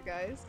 guys.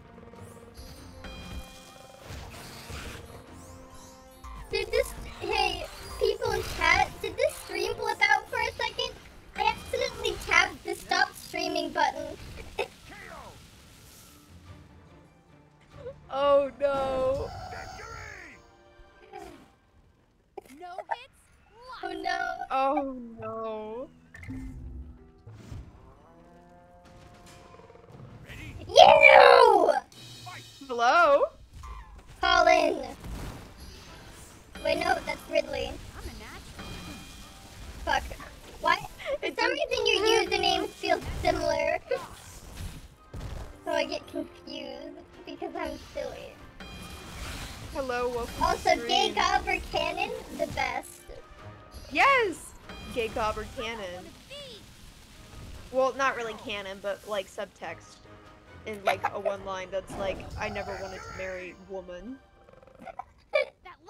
Gay canon. Well, not really canon, but like subtext. In like a one line that's like, I never wanted to marry woman.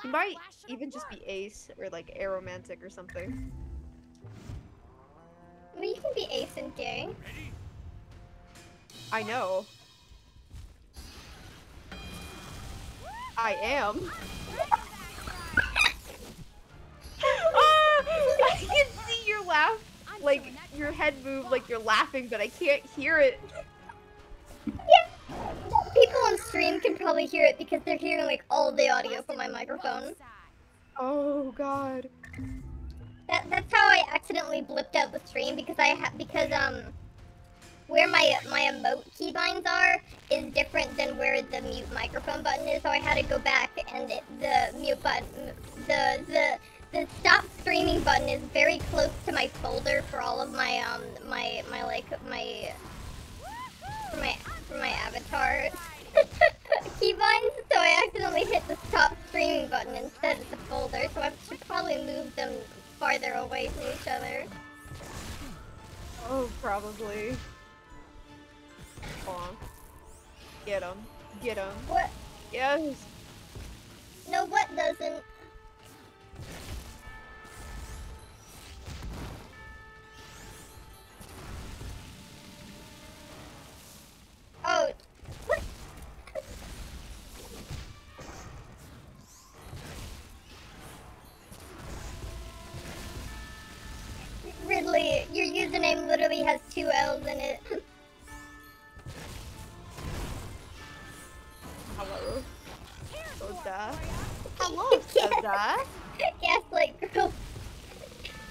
He might even just be ace or like aromantic or something. Mean, you can be ace and gay. I know. I am. Head move, like you're laughing, but I can't hear it. Yeah. People on stream can probably hear it because they're hearing like all the audio from my microphone. Oh god. That, that's how I accidentally blipped out the stream because I ha- because um where my my emote keybinds are is different than where the mute microphone button is, so I had to go back and it, the mute button the the the stop streaming button is very close to my folder for all of my um my my like my for my for my avatar keybinds, so I accidentally hit the stop streaming button instead of the folder, so I should probably move them farther away from each other. Oh, probably. Bonk. Get him. Get him. What? Yes. No, what doesn't? Oh. Ridley, your username literally has two L's in it. Hello. Here's Hello, Yes. Gaslight girl.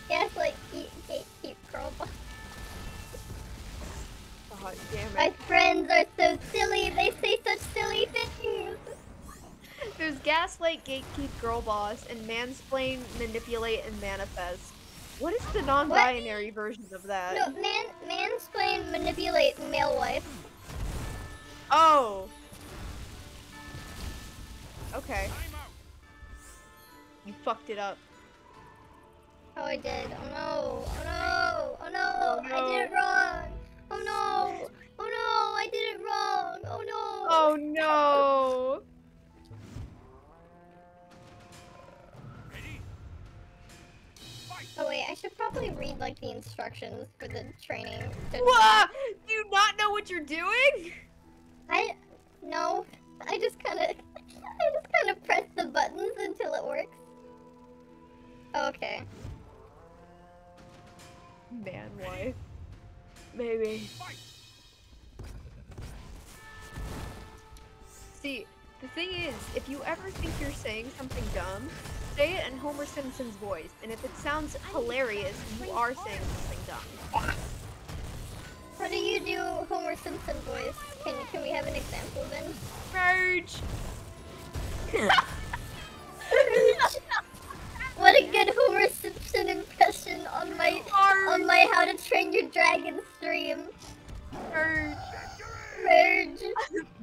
Gaslight keep, keep, keep girl. God damn My friends are so silly. They say such silly things. There's gaslight, gatekeep, girl boss, and mansplain, manipulate, and manifest. What is the non-binary version of that? No, man, mansplain, manipulate, male wife. Oh. Okay. You fucked it up. Oh, I did. Oh no. Oh no. Oh no. Oh, I did it wrong. Oh no. Oh no. I did it wrong. Oh no. Oh no. Oh wait, I should probably read like the instructions for the training. Wah! Do you not know what you're doing? I no. I just kind of, I just kind of press the buttons until it works. Okay. Man, wife. Maybe. See, the thing is, if you ever think you're saying something dumb, say it in Homer Simpson's voice, and if it sounds hilarious, you are saying something dumb. How do you do Homer Simpson voice? Can can we have an example then? Merge! What a good Homer Simpson impression on my on my How to Train Your Dragon stream. Merge! Merge.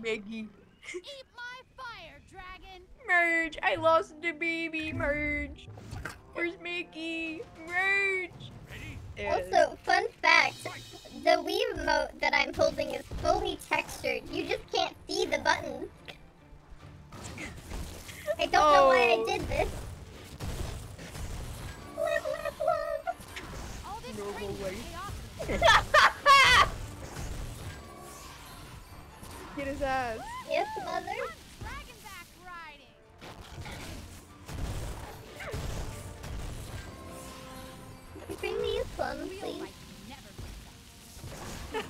Maggie. Eat my fire, dragon. Merge! I lost the baby! Merge! Where's Mickey? Merge! There. Also, fun fact: the Wii remote that I'm holding is fully textured. You just can't see the buttons. I don't know why Oh. I did this. Normal training way. will pay off. Get his ass. Yes, mother. Bring me a plum, Wheel please.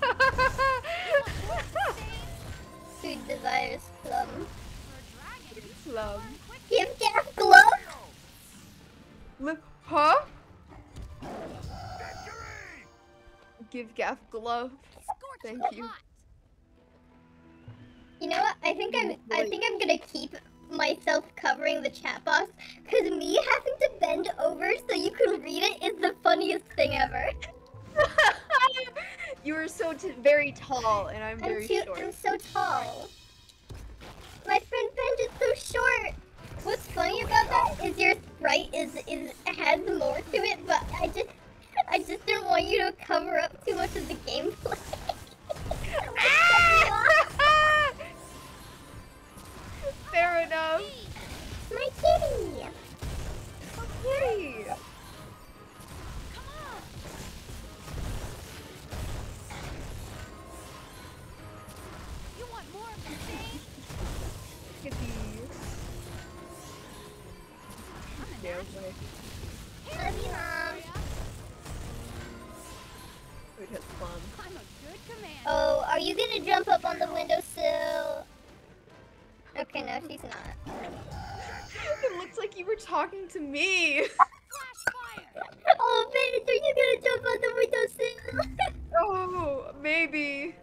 Food desires plum. For a dragon, Slum. Give Gaff glove. Look, huh? Give Gaff glove. Thank you. You know what? I think I'm. I think I'm gonna keep myself covering the chat box because me having to bend over so you can read it is the funniest thing ever. you are so t- very tall, and I'm I'm very too. short. I'm so tall. My friend Ben is so short. What's funny about that is your sprite is is has more to it, but I just I just didn't want you to cover up too much of the gameplay. Fair enough. My kitty. Yay. Come on. You want more of the same? Get I'm a Food has plum. I'm a good commander. Oh, are you gonna jump up on the windowsill? Okay, no, she's not. It looks like you were talking to me. Flash fire. Oh, Ben, are you gonna jump on the windowsill? oh, maybe.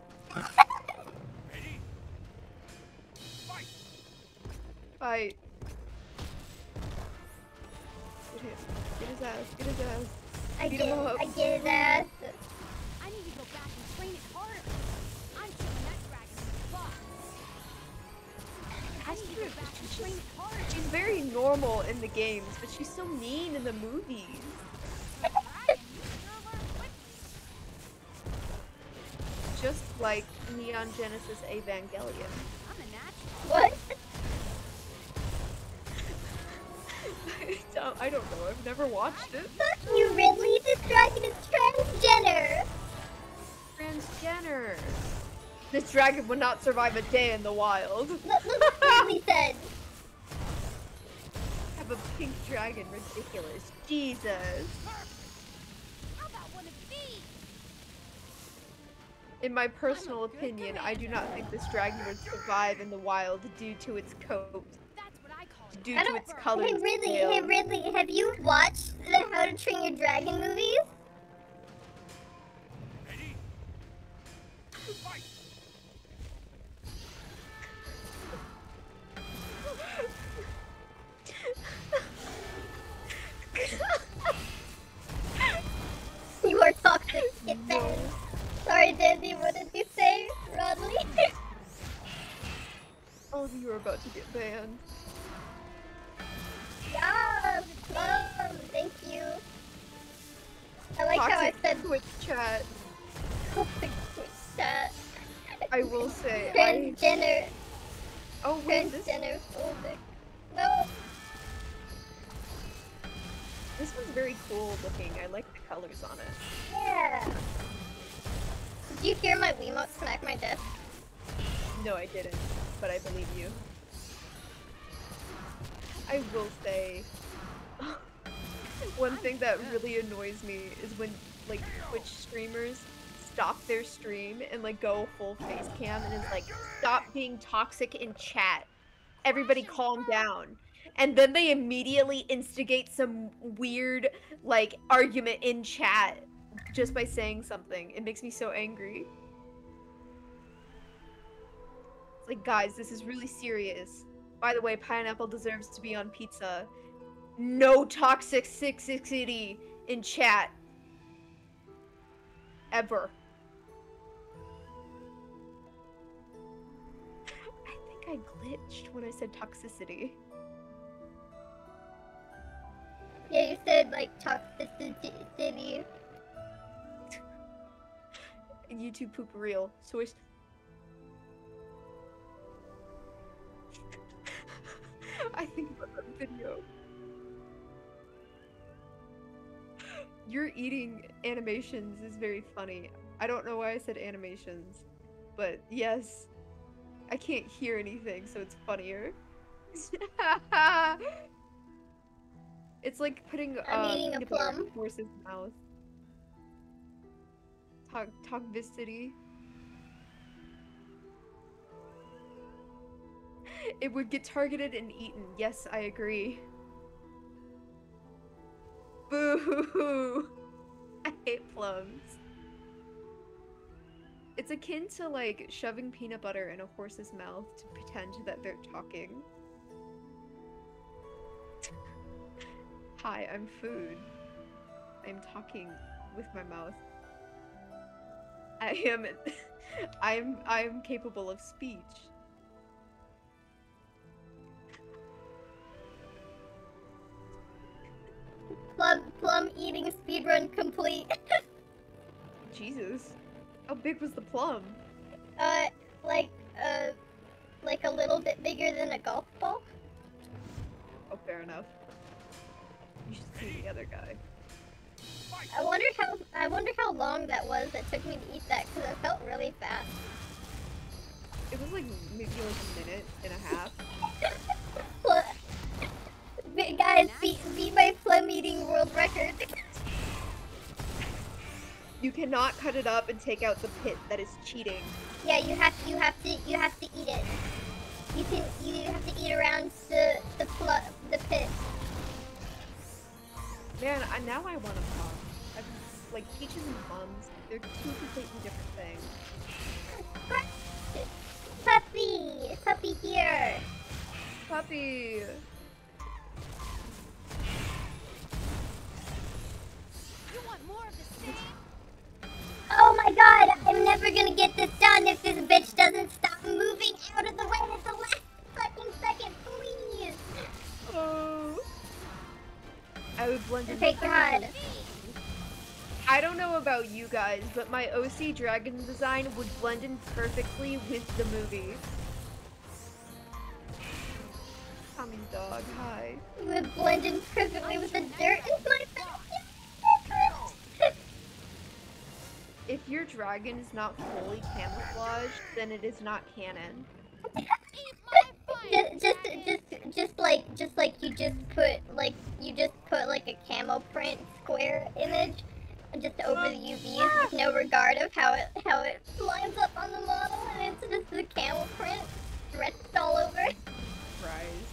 Fight. Get him. Get his ass. Get his ass. I get, him up. I get his ass. Harder. She's very normal in the games, but she's so mean in the movies. Dragon, you sure learn quickly. Just like Neon Genesis Evangelion. I'm a natural. What? I don't, I don't know. I've never watched it. Fuck you, Ridley. This dragon is transgender. Transgender. This dragon would not survive a day in the wild. Look, look what Ridley said. Have a pink dragon. Ridiculous. Jesus. How about one of these? In my personal opinion, I do not think this dragon would survive in the wild due to its coat, That's what I call it. due I to its color. Hey, Ridley. Hey, Ridley. Have you watched the How to Train Your Dragon movies? You are toxic. Sorry, Dandy. What did you say, Rodley? oh, you are about to get banned. yes, mom. Thank you. I like how I said Twitch chat. toxic chat. I will say. I, Transgender. oh wait, this Transgender phobic. No. This one's very cool looking. I like the colors on it. Yeah. Did you hear my Wiimote smack my desk? No, I didn't, but I believe you. I will say, one thing that really annoys me is when like Twitch streamers stop their stream and like go full face cam and is like, stop being toxic in chat. Everybody calm down. And then they immediately instigate some weird like argument in chat just by saying something. It makes me so angry. It's like, guys, this is really serious. By the way, pineapple deserves to be on pizza. No toxic toxicity in chat. Ever. I think I glitched when I said toxicity. Yeah, you said like toxicity. YouTube poop real. Swish. I think about that video. Your eating animations is very funny. I don't know why I said animations, but yes. I can't hear anything, so it's funnier. it's like putting I'm um, eating a in plum. a horse's mouth. Talk, toxicity. It would get targeted and eaten. Yes, I agree. Boo! Hoo! I hate plums. It's akin to like shoving peanut butter in a horse's mouth to pretend that they're talking. Hi, I'm food. I'm talking with my mouth. I am I'm I'm capable of speech. Plum, plum eating speedrun complete. Jesus. How big was the plum? uh, like, uh, like a little bit bigger than a golf ball. Oh, fair enough. You should see the other guy. I wonder how, I wonder how long that was that took me to eat that because it felt really fast. It was like maybe like a minute and a half. Bi- Guys, beat, beat my plum eating world record. You cannot cut it up and take out the pit. That is cheating. yeah, you have, you have to, you have to eat it. You can, you have to eat around the, the the pit. Man, I, now I want a plum. I've, like peaches and plums, they're two completely different things. Puppy, puppy here. Puppy. You want more of the same? Oh my god, I'm never gonna get this done if this bitch doesn't stop moving out of the way at the last fucking second, please. Oh. I would blend in. Okay, God. I don't know about you guys, but my OC dragon design would blend in perfectly with the movie. Tommy dog, hi. Would blend in perfectly with the dirt in my face. If your dragon is not fully camouflaged, then it is not canon. Eat my fire, just, just, just, just like, just like you just put, like, you just put like a camo print square image just over the UVs with no regard of how it, how it lines up on the model, and it's just the camo print stretched all over. Right.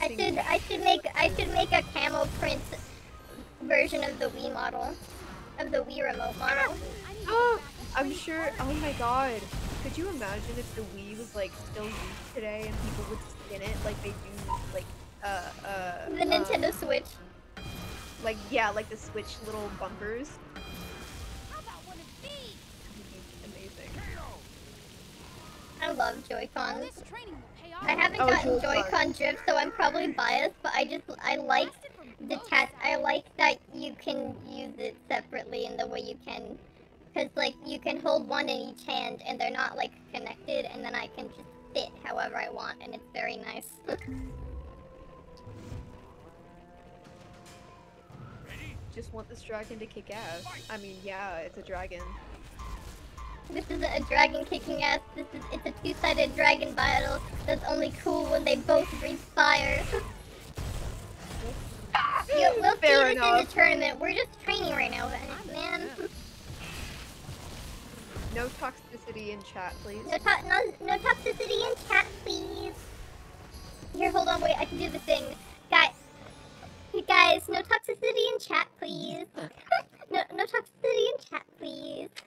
I should, I should make, I should make a camo print version of the Wii model, of the Wii remote model. I need to Oh, go back and I'm sure. Oh my god. Could you imagine if the Wii like still used today and people would spin it like they do like uh uh The uh, Nintendo Switch. like yeah like the Switch little bumpers. How about one of these? Amazing. I love All Joy-Cons. this training will pay off. I haven't Oh, gotten Joy-Con. Joy-Con drift, so I'm probably biased, but I just, I like Blasted from the both tat. I like that you can use it separately in the way you can, because like you can hold one in each hand and they're not like connected, and then I can just fit however I want, and it's very nice. Just want this dragon to kick ass. I mean, yeah, it's a dragon. this isn't a dragon kicking ass. This is it's a two-sided dragon battle that's only cool when they both breathe fire. you, we'll Fair see this in the tournament. We're just training right now, man. No toxicity in chat, please. No, to- no, no toxicity in chat, please. Here, hold on, wait, I can do the thing. Guys, guys, no toxicity in chat, please. no, no toxicity in chat, please.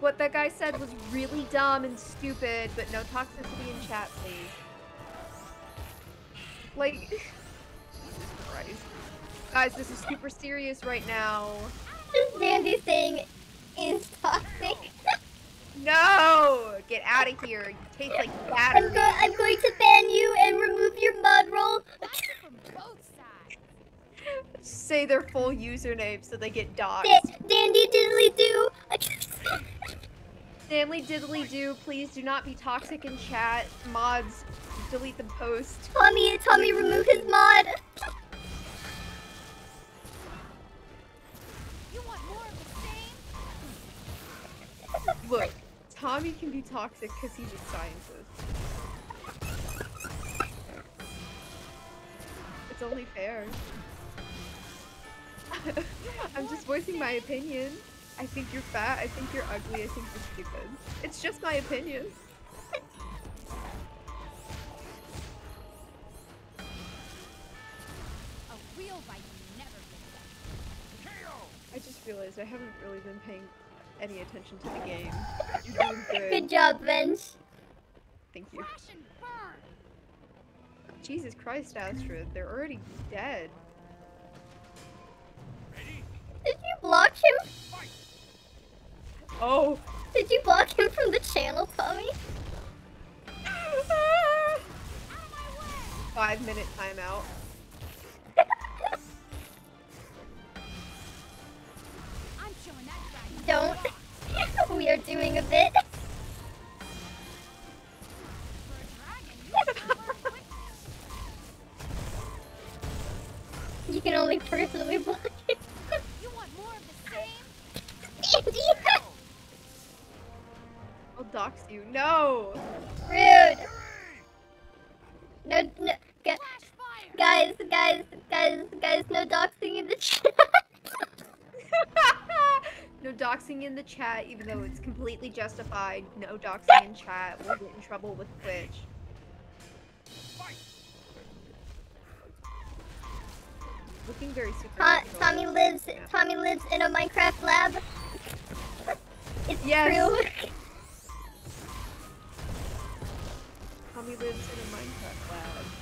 What that guy said was really dumb and stupid, but no toxicity in chat, please. Like, Jesus Christ. Guys, this is super serious right now. This dandy thing is toxic. No! Get out of here. You taste like I'm, go- I'm going to ban you and remove your mud roll. From both sides. Say their full username so they get doxxed. Da- dandy diddly do. Stanley Diddly Do, please do not be toxic in chat. Mods, delete the post. Tommy, Tommy, remove his mod. Look, Tommy can be toxic because he's a scientist. It's only fair. I'm just voicing my opinion. I think you're fat. I think you're ugly. I think you're stupid. It's just my opinion. A real Viking never gives up. I just realized I haven't really been paying any attention to the game. You're doing good. Good job, Bench. Thank you. Crash and burn. Jesus Christ, Astrid. They're already dead. Did you block him? Oh. Did you block him from the channel, Tommy? Five minute timeout. Don't. we are doing a bit. For a dragon, you have to learn quick. You can only personally block it. You want more of the same? Andy, I'll dox you. No! rude. No, no, gu- guys, guys, guys, guys, no doxing in the chat. no doxing in the chat, even though it's completely justified. No doxing in chat. We'll get in trouble with Twitch. Looking very To- supernatural. Tommy lives. Tommy lives in a Minecraft lab. It's Yes. true. Tommy lives in a Minecraft lab.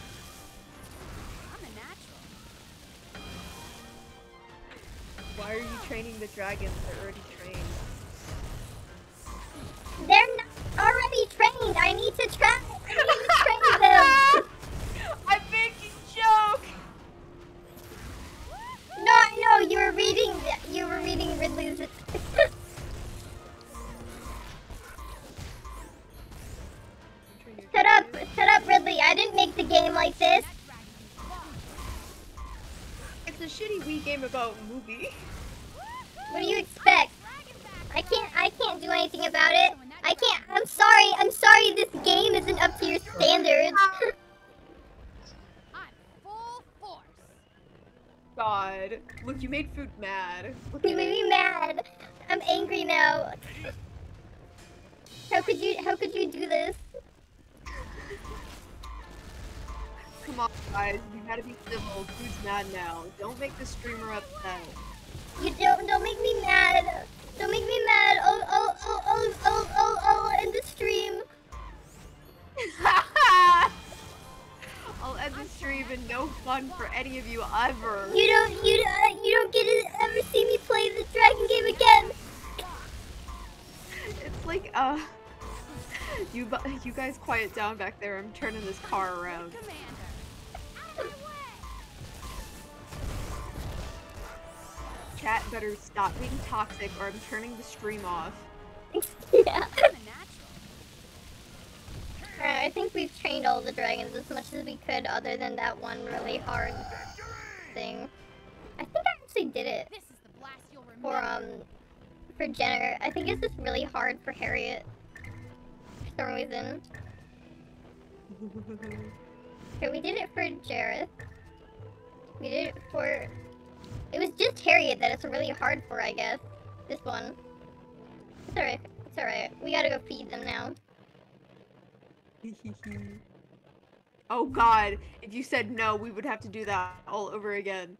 Why are you training the dragons? They're already trained. They're not already trained. I need to try. I need to train them. I'm making joke! No, no, you were reading. You were reading Ridley's. Shut up, shut up, Ridley. I didn't make the game like this. A shitty Wii game about movie. What do you expect? I can't. I can't do anything about it. I can't. I'm sorry. I'm sorry. This game isn't up to your standards. I'm full force. God. Look, you made food mad. Look you made me mad. I'm angry now. How could you? How could you do this? Come on, guys. You gotta be civil. Food's mad now. Don't make the streamer upset. You don't. Don't make me mad. Don't make me mad. Oh, oh, oh, oh, oh, oh, oh, in the stream. I'll end the stream and no fun for any of you ever. You don't. You don't. You don't get to ever see me play the dragon game again. It's like, uh, you you guys quiet down back there. I'm turning this car around. Chat better stop being toxic or I'm turning the stream off. yeah. I'm a natural. Alright, I think we've trained all the dragons as much as we could, other than that one really hard thing. I think I actually did it This is the blast you'll for remember. um for Jenner. I think it's just really hard for Harriet for some reason. Okay, we did it for Jareth. We did it for. It was just Harriet that it's really hard for, I guess. This one. It's alright. It's alright. We gotta go feed them now. oh god, if you said no, we would have to do that all over again.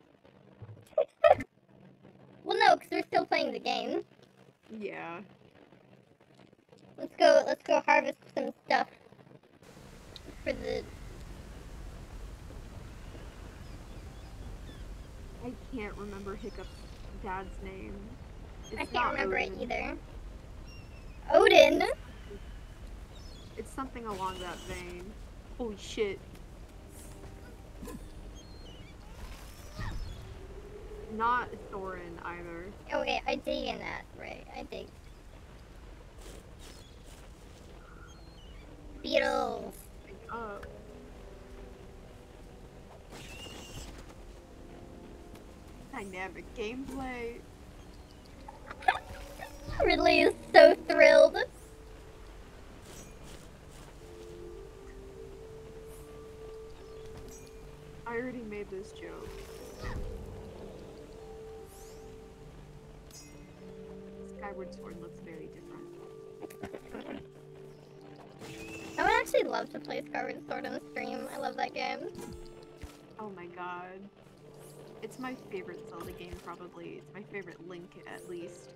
Well, no, because we're still playing the game. Yeah. Let's go. Let's go harvest some stuff for the. I can't remember Hiccup's dad's name. It's I can't remember it either. Odin. It's something along that vein. Holy shit. Not Thorin either. Oh wait, I dig in that. Right, I dig. Beetles. Oh. dynamic gameplay. Ridley is so thrilled. I already made this joke. Skyward Sword looks very different. I would actually love to play Skyward Sword on the stream. I love that game. Oh my god. It's my favorite Zelda game, probably. It's my favorite Link, at least.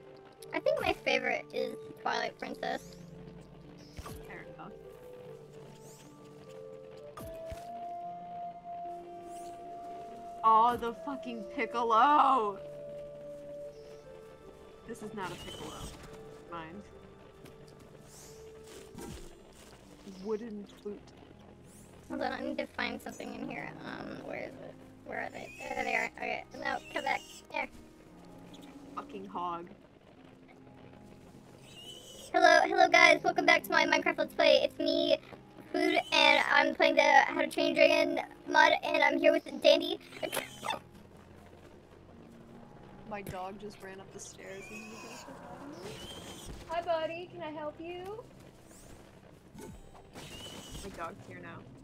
I think my favorite is Twilight Princess. Oh, the fucking piccolo! This is not a piccolo. Mind. Wooden flute. Hold on, I need to find something in here. Um, where is it? Where are they? There they are. Okay, no, come back. There. Fucking hog. Hello, hello guys. Welcome back to my Minecraft Let's Play. It's me, Food, and I'm playing the How to Train Dragon mod, and I'm here with Dandy. My dog just ran up the stairs and he was Hi, buddy. Can I help you? My dog's here now.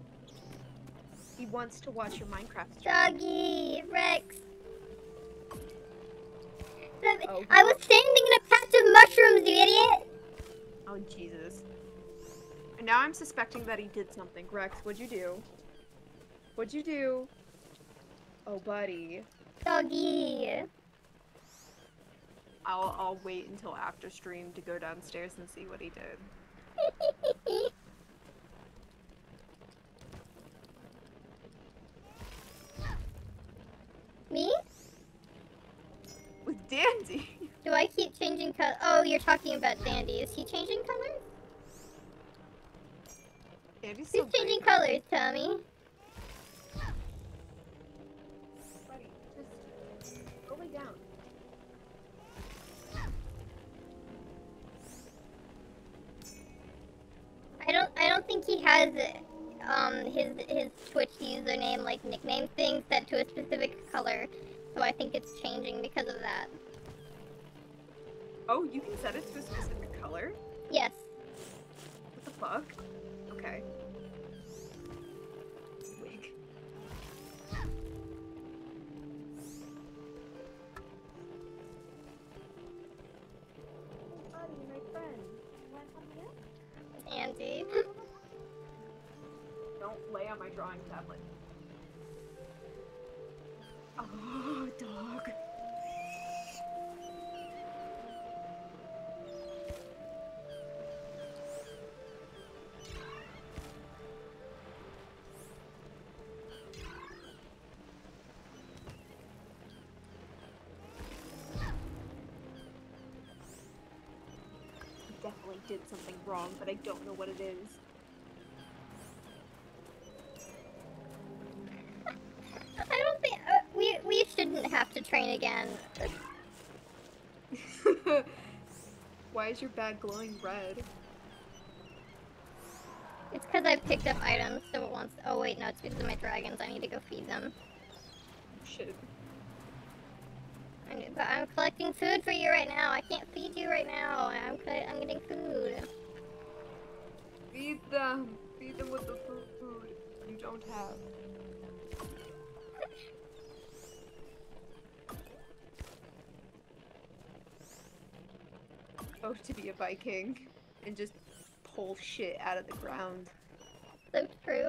He wants to watch your Minecraft stream. Doggy, Rex. Oh, I was standing in a patch of mushrooms, you idiot. Oh, Jesus. And now I'm suspecting that he did something. Rex, what'd you do? What'd you do? Oh, buddy. Doggy. I'll, I'll wait until after stream to go downstairs and see what he did. Me? With Dandy! Do I keep changing color? Oh, you're talking about Dandy. Is he changing colors? Dandy's so changing great. colors, Tommy? Buddy, just go lay down. I don't. I don't think he has um his his Twitch username like nickname thing set to a specific color, so I think it's changing because of that. Oh, you can set it to a specific color? Yes. What the fuck? Okay. Wig. Buddy, my friend. Want something else? Andy. Lay on my drawing tablet. Oh, dog. Definitely did something wrong, but I don't know what it is. Train again. Why is your bag glowing red? It's because I picked up items, so it wants. Oh wait, no, it's because of my dragons. I need to go feed them. Oh, shit. I need, but I'm collecting food for you right now. I can't feed you right now. I'm I'm getting food. Feed them. Feed them with the food you don't have. Oh, to be a Viking and just pull shit out of the ground. So true.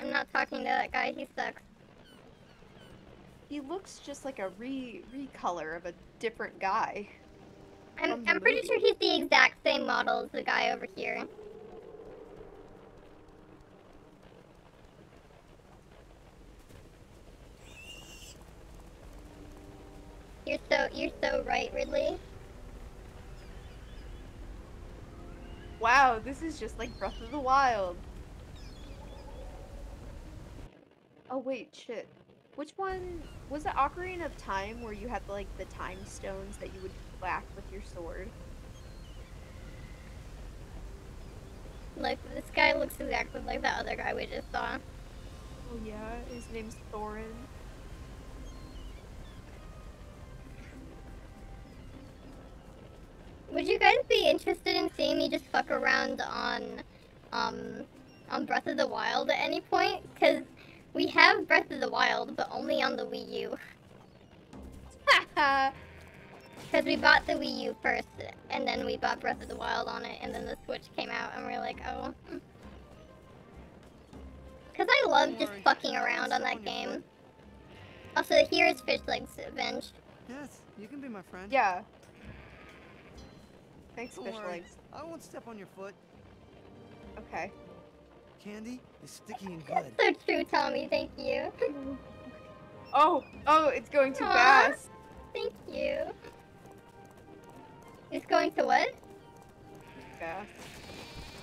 I'm not talking to that guy. He sucks. He looks just like a re recolor of a different guy. I'm I'm pretty sure he's the exact same model as the guy over here. You're so you're so right, Ridley. Wow, this is just like Breath of the Wild. Oh wait, shit. Which one was it Ocarina of Time where you had like the time stones that you would whack with your sword? Like this guy looks exactly like that other guy we just saw. Oh yeah, his name's Thorin. Would you guys be interested in seeing me just fuck around on um on Breath of the Wild at any point? Because we have Breath of the Wild, but only on the Wii U. Because we bought the Wii U first, and then we bought Breath of the Wild on it, and then the Switch came out, and we are like, oh. Because I love just fucking around on that game. Also, here is Fishlegs Avenged. Yes, you can be my friend. Yeah. Thanks, Don't fish worry, legs. I won't step on your foot. Okay. Candy is sticky and good. So true, Tommy. Thank you. Oh, oh, it's going too Aw. fast. Thank you. It's going to what? Fast.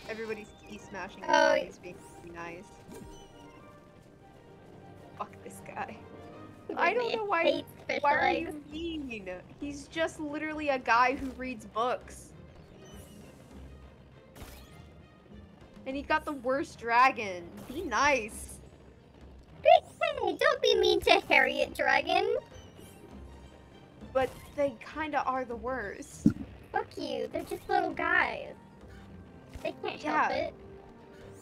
Everybody's key smashing. Oh, Oh, he's being nice. Fuck this guy. I don't know why- Why are you mean? He's just literally a guy who reads books. And he got the worst dragon. Be nice. Hey, don't be mean to Harriet Dragon. But they kinda are the worst. Fuck you. They're just little guys. They can't help it.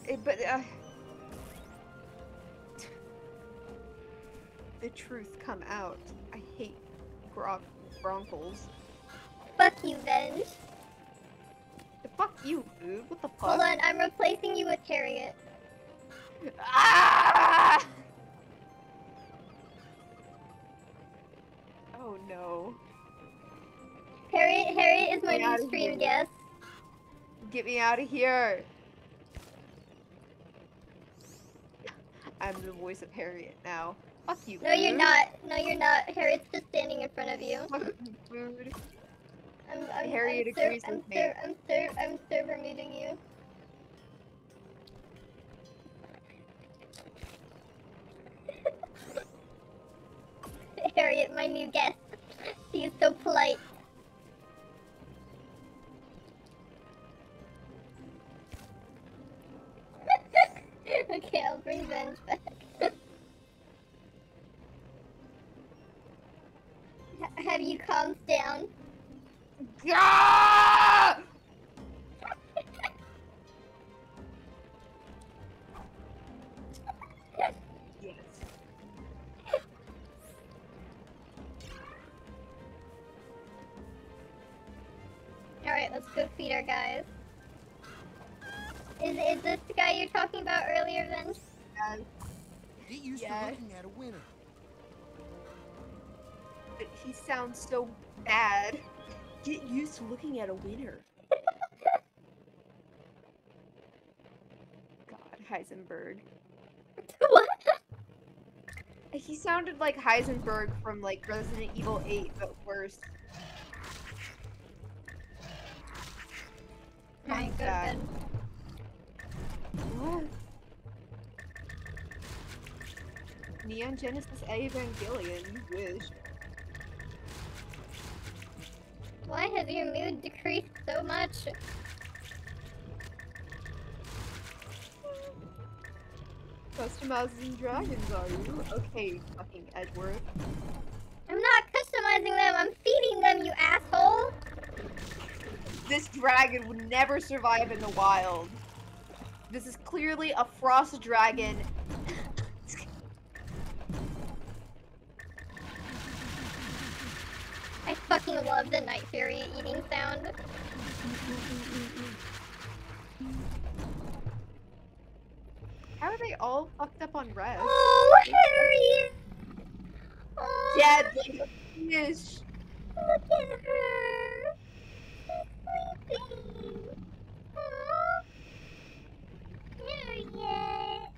It, but uh, the truth come out. I hate gron- broncos. Fuck you, Venge. Fuck you, dude. What the fuck? Hold on, I'm replacing you with Harriet. Ah! Oh no. Harriet, Harriet is my new stream guest. Get me out of here. I'm the voice of Harriet now. Fuck you. No, you're not. No, you're not. Harriet's just standing in front of you. Fuck you, food. I'm, I'm, Harriet I'm, agrees I'm, with me. I'm, ser- I'm server muting you. Harriet, my new guest. She is so polite. okay, I'll bring Venge back. Have you calmed down? Gah! Yes. Alright, let's go feed our guys. Is, is this the guy you're talking about earlier, Vince? Yes. Get used Yes. to looking at a winner. But he sounds so bad. Get used to looking at a winner. God, Heisenberg. what? He sounded like Heisenberg from like Resident Evil 8, but worse. My God. to Neon Genesis Evangelion, you wish. Has your mood decreased so much? Customizing dragons, are you? Okay, fucking Edward. I'm not customizing them, I'm feeding them, you asshole! This dragon would never survive in the wild. This is clearly a frost dragon. I fucking love the Night Fury eating sound. How are they all fucked up on rest? Oh, Harriet! Oh, Dead like a fish. Look at her! She's sleeping! Oh, oh Harriet!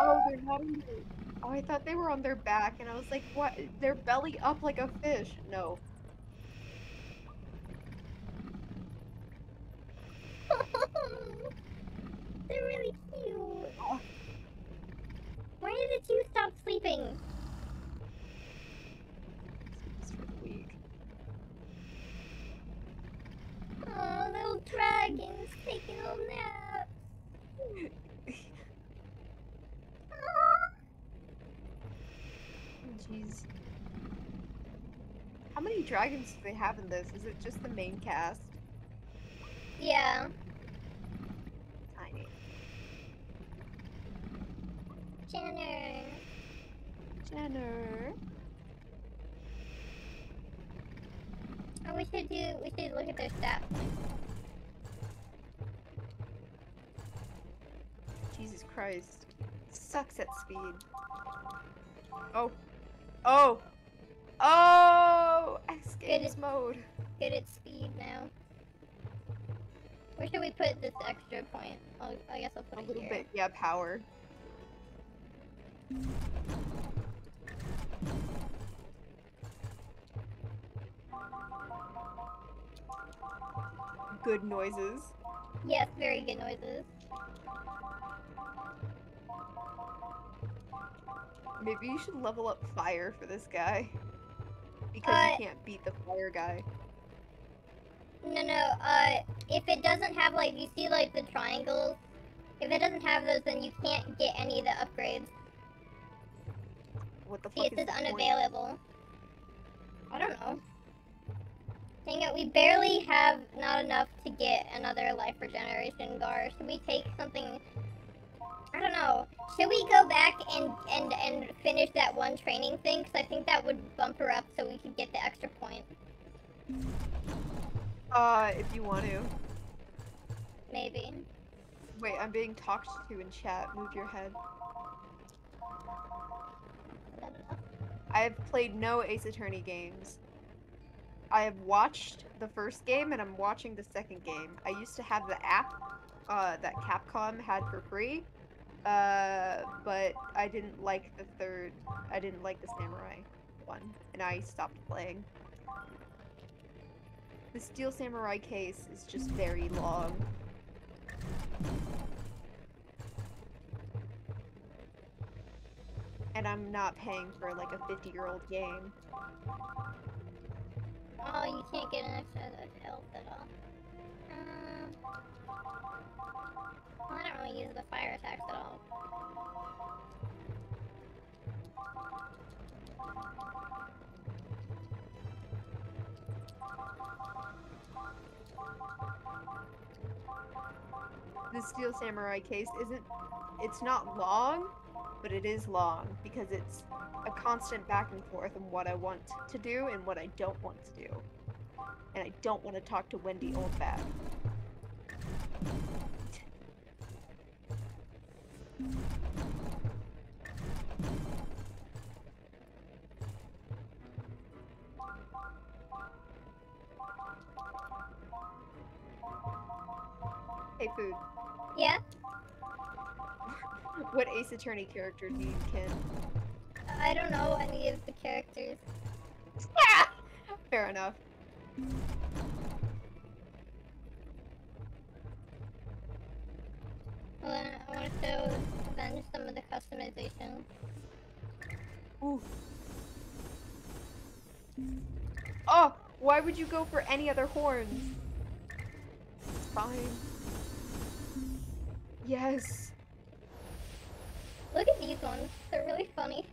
Oh, they're not on their... Oh, I thought they were on their back, and I was like, what? Their belly up like a fish. No. They're really cute. Oh. Why did the two stop sleeping? It's for the week. Oh, little dragons taking a nap. Aw. Jeez. How many dragons do they have in this? Is it just the main cast? Yeah. Tiny. Jenner. Jenner. Oh, we should do. We should look at their stats. Jesus Christ. Sucks at speed. Oh. Oh! Oh! X Games mode. Good at speed now. Where should we put this extra point? I'll, I guess I'll put A it little here. bit, yeah, power. Good noises. Yes, very good noises. Maybe you should level up fire for this guy. Because Uh, you can't beat the fire guy. No, no. Uh, if it doesn't have like, you see like the triangles. If it doesn't have those, then you can't get any of the upgrades. What the See, fuck it is says unavailable. I don't know. Dang it, we barely have not enough to get another life regeneration gar. Should we take something? I don't know. Should we go back and and and finish that one training thing? Cause I think that would bump her up so we could get the extra point. Uh, if you want to. Maybe. Wait, I'm being talked to in chat. Move your head. I have played no Ace Attorney games. I have watched the first game and I'm watching the second game. I used to have the app uh, that Capcom had for free, uh, but I didn't like the third. I didn't like the Samurai one, and I stopped playing. The Steel Samurai case is just very long. And I'm not paying for like a 50 year old game. Oh, you can't get an extra health at all. Um, well, I don't really use the fire attacks at all. The Steel Samurai case isn't. It's not long, but it is long because it's a constant back and forth on what I want to do and what I don't want to do. And I don't want to talk to Wendy Oldbag. Hey, food. Yeah, What Ace Attorney character do you kin? I don't know any of the characters. Fair enough. On, I want to show then some of the customization. Ooh. Oh, why would you go for any other horns? It's fine. Yes. Look at these ones; they're really funny.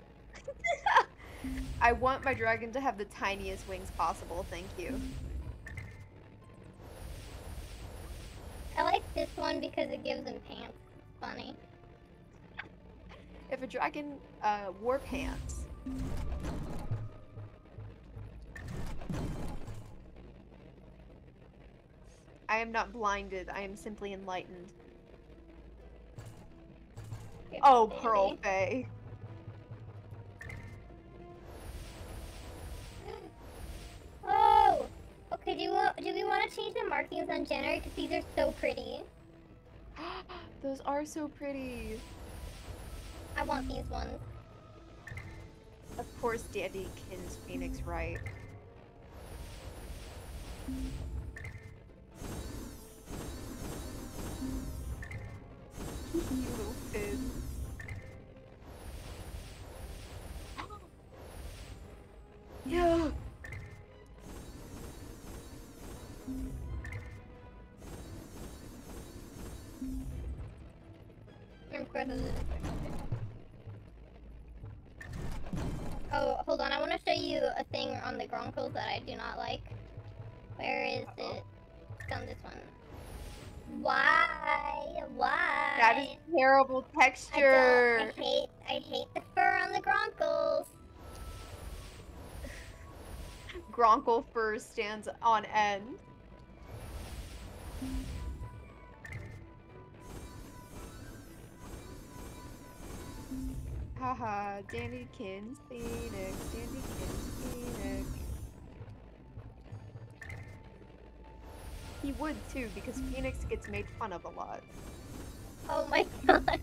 I want my dragon to have the tiniest wings possible, thank you. I like this one because it gives him pants. Funny. If a dragon uh, wore pants. I am not blinded, I am simply enlightened. Oh, baby. Pearl Fey. Oh. Okay. Do you want? Do we want to change the markings on Jenner? Because these are so pretty. Those are so pretty. I want these ones. Of course, Dandy kins Phoenix Wright. You little Finn. Yeah. And of course, this is- Oh, hold on. I want to show you a thing on the Gronkles that I do not like. Where is Uh-oh. it? It's on this one. Why? Why? That is terrible texture. don't. I hate. I hate the fur on the Gronkles. Gronkle fur stands on end. Haha, Dandykins Phoenix, Dandykins Phoenix. He would too, because Phoenix gets made fun of a lot. Oh my god.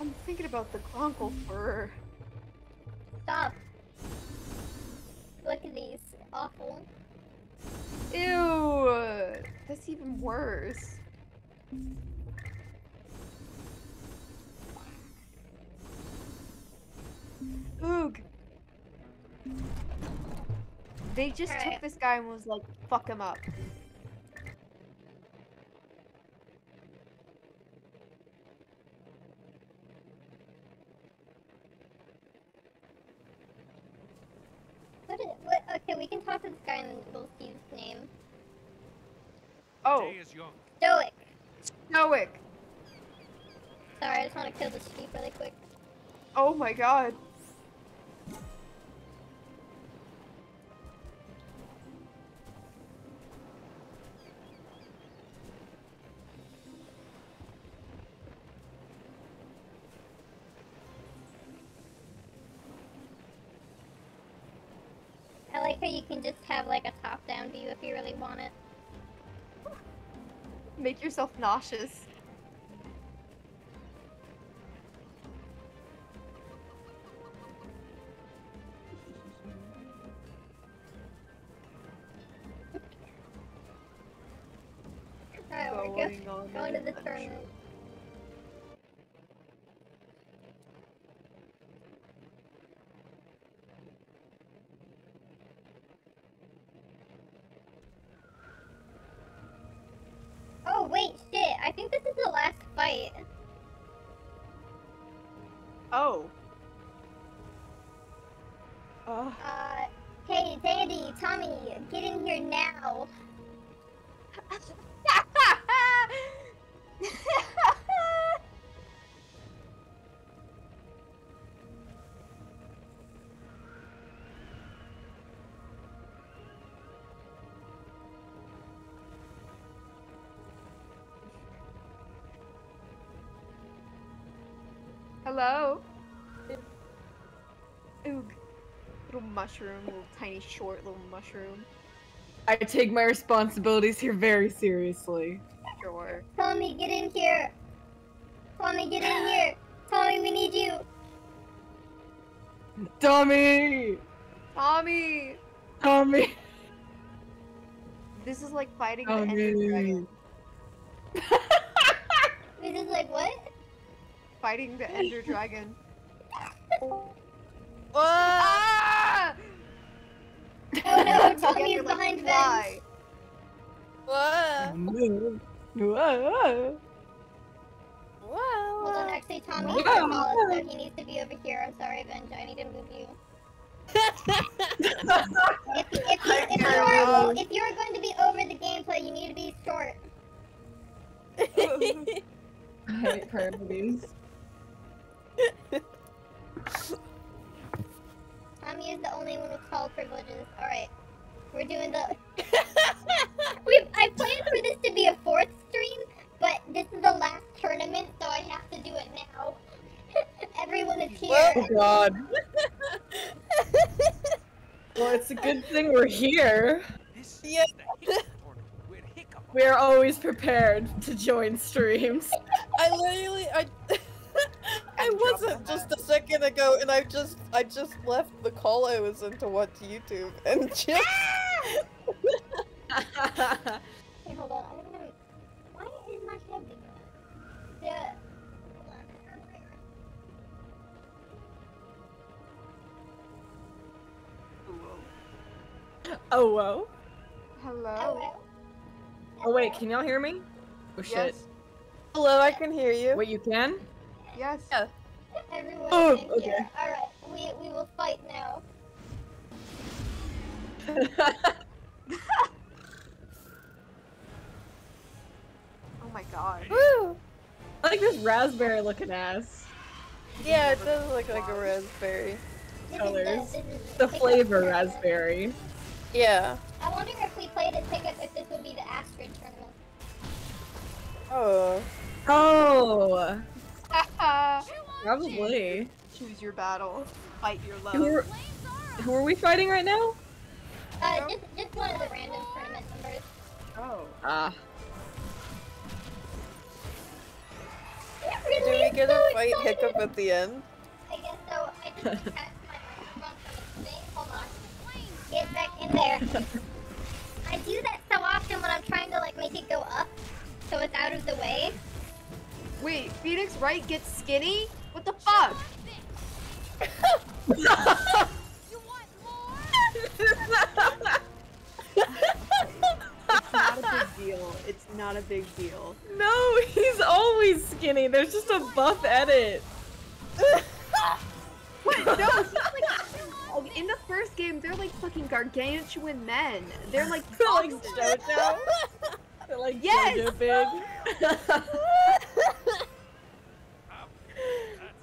I'm thinking about the Gronkle fur. Stop. Look at these. Awful. Ew! That's even worse. Oog! They just took this guy and was like, fuck him up. What is, what, okay, we can talk to this guy and we'll see his name. Oh, Day is young. Stoic. Stoic! Sorry, I just want to kill this sheep really quick. Oh my god. You can just have like a top-down view if you really want it. Make yourself nauseous. Alright, we're Going going to the tournament. Uh, hey, Dandy, Tommy, get in here now. mushroom, little tiny short little mushroom. I take my responsibilities here very seriously. Sure. Tommy, get in here. Tommy, get in here. Tommy, we need you. Dummy! Tommy! Tommy! This is like fighting the Ender Dragon. Tommy! This is like what? Fighting the Ender Dragon. Ah! No, You Tommy is like, behind fly. Vents. Whoa. Hold on, actually, Tommy is Wow. the tallest, so he needs to be over here. I'm sorry, Benj. I need to move you. If, if, you, if, you are, if you are going to be over the gameplay, you need to be short. I hate priorities. Tommy is the only one with tall privileges. Alright. We're doing the. we I planned for this to be a fourth stream, but this is the last tournament, so I have to do it now. Everyone is here. Oh god. Well, it's a good thing we're here. Yeah. is the Hiccup tournament with Hiccup. We are always prepared to join streams. I literally, I, I wasn't just a second ago, and I just, I just left the call I was in to watch YouTube, and just, Okay, hold on. I'm gonna. Why is my head big? Yeah. oh whoa. Hello? Oh, Oh wait, can y'all hear me? Oh shit. Yes. hello, I can hear you. Wait, you can? Yes. Yeah. Everyone Oh, okay. Alright, we, we will fight now. Oh my god. Woo! I like this raspberry looking ass. Yeah, it does look like a raspberry. Colors. The flavor raspberry. Yeah. I wonder if we played a ticket, if this would be the Astrid tournament. Oh. Oh, probably. Choose your battle. Fight your love. Who are, who are we fighting right now? Uh, just, just one of the random tournament numbers. Oh. Ah, Do really we get so a fight exciting. hiccup at the end? I guess so. I just detached my microphone from its thing. Hold on. Get back in there. I do that so often when I'm trying to like make it go up, so it's out of the way. Wait, Phoenix Wright gets skinny? What the fuck? You want more? It's not a big deal. It's not a big deal. no, he's always skinny. There's just a buff edit. What? No, he's like oh, in the first game. They're like fucking gargantuan men. They're like they're like boxers. JoJo. They're like Yes! JoJo big.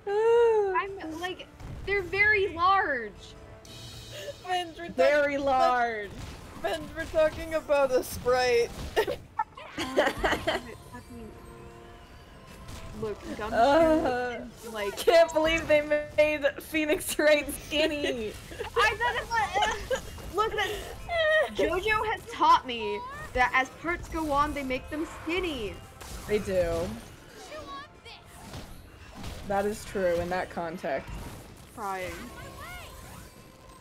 I'm like, they're very large. Ben, we're, Very large. Ben, we're talking about a sprite. Look, Gumshoe Uh. is like Can't believe they made Phoenix Wright skinny. I thought it was. Look, that JoJo has taught me that as parts go on, they make them skinny. They do. That is true in that context. Crying.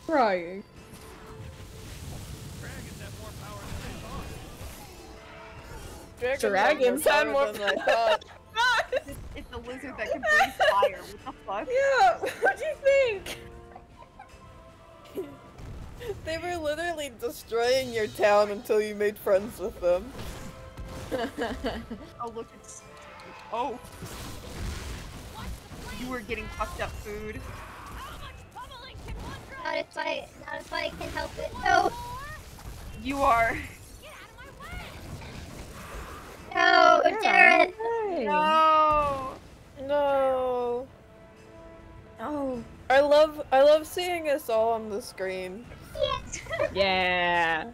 Crying. Dragons have more power than I thought. Dragons, Dragons have had more more power than I thought. It's, it's a lizard that can breathe fire. What the fuck? yeah, what do you think? They were literally destroying your town until you made friends with them. Oh look, it's. Oh. You were getting fucked up food. Not if I, not if I can help it. No, You are. no, Jared. No. No. Oh. I love I love seeing us all on the screen. Yes. Yeah.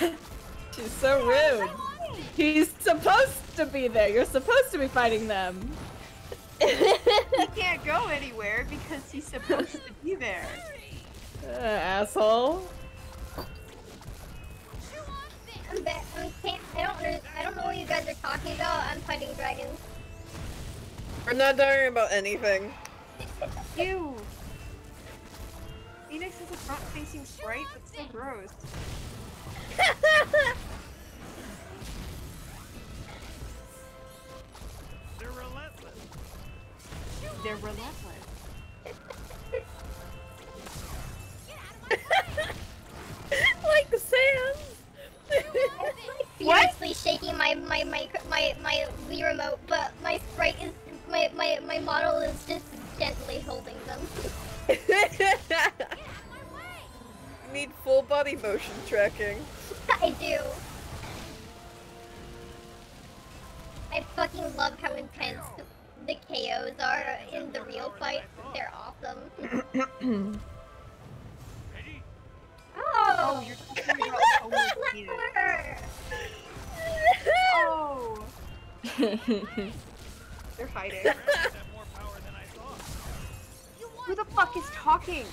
She's so rude. He's supposed to be there. You're supposed to be fighting them. He can't go anywhere because he's supposed to be there. Uh, asshole. I'm back. I'm can't, I don't. under- I don't know what you guys are talking about. I'm fighting dragons. We're not talking about anything. Ew. Phoenix is a front-facing sprite. That's so gross. They're relentless. They're relentless. like Sam. Furiously shaking my my my my my Wii remote, but my sprite is my my my model is just gently holding them. Need full body motion tracking. I do. I fucking love how intense the KOs are in the real fight. They're awesome. Oh, you're talking about Homer's Oh. They're hiding. Dragons have more power than I thought. Who the fuck is talking?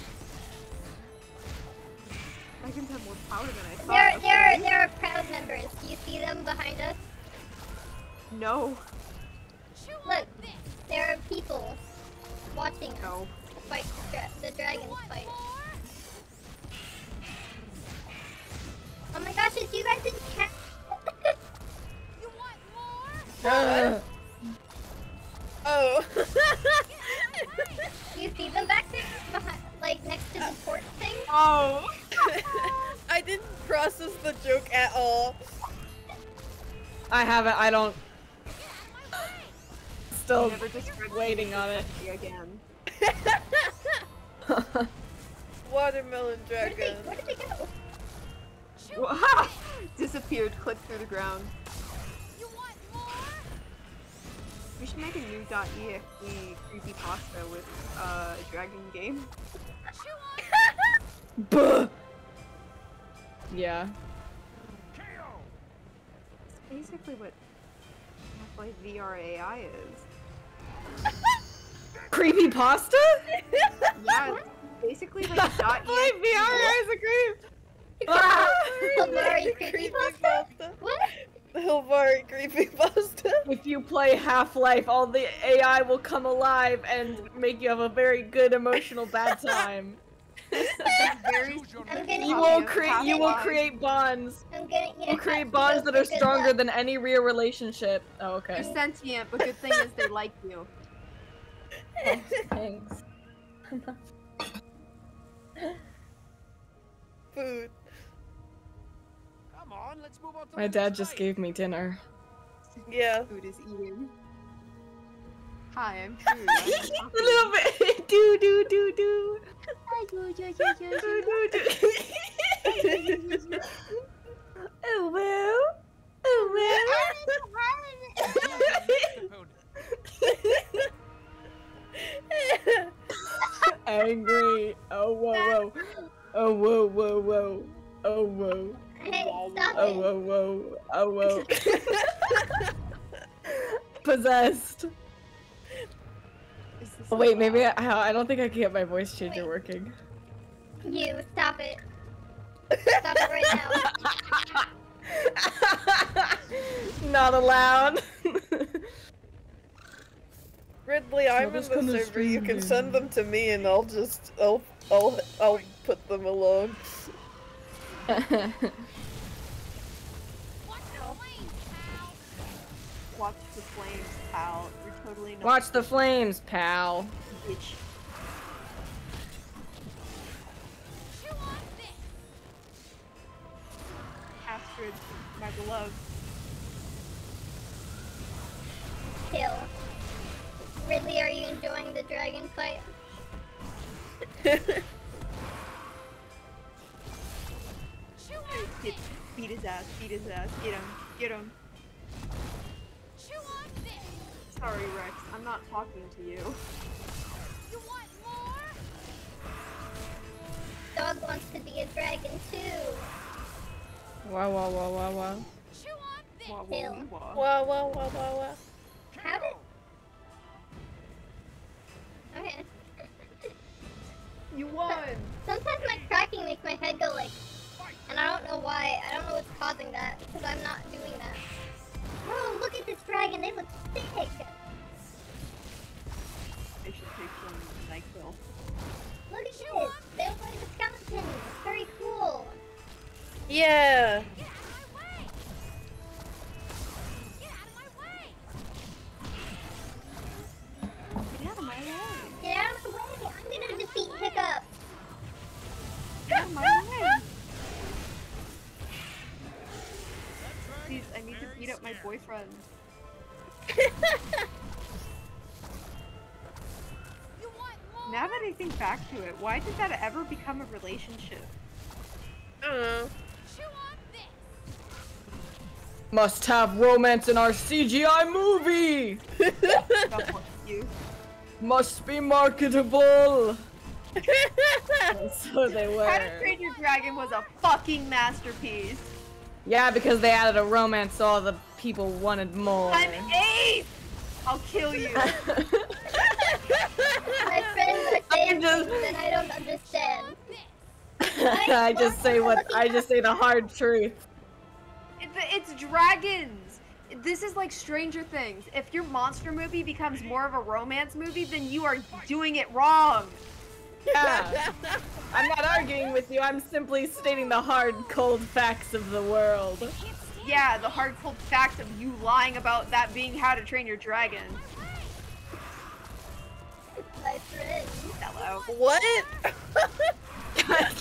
Dragons have more power than I There, thought. there, there are crowd members. Do you see them behind us? No. Look, there are people watching us No. fight the, dra- the dragons fight. Oh my gosh, it's you guys in chat. You want more? Uh, Oh. Do you see them back there? Behind, like next to the port thing? Oh. I didn't process the joke at all. I haven't. I don't. Still Never describe waiting on it. again. Watermelon Where did they, dragon. where did they go? Disappeared, clicked through the ground. You want more? We should make a new .exe creepy pasta with uh, a dragon game. Chew on Buh. Yeah. It's basically what Half-Life VR AI is. Creepy pasta? Yeah, it's basically like .exe. Like VR is a creep. Hilvari Creepy pasta. What? Hilvari creepy pasta. If you play Half-Life, all the AI will come alive and make you have a very good emotional bad time. Very I'm You will create you will create bonds. I'm gonna eat You a create bonds that are stronger luck. than any real relationship. Oh, They're sentient, but good thing is they like you. Thanks. Food. Come on, let's move on to My dad just gave me dinner. Yeah. Food is eating. Hi, I'm food. I'm a talking. little bit. do do do do. Do, do, do. oh well. Oh well. Angry. Oh whoa whoa. Oh whoa whoa whoa. Oh whoa. Hey, stop Oh it. whoa whoa. Oh whoa. Oh, oh, oh. Possessed. Oh, wait, maybe I, I don't think I can get my voice changer Wait. working. You, stop it. Stop it right now. Not allowed. Ridley, I'm in the gonna server. You can it. send them to me, and I'll just I'll I'll I'll put them alone. Watch the flames, pal. Watch the flames, pal. You're totally not Watch the flames, pal. bitch. Chew. Astrid, my beloved. Kill. Ridley, are you enjoying the dragon fight? Chew Hit, beat his ass, beat his ass. Get him, get him. Chew on this. Sorry, Rex. I'm not talking to you. You want more? Dog wants to be a dragon too. Wow, wow, wow, wow, wow. Chew on this. Wah, wah, wah. Wow wow wow wow wow. How did? Okay. You won! Sometimes my tracking makes my head go like, and I don't know why. I don't know what's causing that because I'm not doing that. Oh, look at this dragon. They look sick. I should take some NyQuil. Look at this. They look like a skeleton. Very cool. Yeah. Get out of my way. Get out of my way. Get out of my way! Get out of the way. I'm gonna defeat Hiccup. Get out of my way! Please, I need to beat up my boyfriend. You want more? Now that I think back to it, why did that ever become a relationship? I don't know. Chew on this. Must have romance in our CGI movie. God bless you. Must be marketable. so they were. How to were. Train Your Dragon was a fucking masterpiece. Yeah, because they added a romance, so all the people wanted more. I'm ace! I'll kill you. My friends are saying I'm just- things that I don't understand. I just say what I just say the hard truth. It's, it's dragons. This is like Stranger Things. If your monster movie becomes more of a romance movie, then you are doing it wrong. Yeah. I'm not arguing with you. I'm simply stating the hard, cold facts of the world. Yeah, the hard cold facts of you lying about that being How to Train Your Dragon. My friends. Hello. What?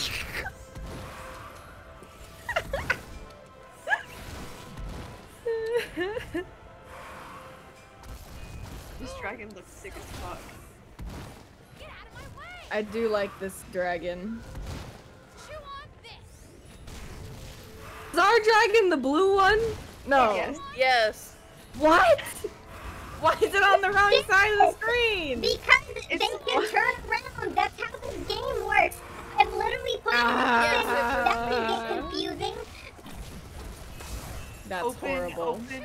This dragon looks sick as fuck. I do like this dragon. Chew. Is our dragon the blue one? No. Yes. Yes. What? Why is it on the wrong side of the screen? Because they can turn around. That's how this game works. I've literally played Ah. That can get confusing. That's open, horrible. open.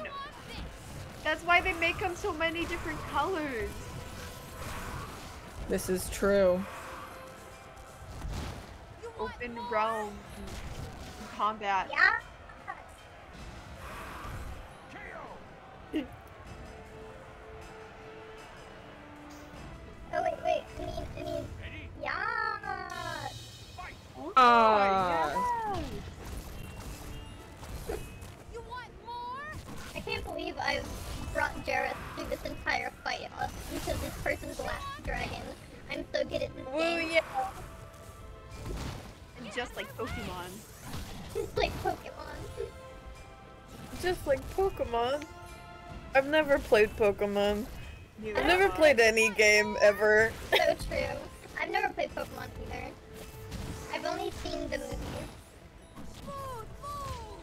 That's why they make them so many different colors. This is true. You want Open more? realm combat. Yeah. Oh wait, wait. I mean, I mean, yeah. Ah. You want more? I can't believe I brought Jareth through this entire fight up until this person's last dragon. I'm so good at this Woo game. yeah. And just like Pokemon. Just like Pokemon. Just like Pokemon. I've never played Pokemon. Neither I've never played any game ever. So true. I've never played Pokemon either. I've only seen the movies. Food, food.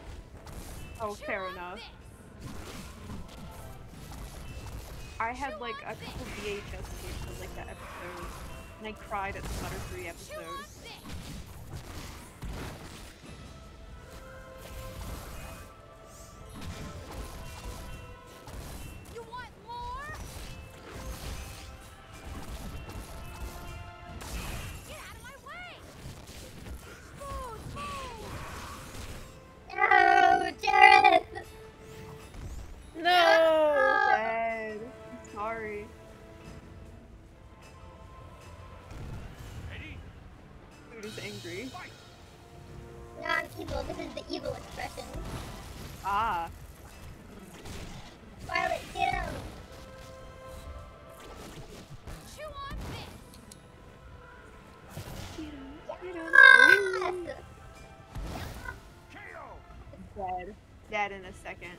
Oh, fair enough. I had like a couple VHS tapes of like that episode, and I cried at the Butterfree episode. Dead. Dead in a second.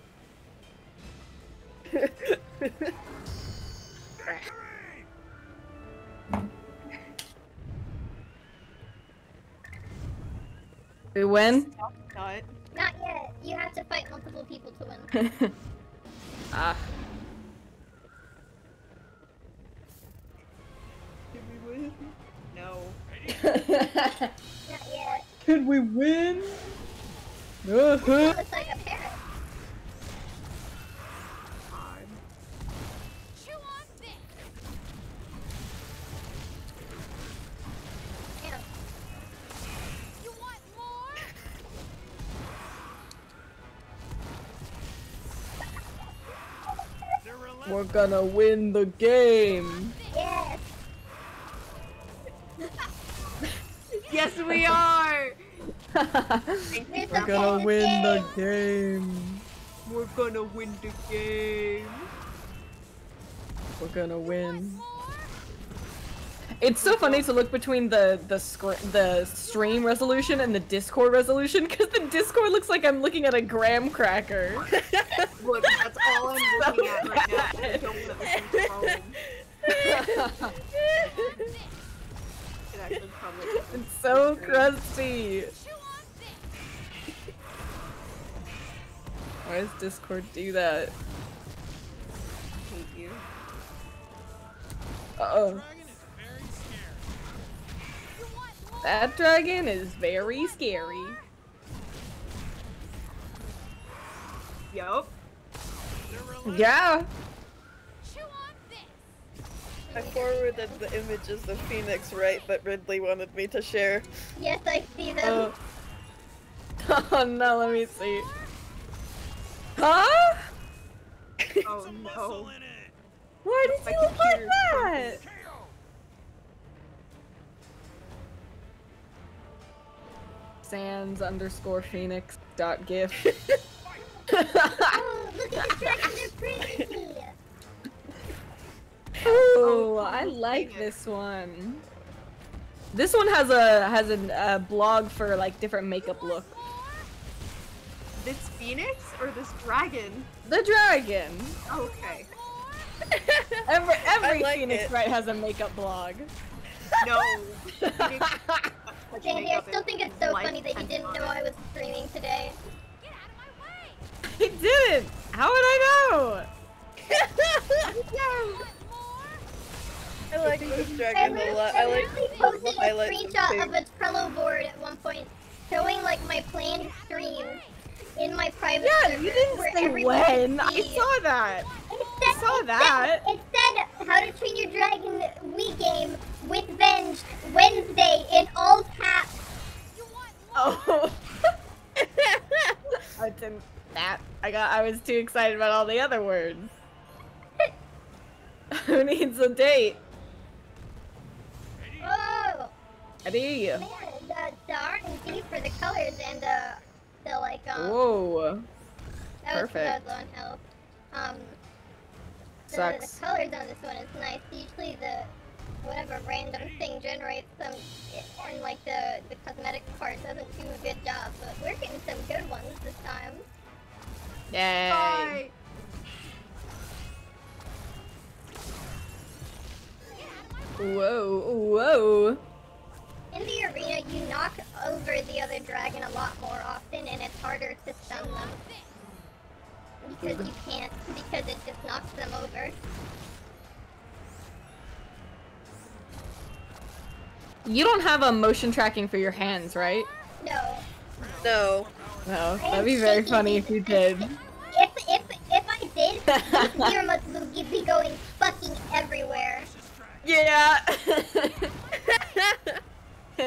We win? Not yet. You have to fight multiple people to win. ah. Did we win? No. Not yet. Can we win? It Uh-huh. Gonna win the game. Yes! Yes, we are. We're gonna win this the game. We're gonna win the game. We're gonna win. It's so funny to look between the the the stream resolution and the Discord resolution because the Discord looks like I'm looking at a graham cracker. Look, that's all I'm looking at I it's so crusty. Why does Discord do that? hate you. Uh oh. That dragon is very scary. Yeah. Chew on this. I forwarded the images of Phoenix Wright that Ridley wanted me to share. Yes, I see them. Oh. oh no, let me see. Huh? Oh no. Why did My you look like that? Sans underscore phoenix dot gif. Oh, look at the dragons, they're pretty! oh, I like this one. This one has a has a uh, blog for like different makeup look. This phoenix or this dragon? The dragon. Okay. Every every like phoenix it. right has a makeup blog. No. He didn't touch Sandy, I still think it's so funny that you didn't know. I was streaming today. Way! He didn't! How would I know? Want? I like this I dragon a lot. I I like literally posted a highlights of screenshot of a Trello board at one point showing like my planned stream in my private Yeah, server you didn't where say when. I saw that. It I said, saw it that. Said, it said How to Train Your Dragon Wii game with Venge Wednesday in all caps. You want more? Oh. I didn't. That I got. I was too excited about all the other words. Who needs a date? Oh Eddie. man, the, the R and D for the colors and the the like um Whoa. that was 'cause I perfect. was low on health. Um the, Sucks. the colors on this one is nice. Usually the whatever random thing generates some and like the the cosmetic part doesn't do a good job, but we're getting some good ones this time. Yay. Bye. Whoa. Whoa. In the arena, you knock over the other dragon a lot more often, and it's harder to stun them. Because you can't, because it just knocks them over. You don't have a motion tracking for your hands, right? No. No. No. That'd be very funny if you did. If, if, if I did, your must would be going fucking everywhere. Yeah.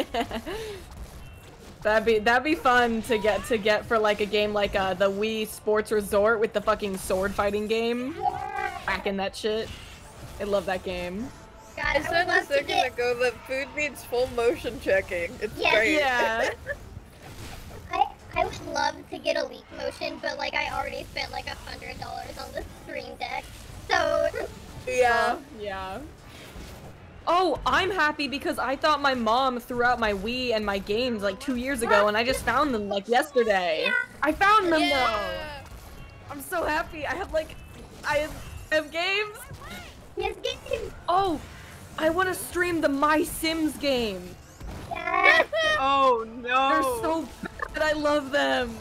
that'd be that'd be fun to get to get for like a game like uh the Wii Sports Resort with the fucking sword fighting game. Back in that shit. I love that game. God, I I said a second get, ago that food needs full motion checking. It's Yes. great. Yeah. I, I would love to get a Leap Motion, but like I already spent like a hundred dollars on the stream deck. So, yeah. Yeah. Oh, I'm happy because I thought my mom threw out my Wii and my games like two years ago, and I just found them like yesterday. I found them Yeah. though. I'm so happy. I have like, I have, I have games. yes, game. Oh, I want to stream the My Sims game. Yes. Oh no. They're so bad. I love them.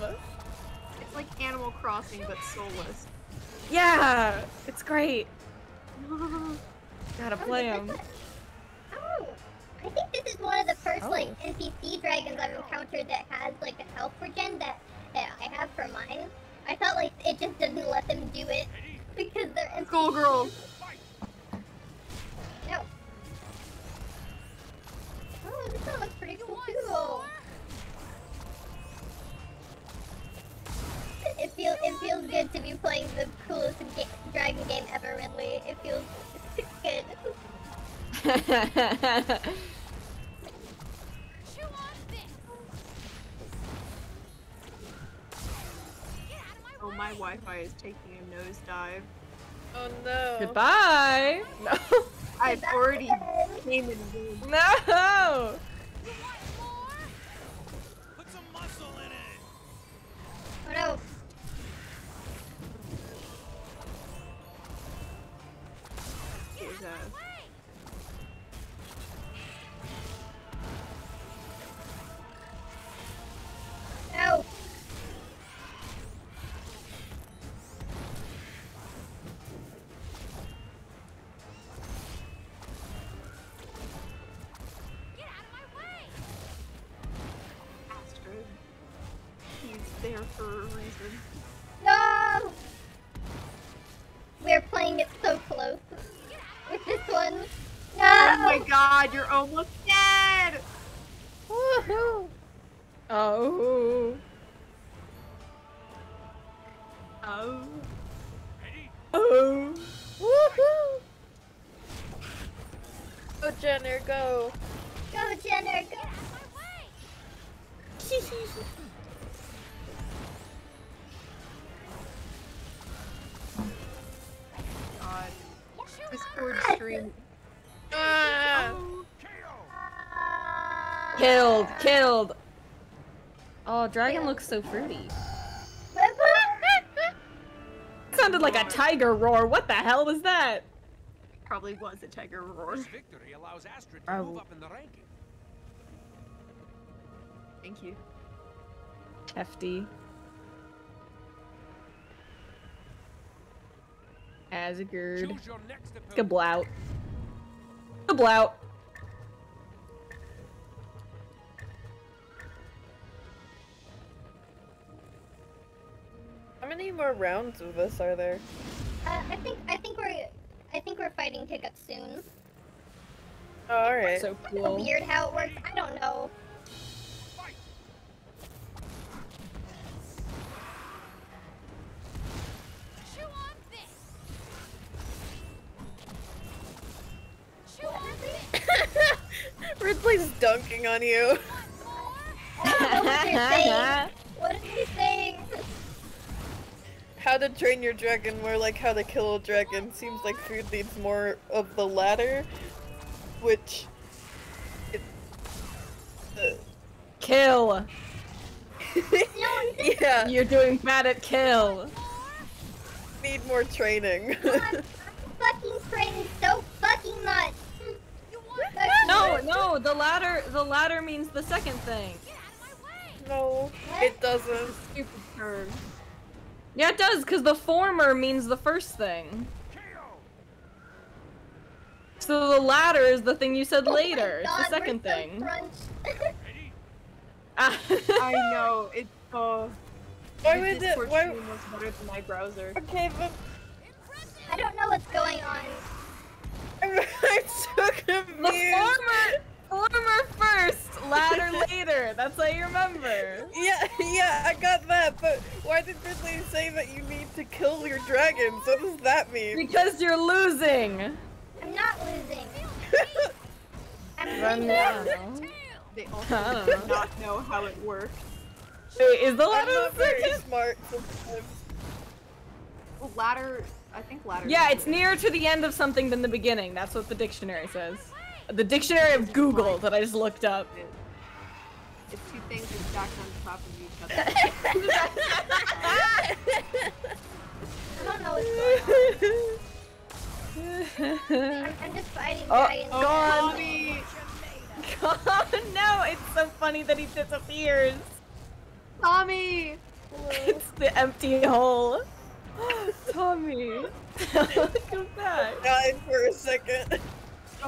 It's like Animal Crossing but soulless. Yeah, it's great. Gotta oh, play them. Oh, I think this is one of the first Oh. like NPC dragons I've encountered that has like a health regen that, that I have for mine. I thought like it just didn't let them do it because they're NPCs. Schoolgirl. No. Oh, this one looks pretty cool It feels it feels good to be playing the coolest ga- dragon game ever, Ridley. It feels good. Chew on this! Get out of my Oh, my Wi-Fi is taking a nosedive. Oh no. Goodbye. No. I've already came in game. No. You want more? Put some muscle in it. Oh no. Killed. Killed. Oh, dragon looks so fruity. sounded like a tiger roar. What the hell was that? probably was a tiger roar. This victory allows Astrid to Bravo. move up in the ranking. Thank you. Hefty. As a gird. Choose your next opponent. Gablout. Gablout. More rounds of this are there? Uh, I think I think we're I think we're fighting Hiccup soon. Oh, alright. So It's cool. weird how it works. I don't know. Chew on this. Chew on this. Ridley's dunking on you. I don't know what they're saying. What are they saying? How to train your dragon, more like how to kill a dragon. Seems like food needs more of the latter, which. It, uh, Kill. yeah, You're doing bad at kill. need more training. I'm fucking training so fucking much. No, no, the latter the latter means the second thing. Get out of my way. no, it doesn't. Stupid term. Yeah, it does, because the former means the first thing. So the latter is the thing you said Oh my later. It's the second thing. I know. It's uh. Why my would it? Why? was better than my browser. Okay, but I don't know what's going on. I'm, I'm so the former former first, latter later. That's how you remember. Yeah, yeah, I got that, but why did Ridley say that you need to kill your dragons? What does that mean? Because you're losing. I'm not losing. I'm Run losing. now. They also do not know how it works. Wait, is the I'm not the very smart sometimes. Ladder. I think ladder. Yeah, it's nearer to the end of something than the beginning. That's what the dictionary says. The dictionary of Google that I just looked up. It's two things that stacked on top of each other. I don't know what's going on. I'm, I'm just fighting Oh, dragons. oh, God. Tommy! God, no, it's so funny that he disappears. Tommy! It's the empty hole. Tommy. Come back. Died for a second.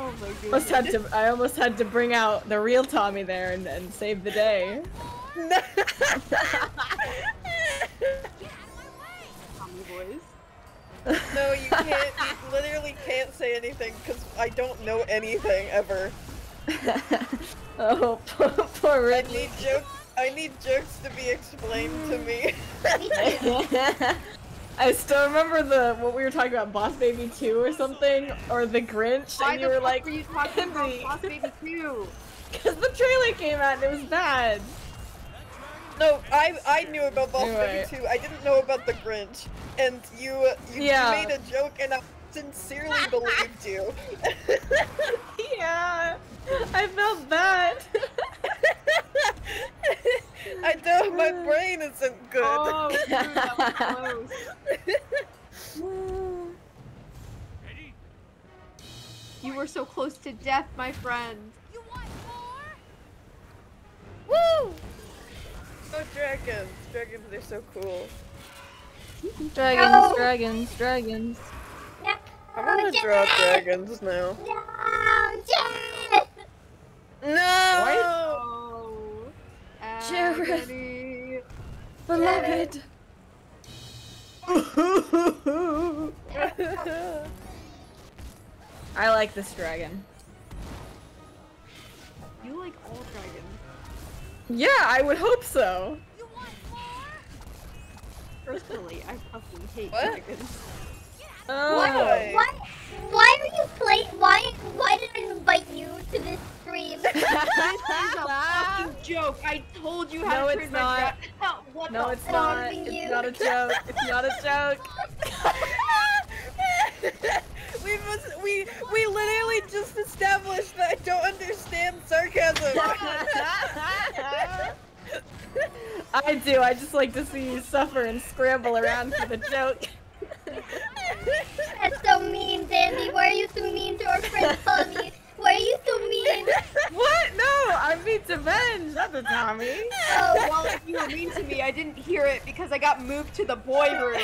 Oh my Almost had to, I almost had to bring out the real Tommy there and, and save the day. No. Tommy boys. no, you can't. You literally can't say anything because I don't know anything ever. oh, poor, poor I need jokes. I need jokes to be explained to me. I still remember the what we were talking about, Boss Baby 2 or something, or The Grinch, Why and the you were fuck like, were you talking about Boss Baby 2? because the trailer came out and it was bad. No, I I knew about Boss Anyway. Baby 2. I didn't know about the Grinch, and you you Yeah. made a joke, and I sincerely believed you. Yeah, I felt bad. I know my brain isn't good. Oh, dude, that was close. Ready? You were so close to death, my friend. You want more? Woo! Oh, dragons! Dragons are so cool. dragons, No. dragons, dragons. No, I'm gonna draw dragons now. No, Jack! No! Oh. Uh, Jared. Beloved. I like this dragon. You like all dragons. Yeah, I would hope so. You want more? Personally, I fucking hate What? dragons. Oh. Why? Why? Why are you play? Why? Why did I invite you to this stream? This is a fucking joke. I told you how No, to it's not. dra- what No, it's not. It's you. not a joke. It's not a joke. we must. We we literally just established that I don't understand sarcasm. I do. I just like to see you suffer and scramble around for the joke. That's so mean, Sandy. Why are you so mean to our friend Tommy? Why are you so mean? What? No, I'm mean to Ben, not to Tommy. Oh, Well, if you were mean to me, I didn't hear it because I got moved to the boy room.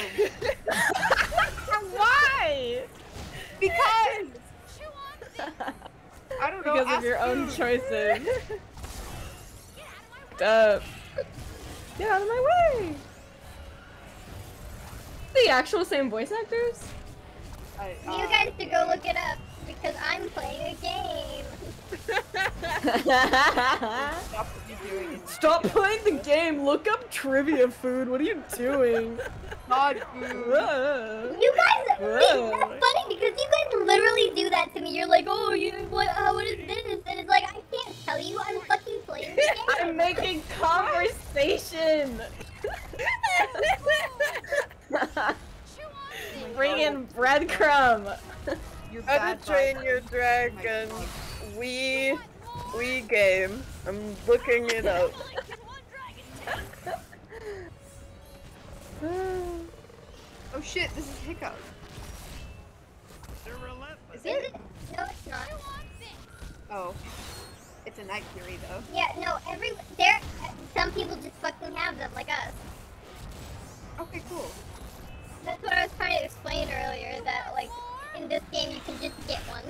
Why? Because I don't know. Because of ask your own Food. choices. Uh, get out of my way! The actual same voice actors? I, you uh, guys should go look it up because I'm playing a game. Stop what you're doing. It's Stop playing the game. Look up trivia food. What are you doing? God food. You guys, wait, that's funny because you guys literally do that to me. You're like, oh, you, what, how, what is this? And it's like, I can't tell you. I'm fucking playing the game. I'm making conversation. Bring in breadcrumb. You're How bad to Train. Your Dragon Wii Wii game. I'm looking it up. Oh shit, this is Hiccup. They're relentless. Is Is it? it? No, it's not. Oh. It's a Night Fury though. Yeah, no, every, there, some people just fucking have them, like us. Okay, cool. That's what I was trying to explain earlier, that, like, in this game you can just get one.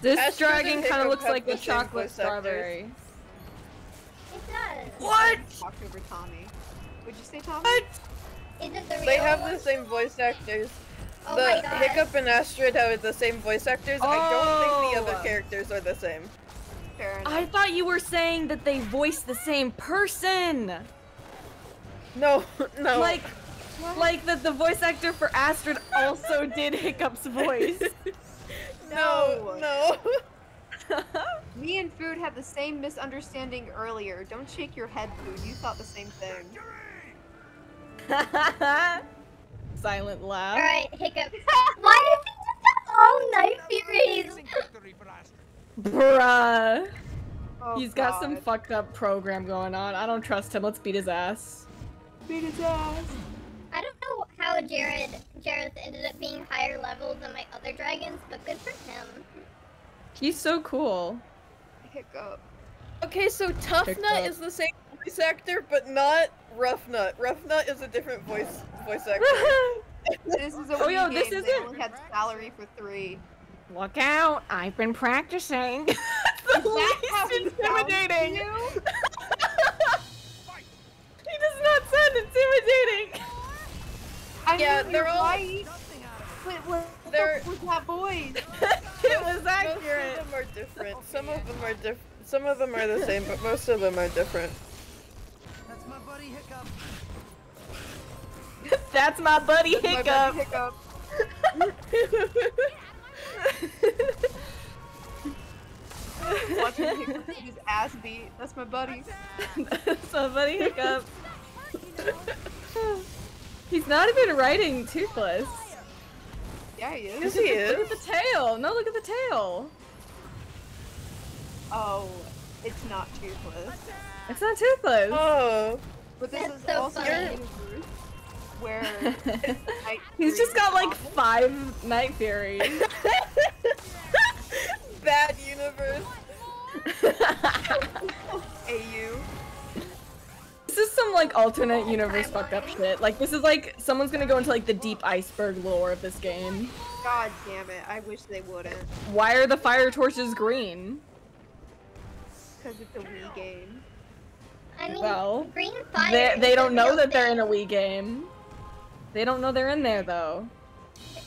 This Astrid and dragon kind of looks like the chocolate voice strawberry. it does. What? Talked over Tommy. Would you say Tommy? What? Is it the real They have one? the same voice actors. Oh the my god. Hiccup and Astrid have the same voice actors. I don't think the Oh. other characters are the same. Fair enough. I thought you were saying that they voiced the same person. No, no. Like, like that the voice actor for Astrid also did Hiccup's voice. no, no. Me and Food had the same misunderstanding earlier. Don't shake your head, Food. You thought the same thing. Silent laugh. Alright, Hiccup. Why does he just have all night furies? Amazing victory for Astrid. Bruh. Oh, He's got some fucked up program going on. I don't trust him. Let's beat his ass. Beat his ass. I don't know how Jared Jareth ended up being higher level than my other dragons, but good for him. He's so cool. Hiccup. Okay, so Tough Hiccup. Nut is the same voice actor, but not Ruffnut. Rough Nut is a different voice voice actor. This is a Oh, Wii yo, game. this is they it. only had salary for three. Look out! I've been practicing. the That's how least he sounds intimidating. he does not sound intimidating. I Yeah, mean, they're you're all- right. But what the They're- fuck was that voice? it was Most accurate. of them are different. Some of them are different. Some of them are the same, but most of them are different. That's my buddy Hiccup. That's my buddy My Hiccup. buddy Hiccup. Watching Hiccup get his ass beat. That's my buddy. That's my buddy Hiccup. He's not even writing Toothless. Yeah, he Yes, is. he Look at the tail. No, look at the tail. Oh, it's not toothless. It's not Toothless. Oh, But this That's is so also funny. a universe where Night He's just got like is five Night Furies. bad universe. AU. This is some like alternate universe fucked up shit. Like this is like someone's gonna go into like the deep iceberg lore of this game. God damn it! I wish they wouldn't, Why are the fire torches green? because it's a Wii game. I mean, Well, green fire. They, they don't know that they're in a. Wii game. They don't know they're in there though.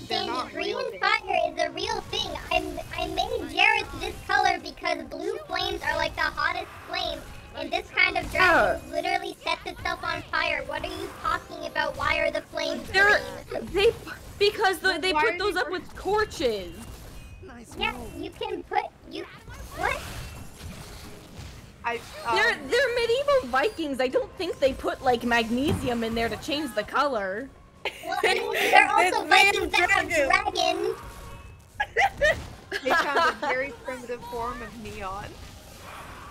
They're Sandy, not green fire is a real thing. I I made Jareth this color because blue flames are like the hottest flame, and this kind of dragon literally sets itself on fire. What are you talking about? Why are the flames They're green? they because the, they put those up with torches. Nice Yeah, move. you can put you. What? I. Um, They're they're medieval Vikings. I don't think they put like magnesium in there to change the color. Well, I mean, they're also Vikings of that have dragons. They found a very primitive form of neon.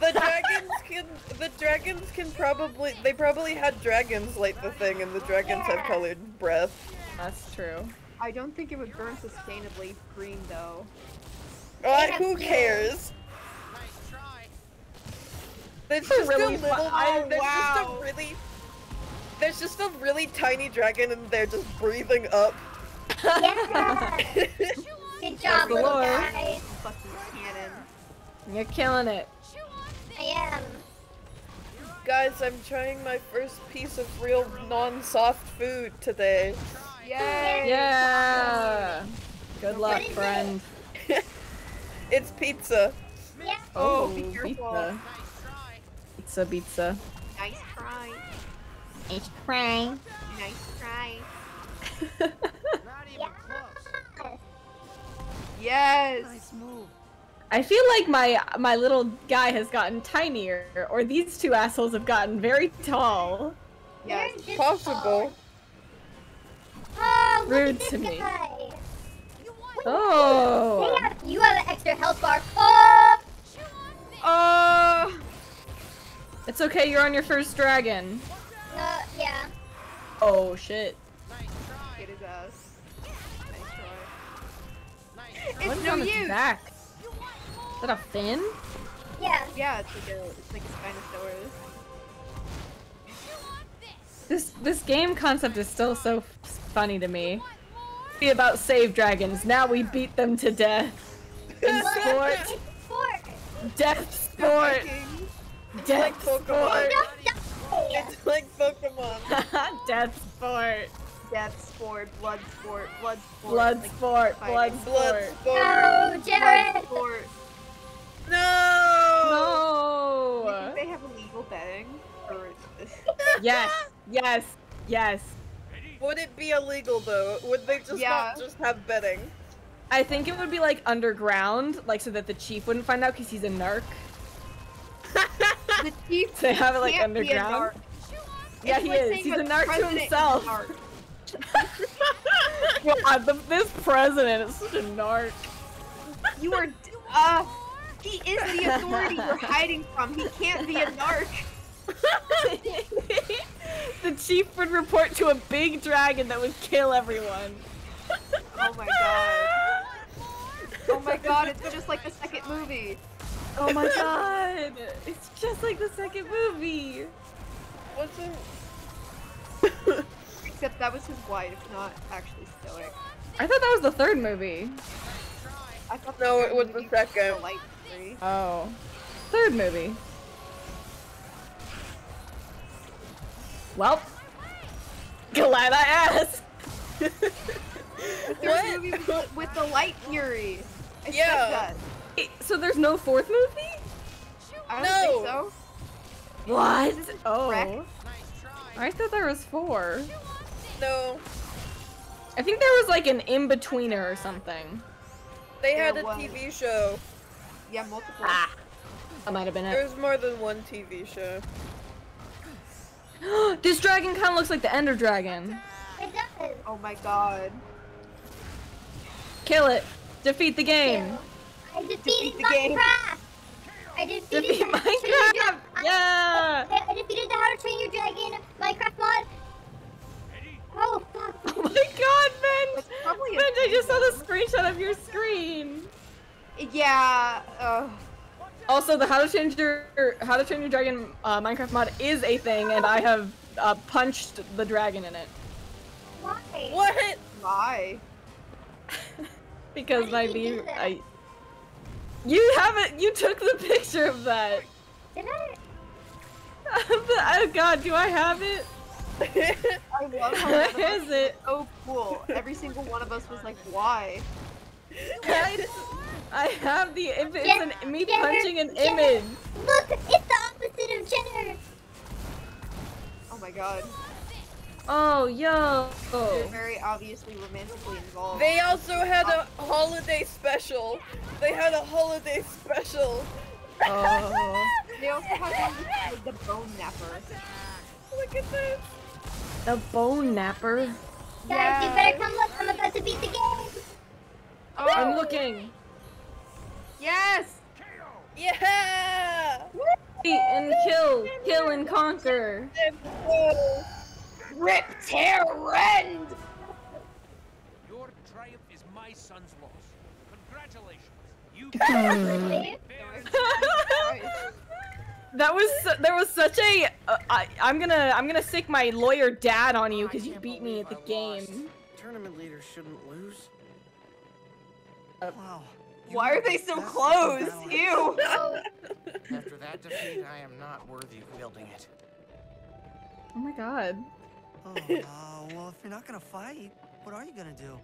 The dragons can. The dragons can probably. They probably had dragons light the thing, and the dragons have colored breath. That's true. I don't think it would burn sustainably green though. Uh, who cares? Nice try. There's a just really a little. Oh, there's wow. just a really. There's just a really tiny dragon, and they're just breathing up. Yeah. Good job, the little Lord. guy. Fucking cannon. You're killing it. I am. Guys, I'm trying my first piece of real non-soft food today. Yay! Yeah. Good luck, is it? friend. It's pizza. Yeah. Oh, oh be. Pizza. Pizza, pizza. Nice try. H cry. Nice try. Not even close. Yes. Nice move. I feel like my my little guy has gotten tinier, or these two assholes have gotten very tall. Yes. You're Possible. Oh, look Rude at this to me. guy. Oh. They have, you have an extra health bar. Oh, Oh. It's okay, you're on your first dragon. no, yeah. Oh shit. Nice try. Get his. Nice try. Nice It's What is no use. back? Is that a fin? Yeah. Yeah, it's like a, it's like a Spinosaurus. This this game concept is still so f- funny to me. Be about save dragons. Now we beat them to death. In sport, Sport. death sport, death Pokemon. sport, It's like Pokemon. death sport, Death sport, blood sport, blood sport. blood like sport, blood fighting. Blood sport. sport. No, Blood Jared. sport. No! Do you No. think they have illegal betting? Or Yes, yes, yes. Would it be illegal though? Would they just Yeah. not just have betting? I think it would be like underground, like so that the chief wouldn't find out because he's a narc. the chief They have it like can't be a underground. Yeah, It's he like is. He's a the narc to president is a himself. narc. God, the, this president is such a narc. You are, uh, he is the authority you're hiding from. He can't be a narc. the chief would report to a big dragon that would kill everyone. Oh my god. Oh my god, it's just like the second movie. Oh my god! It's just like the second movie. Wasn't Except that was his wife, not actually Stoic. I thought that was the third movie. I thought No, it was the movie second. The three. Oh. Third movie. Well. Glad I asked. The third What? movie was with the light fury. I Yeah. said that. So there's no fourth movie? I don't No. think so. What? Oh. Nice. I thought there was four. no. I think there was like an in-betweener or something. They had There a was. TV show. Yeah, multiple. Ah. That might have been it. There's more than one TV show. this dragon kind of looks like the Ender Dragon. It does. Oh my god. Kill it. Defeat the game. I defeated Defeat the game. Minecraft. I defeated Defeat the How to Train Your Minecraft. Dra- I- Yeah. I, I defeated the How to Train Your Dragon Minecraft mod. Oh fuck. Oh my god, Ben! That's probably Ben, I just saw the screenshot of your screen. Yeah. Uh, Also, the How to Change Your How to Train Your Dragon uh, Minecraft mod is a thing, and I have uh, punched the dragon in it Why? What? why? because my did you do beam. that? I. You haven't. You took the picture of that. Did I? oh God, do I have it? I love how Where none of it? so cool. Every single one of us was like, why? I, I have the. If it's Jen- an, me Jenner- punching an Jenner- image. Look, it's the opposite of Jenner. Oh my god. Oh, yo. They're very obviously romantically involved. they also had a holiday special. They had a holiday special. Oh. They also had one with like, the bone napper. Look at this. The Boneknapper. Guys, you better come look. I'm about to beat the game. Oh, I'm looking. Yes! Yeah! Eat and kill, kill and conquer. Rip, tear, rend! Your triumph is my son's loss. Congratulations. You That was su- there was such a uh, I, I'm gonna I'm gonna sic my lawyer dad on you because you beat me at the believe I lost. game. Tournament leaders shouldn't lose. Uh, Wow. You Why are they so close? battle Ew! Oh, After that defeat, I am not worthy of wielding it. Oh my god. Oh, uh, well, if you're not gonna fight, what are you gonna do?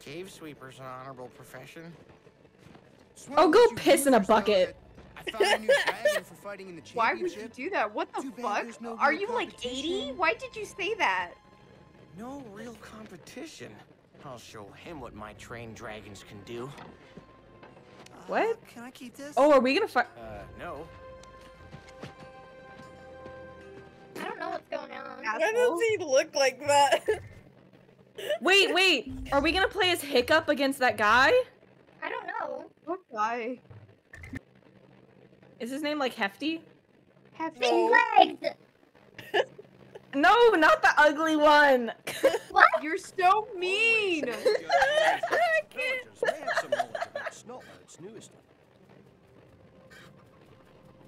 Cave sweeper's an honorable profession. Oh, go piss in a bucket. I found a new dragon for fighting in the Why would you do that? What the Too fuck? no Are you like 80? Why did you say that? No real competition. I'll show him what my trained dragons can do. Uh, What? Can I keep this? Oh, are we gonna fight? Uh, no. I don't know what's going on. Why Asshole. does he look like that? Wait, wait. Are we gonna play as Hiccup against that guy? I don't know. What guy? Is his name like Hefty? Hefty. No. legs! No, not the ugly one. What? You're so mean! Villagers may have some knowledge about Snotlout's newest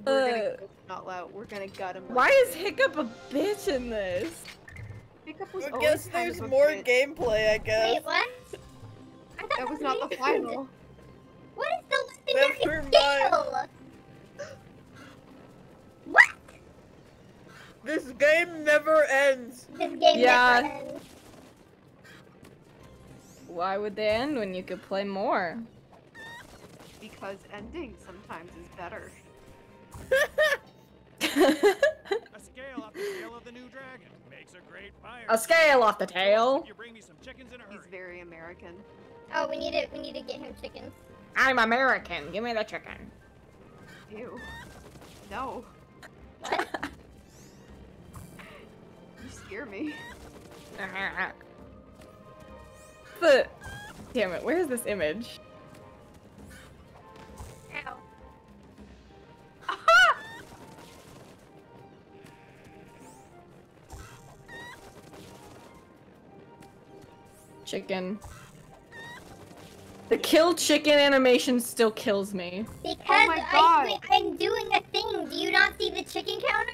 We're gonna Uh, go not loud. We're gonna gut him. Why is Hiccup a bitch in this? Hiccup was I always guess kind there's of more bitch. gameplay, I guess. Wait, what? I thought That was not the the final. What is the legendary Never mind. skill? What? This game never ends. This game Yeah. never ends. Why would they end when you could play more? Because ending sometimes is better. A scale off the tail of the new dragon makes a great fire. a scale off the tail. You bring me some chickens in a He's very American. Oh, we need to we need to get him chickens. I'm American. Give me the chicken. Ew. No. What? You scare me. the damn it. Where's this image? Ow. Chicken. The kill chicken animation still kills me. Because Oh my God. wait, I'm doing a thing. Do you not see the chicken counter?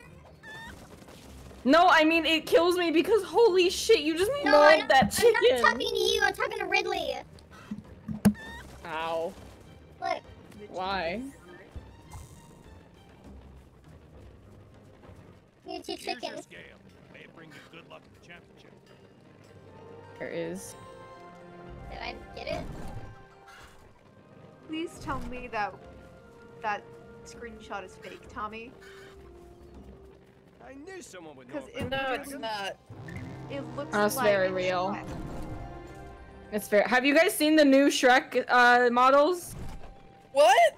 No, I mean it kills me because holy shit, you just No, mauled I'm not, that I'm not talking to you. I'm talking to Ridley. Ow. Look, Why? here's two chickens. May it bring you good luck at the championship. There is. Did I get it? Please tell me that that screenshot is fake, Tommy. I knew someone would know. Because it, No, it's not. it looks That's like very real. Shrek. It's fair. Have you guys seen the new Shrek uh, models? What?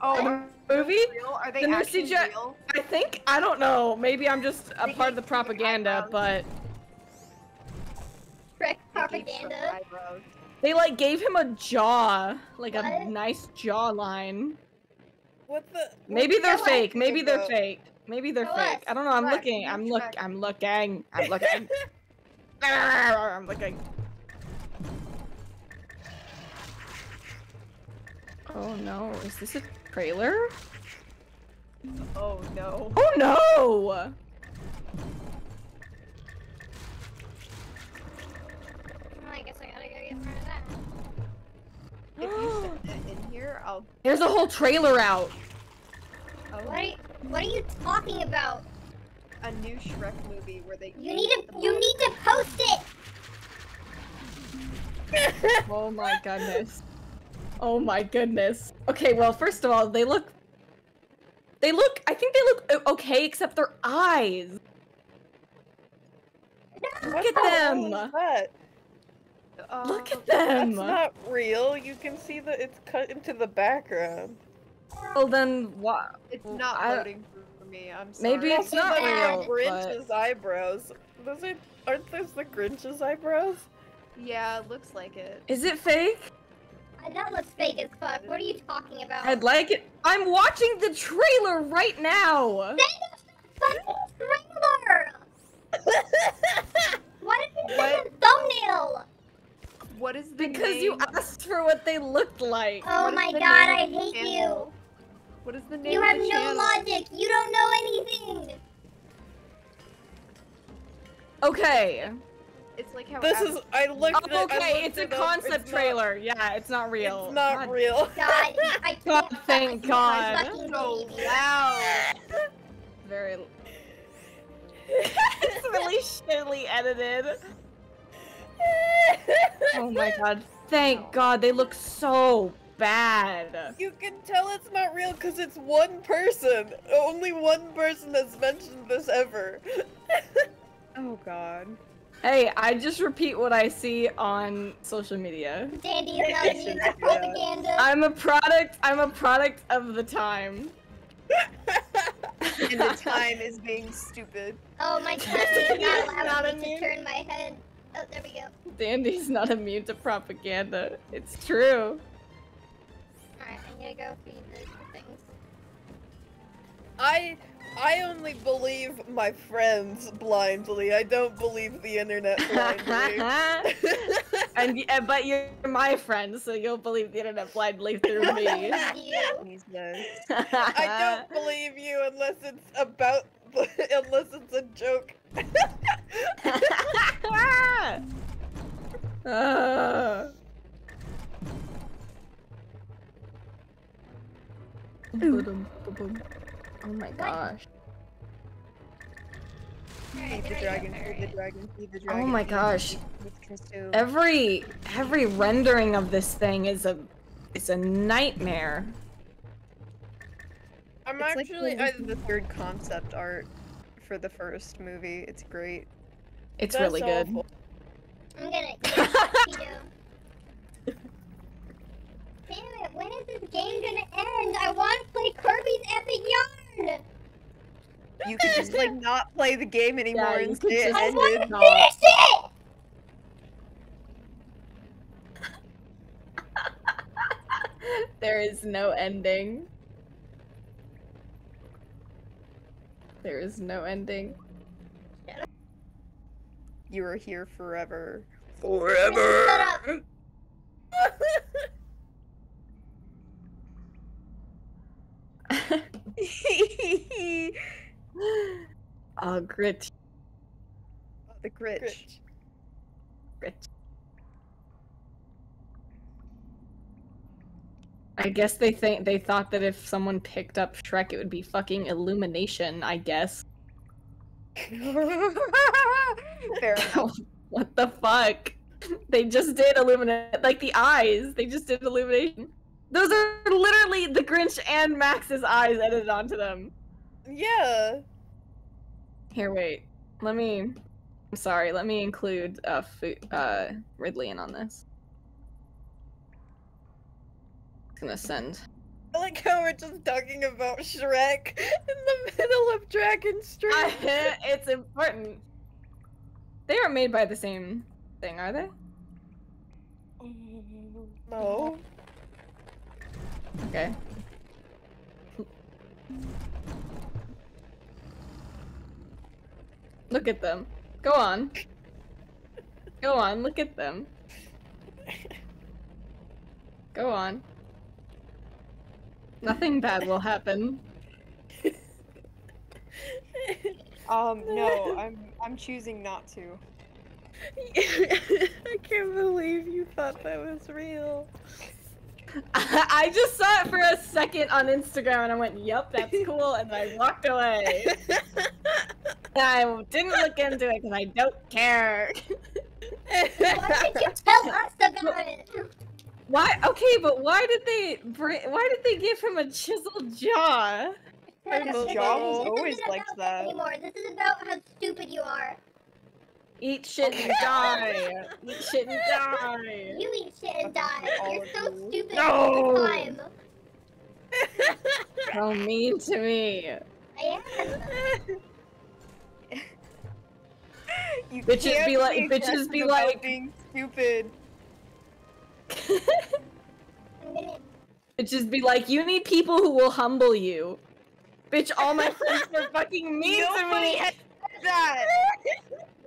Oh, The movie? real? Are they The new actually CGI real? I think I don't know. Maybe I'm just a They part of the propaganda, but Shrek They gave Shrek propaganda. they like gave him a jaw, like a nice jawline. What the? what Maybe they're fake. Maybe they're fake. Maybe they're Show fake. us. I don't know. I'm Shrek, looking. I'm look. I'm looking. I'm looking. I'm looking. Oh no! Is this a trailer? Oh no. Oh no! I guess I gotta go get rid of that. If you send it in here, I'll. There's a whole trailer out. Oh, you, what are you talking about? a new Shrek movie where they. You need to you need to post it. Oh my goodness. Oh my goodness. Okay, well, first of all, they look. They look. I think they look okay, except their eyes. Look at them. is that? Uh, Look at them. That's not real. You can see that it's cut into the background. Well, then what? It's not I- loading for me. I'm sorry. Maybe it's Also, not the real. Grinch's But... eyebrows. Those are aren't those the Grinch's eyebrows? Yeah, it looks like it. Is it fake? Uh, that looks fake as fuck. What are you talking about? I'd like it. I'm watching the trailer right now. fucking trailer! Why did you What? send a thumbnail? What is the Because you name? asked for what they looked like. Oh What is my the god, name I of the hate channel? you. What is the name You of have no channel? logic. You don't know anything. Okay. It's like how This Ab- is. I looked. Oh, it- I okay, looked it's a it concept it's not- trailer. Yeah, it's not real. It's not God real. God, I can't. God, thank God. fucking so believe you. loud. Very. it's really shittily edited. Oh my god. Thank god, they look so bad. You can tell it's not real because it's one person. Only one person has mentioned this ever. Oh god. Hey, I just repeat what I see on social media. Dandy is not immune to propaganda. I'm a product. I'm a product of the time. And the time is being stupid. Oh my god, it's not Not allowing me to turn my head. Oh, there we go. Dandy's not immune to propaganda. It's true. Alright, I need go feed the things. I I only believe my friends blindly. I don't believe the internet blindly. and y- uh, but you're my friend, so you'll believe the internet blindly through me. I don't believe you unless it's about unless it's a joke. Ah. Boom, boom, boom. Oh my gosh. Feed the dragon, feed the oh dragon, feed the dragon. Oh my gosh. dragon, feed the consume. Every every rendering of this thing is a is a nightmare. I'm It's actually like I, the, the third concept art for the first movie. It's great. It's that's really good. awful. I'm gonna eat Cheeto. Damn it, when is this game gonna end? I want to play Kirby's Epic Yarn! You could just like not play the game anymore you and could say it just- I want to finish it! there is no ending. There is no ending. You are here forever. Forever! Shut oh, grit. the gritch. Gritch. Grit. I guess they think they thought that if someone picked up Shrek, it would be fucking Illumination. I guess. Fair what the fuck? They just did Illuminate, like the eyes. They just did Illumination. Those are literally the Grinch and Max's eyes edited onto them. Yeah. Here, wait. Let me. I'm sorry. Let me include uh, uh Ridley in on this. gonna send. I like how we're just talking about Shrek in the middle of Dragon Street. it's important. They are made by the same thing, are they? No. Okay. Look at them. Go on. Go on, look at them. Go on. Nothing bad will happen. Um, no, I'm I'm choosing not to. I can't believe you thought that was real. I just saw it for a second on Instagram and I went, "Yep, that's cool," and I walked away. And I didn't look into it because I don't care. Why did you tell us about it? Why? Okay, but why did they bring? Why did they give him a chiseled jaw? His This jaw was always about like that. Anymore. This is about how stupid you are. Eat shit and die. Eat shit and die. You eat shit and die. You're so stupid No. all the time. So mean to me. I am. You Bitches be like- bitches be like- being stupid. It'd just be like, you need people who will humble you. Bitch, all my friends are fucking mean to Nobody me. has that.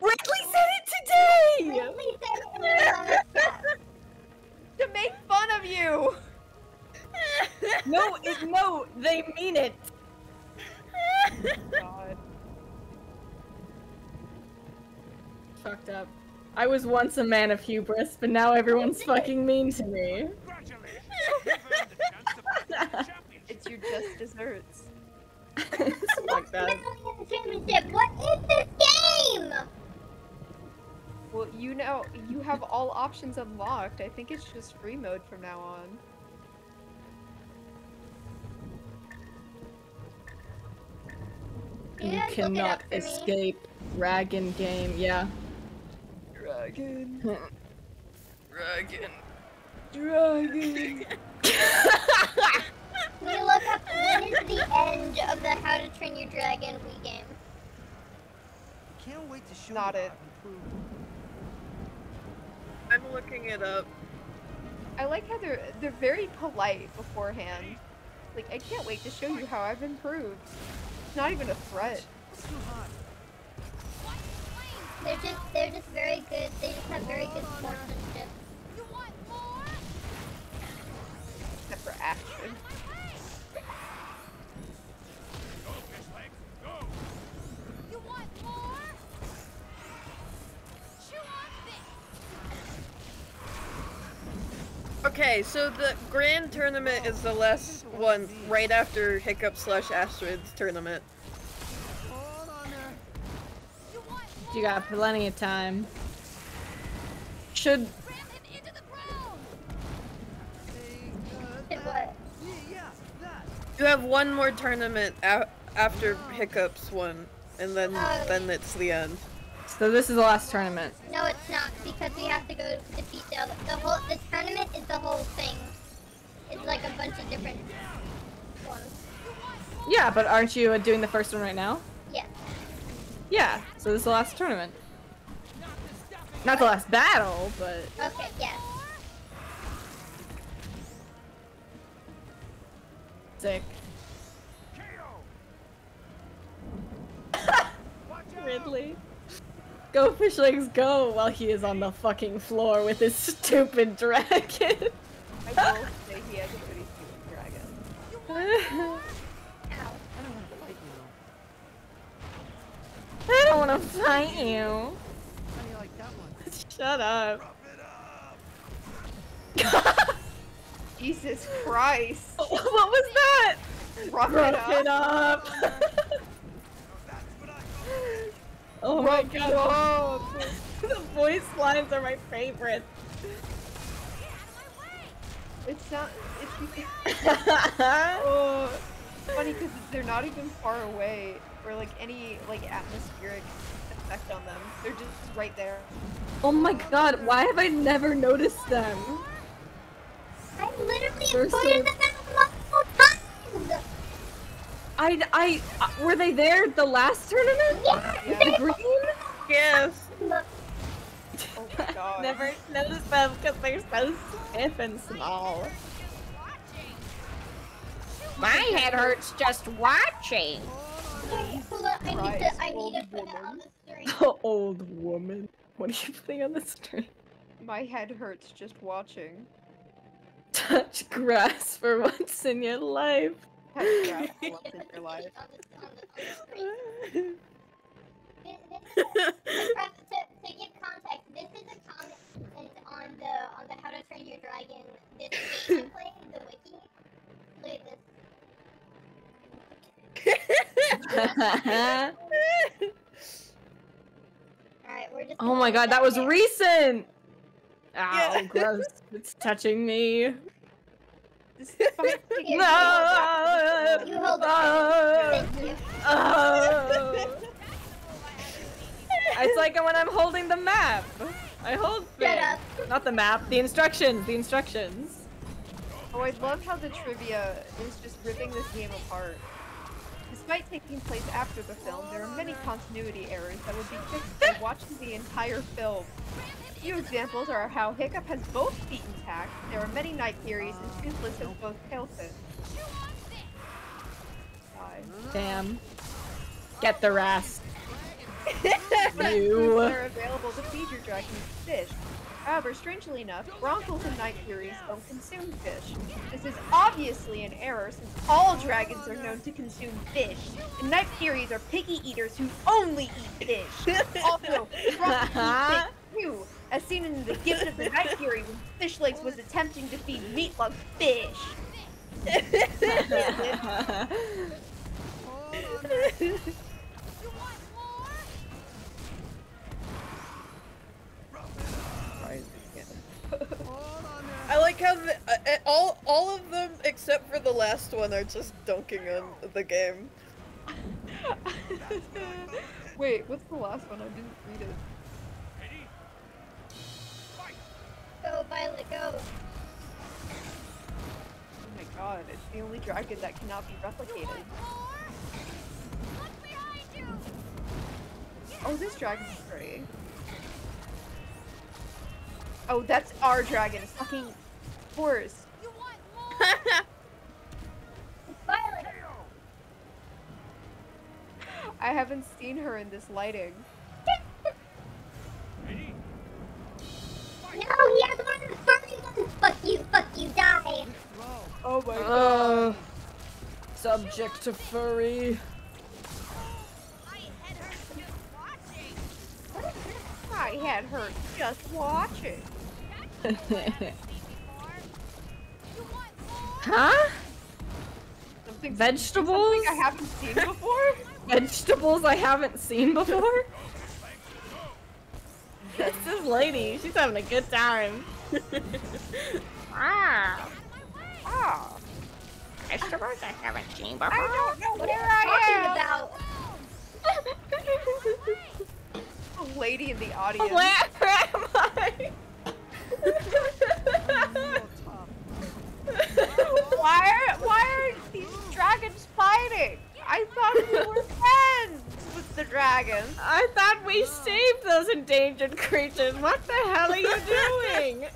Ridley said it today. Ridley said it on his chat. To make fun of you. No, it, no, they mean it. God. Fucked up. I was once a man of hubris, but now everyone's fucking mean to me. Congratulations! You've earned the chance to play for the championship. It's your just desserts. Fuck that. Million championship. What is this game? Well, you know, you have all options unlocked. I think it's just free mode from now on. You guys look it cannot up me? escape Dragon game, yeah. Dragon. Dragon. Dragon. Can you look up when is the end of the How to Train Your Dragon Wii game? Can't wait to show Not you it. how I've improved. I'm looking it up. I like how they're they're very polite beforehand. Like I can't wait to show you how I've improved. It's not even a threat. It's too hot. They're just they're just very good. They just have very good sportsmanship. You want more? Except for action. Okay, so the grand tournament is the last one right after Hiccup slash Astrid's tournament. Hold on there. You want more? You got plenty of time. Should Ram him into the ground. Hey, Did that- what? Yeah, yeah, that. You have one more tournament a- after Hiccup's one, and then then it's the end. So this is the last tournament. No, it's not because we have to go defeat the other. The whole the tournament is the whole thing. It's like a bunch of different ones. Yeah, but aren't you uh, doing the first one right now? Yes. Yeah, so this is the last tournament. Not the last battle, but Okay. Yes. sick. Ridley. Go Fishlegs go while he is on the fucking floor with his stupid dragon. I will say he has a pretty stupid dragon. I don't want to fight you. How do you like that one? Shut up. Jesus Christ. what was that? Rough it Rough it up. Up. oh my Rough it god. the voice lines are my favorite. It's not. It's oh, funny because they're not even far away or like any like atmospheric effect on them. They're just right there. oh my god, why have I never noticed them? I literally They're pointed so- them out multiple times. I, I, uh, were they there the last tournament? Yes. The green? Yes. Oh my god. Never noticed them because they're so stiff and small. My head hurts just watching. okay, hold on. I need Christ, to. I need to old put that on the screen. Old woman. What are you putting on the screen? My head hurts just watching. Touch grass for once in your life. Once in life. To, give context, this is a comment on the on the How to Train Your Dragon this gameplay, the wiki. Look at this. Alright, we're just oh my god, that was there. recent! Ow, Yeah. gross. It's touching me. This fight Here, No! You hold it. Oh! Thank you. Oh! It's like when I'm holding the map. I hold Shut things. up. Not the map, the instructions, the instructions. Oh, I love how the trivia is just ripping this game apart. Despite taking place after the film, there are many continuity errors that would be fixed by watching the entire film. A few examples are how Hiccup has both feet intact, there are many Night Furies, and Toothless has both tail fins. Die. Damn. Get the rest. You. are available to feed your dragons fish. However, strangely enough, Gronckles and Night Furies don't consume fish. This is obviously an error since all dragons are known to consume fish, and Night Furies are picky eaters who only eat fish. also, Gronckles eat fish too, as seen in The Gift of the Night Fury when Fishlegs was attempting to feed Meatlug fish. I like how the, uh, all all of them except for the last one are just dunking on the game. Wait, what's the last one? I didn't read it. Go, Violet, go. Oh my god, it's the only dragon that cannot be replicated. Look behind you! Oh, this dragon's pretty. Oh, that's our dragon. It's fucking horse. You want more? I haven't seen her in this lighting. No, he has one of the furry ones. Fuck you, fuck you, die. Oh my god. Uh, subject to furry. My head hurts just watching. I had her just watching. Huh? Something, Vegetables? Something I haven't seen before? Vegetables I haven't seen before? this lady, she's having a good time. ah, Ah, vegetables I haven't seen before? I don't know What where are you I talking am. about? A lady in the audience. Where am I? Why are why are these dragons fighting? I thought we were friends with the dragons. I thought we saved those endangered creatures. What the hell are you doing?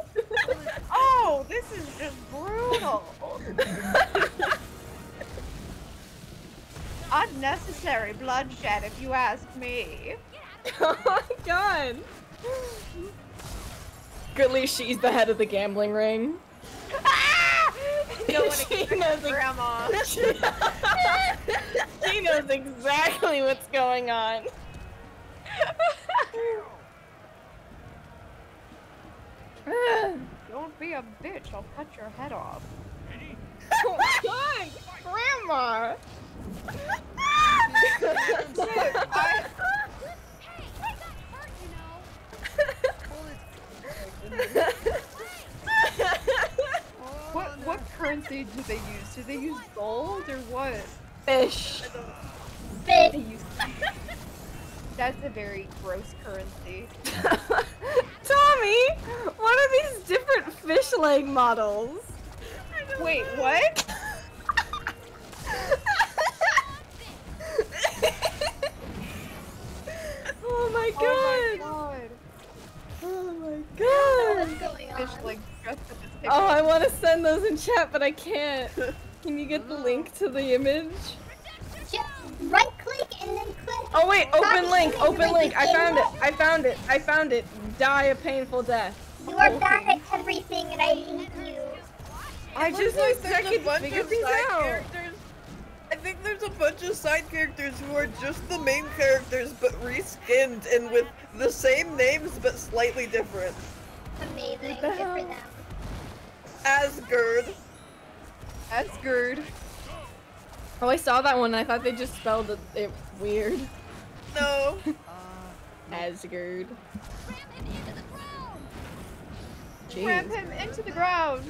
Oh, this is just brutal. Unnecessary bloodshed, if you ask me. oh my god. At least she's the head of the gambling ring. Ah! No one She knows grandma. she knows exactly what's going on. Don't be a bitch. I'll cut your head off. oh my god, Grandma! I- Hey, I got hurt, you know. What what currency do they use? Do they use gold or what? Fish. They Fish. That's a very gross currency. Tommy, what are these different fish leg models? Wait, what? oh my Oh my god! God. Oh my god! going Fish on? like dressed in this Oh, I want to send those in chat, but I can't. Can you get the link to the image? Just right click and then click. Oh wait, Copy open link, open link. I found it. I found it. I found it. Die a painful death. You are bad at everything and I hate you. I just like need there's a seconds to figure of things side out. Characters. I think there's a bunch of side characters who are just the main characters but reskinned and with the same names but slightly different. Amazing. Good for hell? them. Asgard. Asgard. Oh, I saw that one. and I thought they just spelled it, it weird. No. Asgard. Ram Jeez. him into the ground.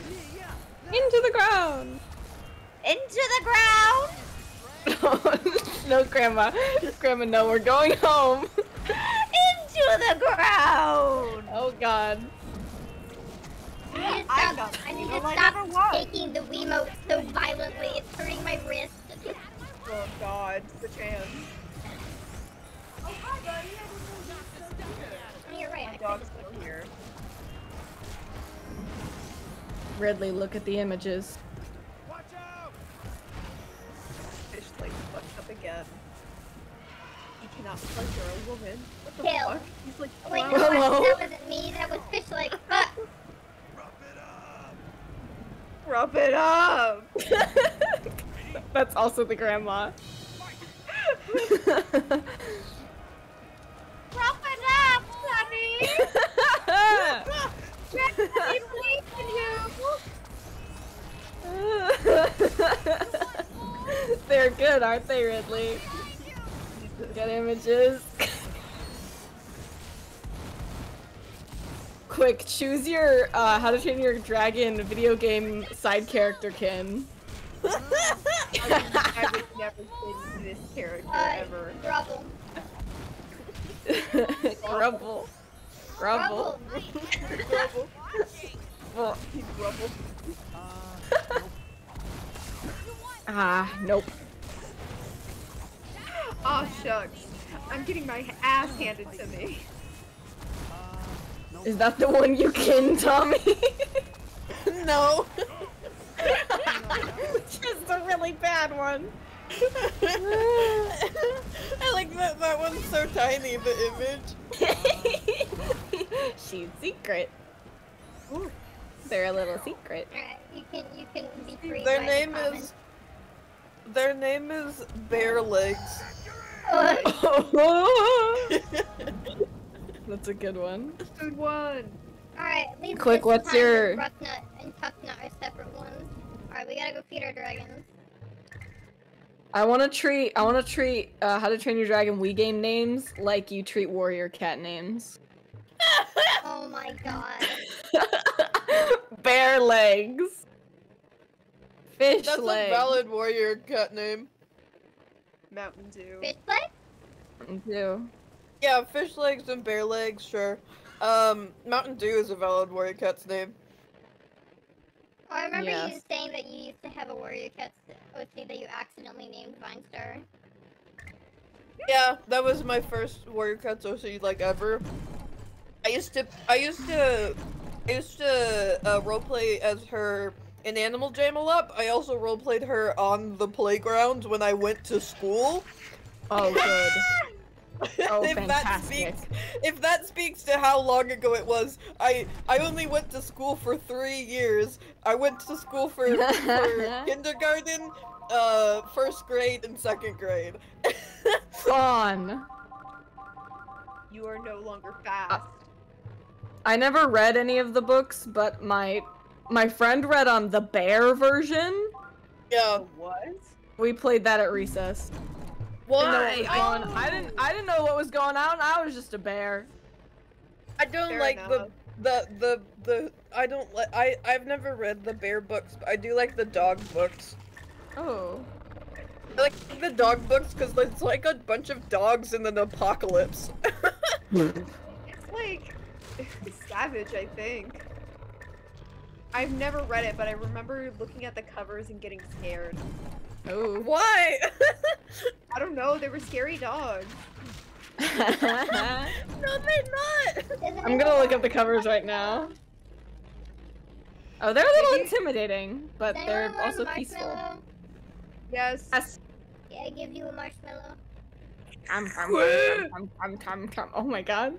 Into the ground. Into the ground. no, Grandma. Grandma, no, we're going home. Into the ground. Oh God. I need to I stop, got I need you, to I stop never was. taking the Wiimote so violently. It's hurting my wrist. Oh god, the chance. Oh, you're right. My I dog's could've- still here. Ridley, look at the images. Again. He cannot pleasure a woman. What the Kill. fuck? He's like, Wait, no, Hello? that wasn't me. That was fish like. Fuck. rub it up. Rub it up. That's also the grandma. rub it up, honey. Gently pleasing you. They're good, aren't they, Ridley? Good images. Quick, choose your uh, How to Train Your Dragon video game side character, Kin. I would never say this character Uh, ever. Rubble. Grubble. Grubble. Rubble. Well, He's rubble. Ah, nope. Aw shucks. I'm getting my ass handed to me. Is that the one you kin, Tommy? No. Just a really bad one. I like that that one's so tiny, the image. She's secret. They're a little secret. You can you can be free. Their name the is their name is Bear Legs. That's a good one. Good one. Alright, leave Quick, what's time your- Rough and Tough Nut are separate ones. Alright, we gotta go feed our dragons. I want to treat I want to treat uh, How to Train Your Dragon Wii game names like you treat Warrior Cat names. Oh my god. Bear legs. Fish That's legs. a valid warrior cat name. Mountain Dew. Fish leg? Too. Yeah, fish legs and bear legs, sure. Um, Mountain Dew is a valid warrior cat's name. Oh, I remember you saying that you used to have a warrior cat OC that you accidentally named Vine Star. Yeah, that was my first warrior cat's OC like ever. I used to, I used to, I used to uh, roleplay as her in Animal Jam a lot. I also roleplayed her on the playground when I went to school. Oh, good. Oh, if that fantastic. speaks, if that speaks to how long ago it was, I I only went to school for three years. I went to school for, for kindergarten, uh, first grade, and second grade. Fun. You are no longer fast. I never read any of the books, but my my friend read um the bear version. Yeah. What? We played that at recess. Didn't know Why? I didn't I didn't know what was going on. I was just a bear. I don't Fair like enough. the the the the. I don't like. I I've never read the bear books, but I do like the dog books. Oh. I like the dog books because it's like a bunch of dogs in an apocalypse. It's like savage, I think. I've never read it, but I remember looking at the covers and getting scared. Oh. Why? I don't know, they were scary dogs. no, they're not. I'm gonna look go- up the covers right now. Oh, they're a little Maybe- intimidating, but Does they're anyone want a also peaceful. Yes. Yes. Yeah, I give you a marshmallow. Tom, tom, tom, tom, tom, tom, tom. Oh my god.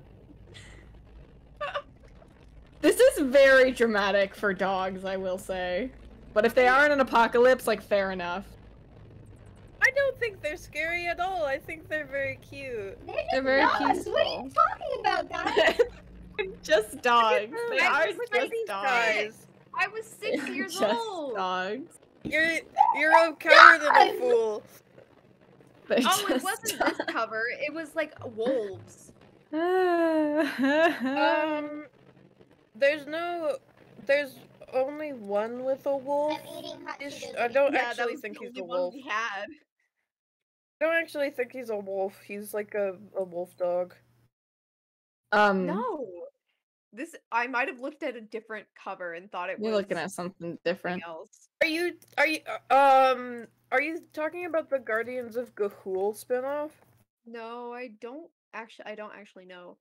This is very dramatic for dogs, I will say. But if they are in an apocalypse, like, fair enough. I don't think they're scary at all. I think they're very cute. They're They're very dogs. What are you peaceful. talking about, guys? just dogs. They I are was just dogs. Guys, I was six years just old. dogs. you're you're a coward and a fool. They're Oh, it wasn't this cover. It was like wolves. Um, there's no, there's only one with a wolf. I'm eating hot Ish- Cheetos. I don't yeah, actually think the he's only a wolf. we had. I don't actually think he's a wolf. He's like a, a wolf dog. um, No. This I might have looked at a different cover and thought it You're was looking at something something different. else. Are you are you uh, um are you talking about the Guardians of Ga'Hoole spinoff? No, I don't actually I don't actually know.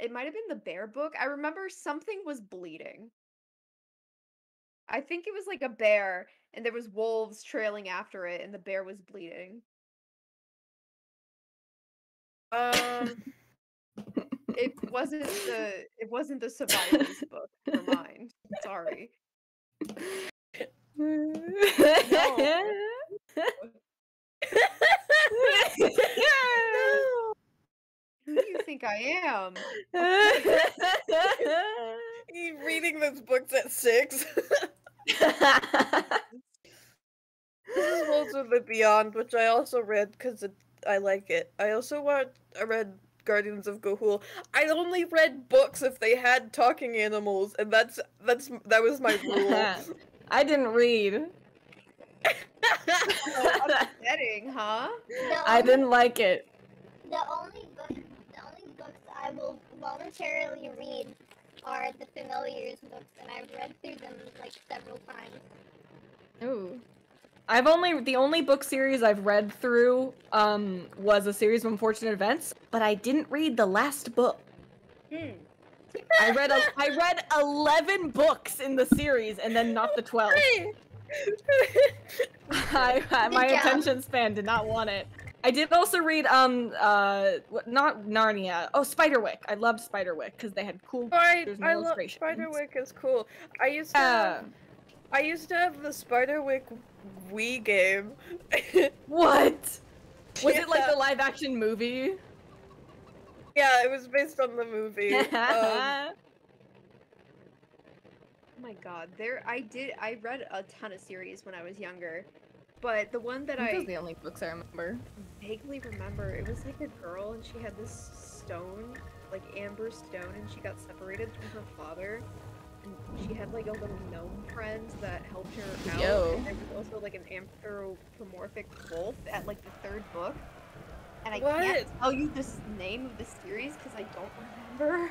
It might have been the bear book. I remember something was bleeding. I think it was like a bear and there was wolves trailing after it and the bear was bleeding. Um It wasn't the it wasn't the survivors book. Never mind. Sorry. Who do you think I am? you reading those books at six. This is Wolves of the Beyond, which I also read because I like it. I also want I read Guardians of Ga'Hoole. I only read books if they had talking animals, and that's that's that was my rule. I didn't read. So upsetting, huh? The I only- didn't like it. The only book, the only books I will voluntarily read are the Familiars books, and I've read through them like several times. Ooh. I've only the only book series I've read through um was a series of unfortunate events, but I didn't read the last book. Hmm. I read a, I read 11 books in the series and then not the 12. I, I- my job. attention span did not want it. I did also read um uh not Narnia. Oh, Spiderwick. I loved Spiderwick because they had cool I, pictures and I love illustrations. Spiderwick is cool. I used to Yeah. have, I used to have the Spiderwick Wii game. What? Was it like the live action movie? Yeah, it was based on the movie. um, Oh my god, there I did I read a ton of series when I was younger. But the one that Those I are the only books I remember. vaguely remember, it was like a girl and she had this stone, like amber stone, and she got separated from her father. And she had like a little gnome friend that helped her out. Yo. And there was also like an anthropomorphic wolf at like the third book. And I What? can't tell you the name of the series because I don't remember.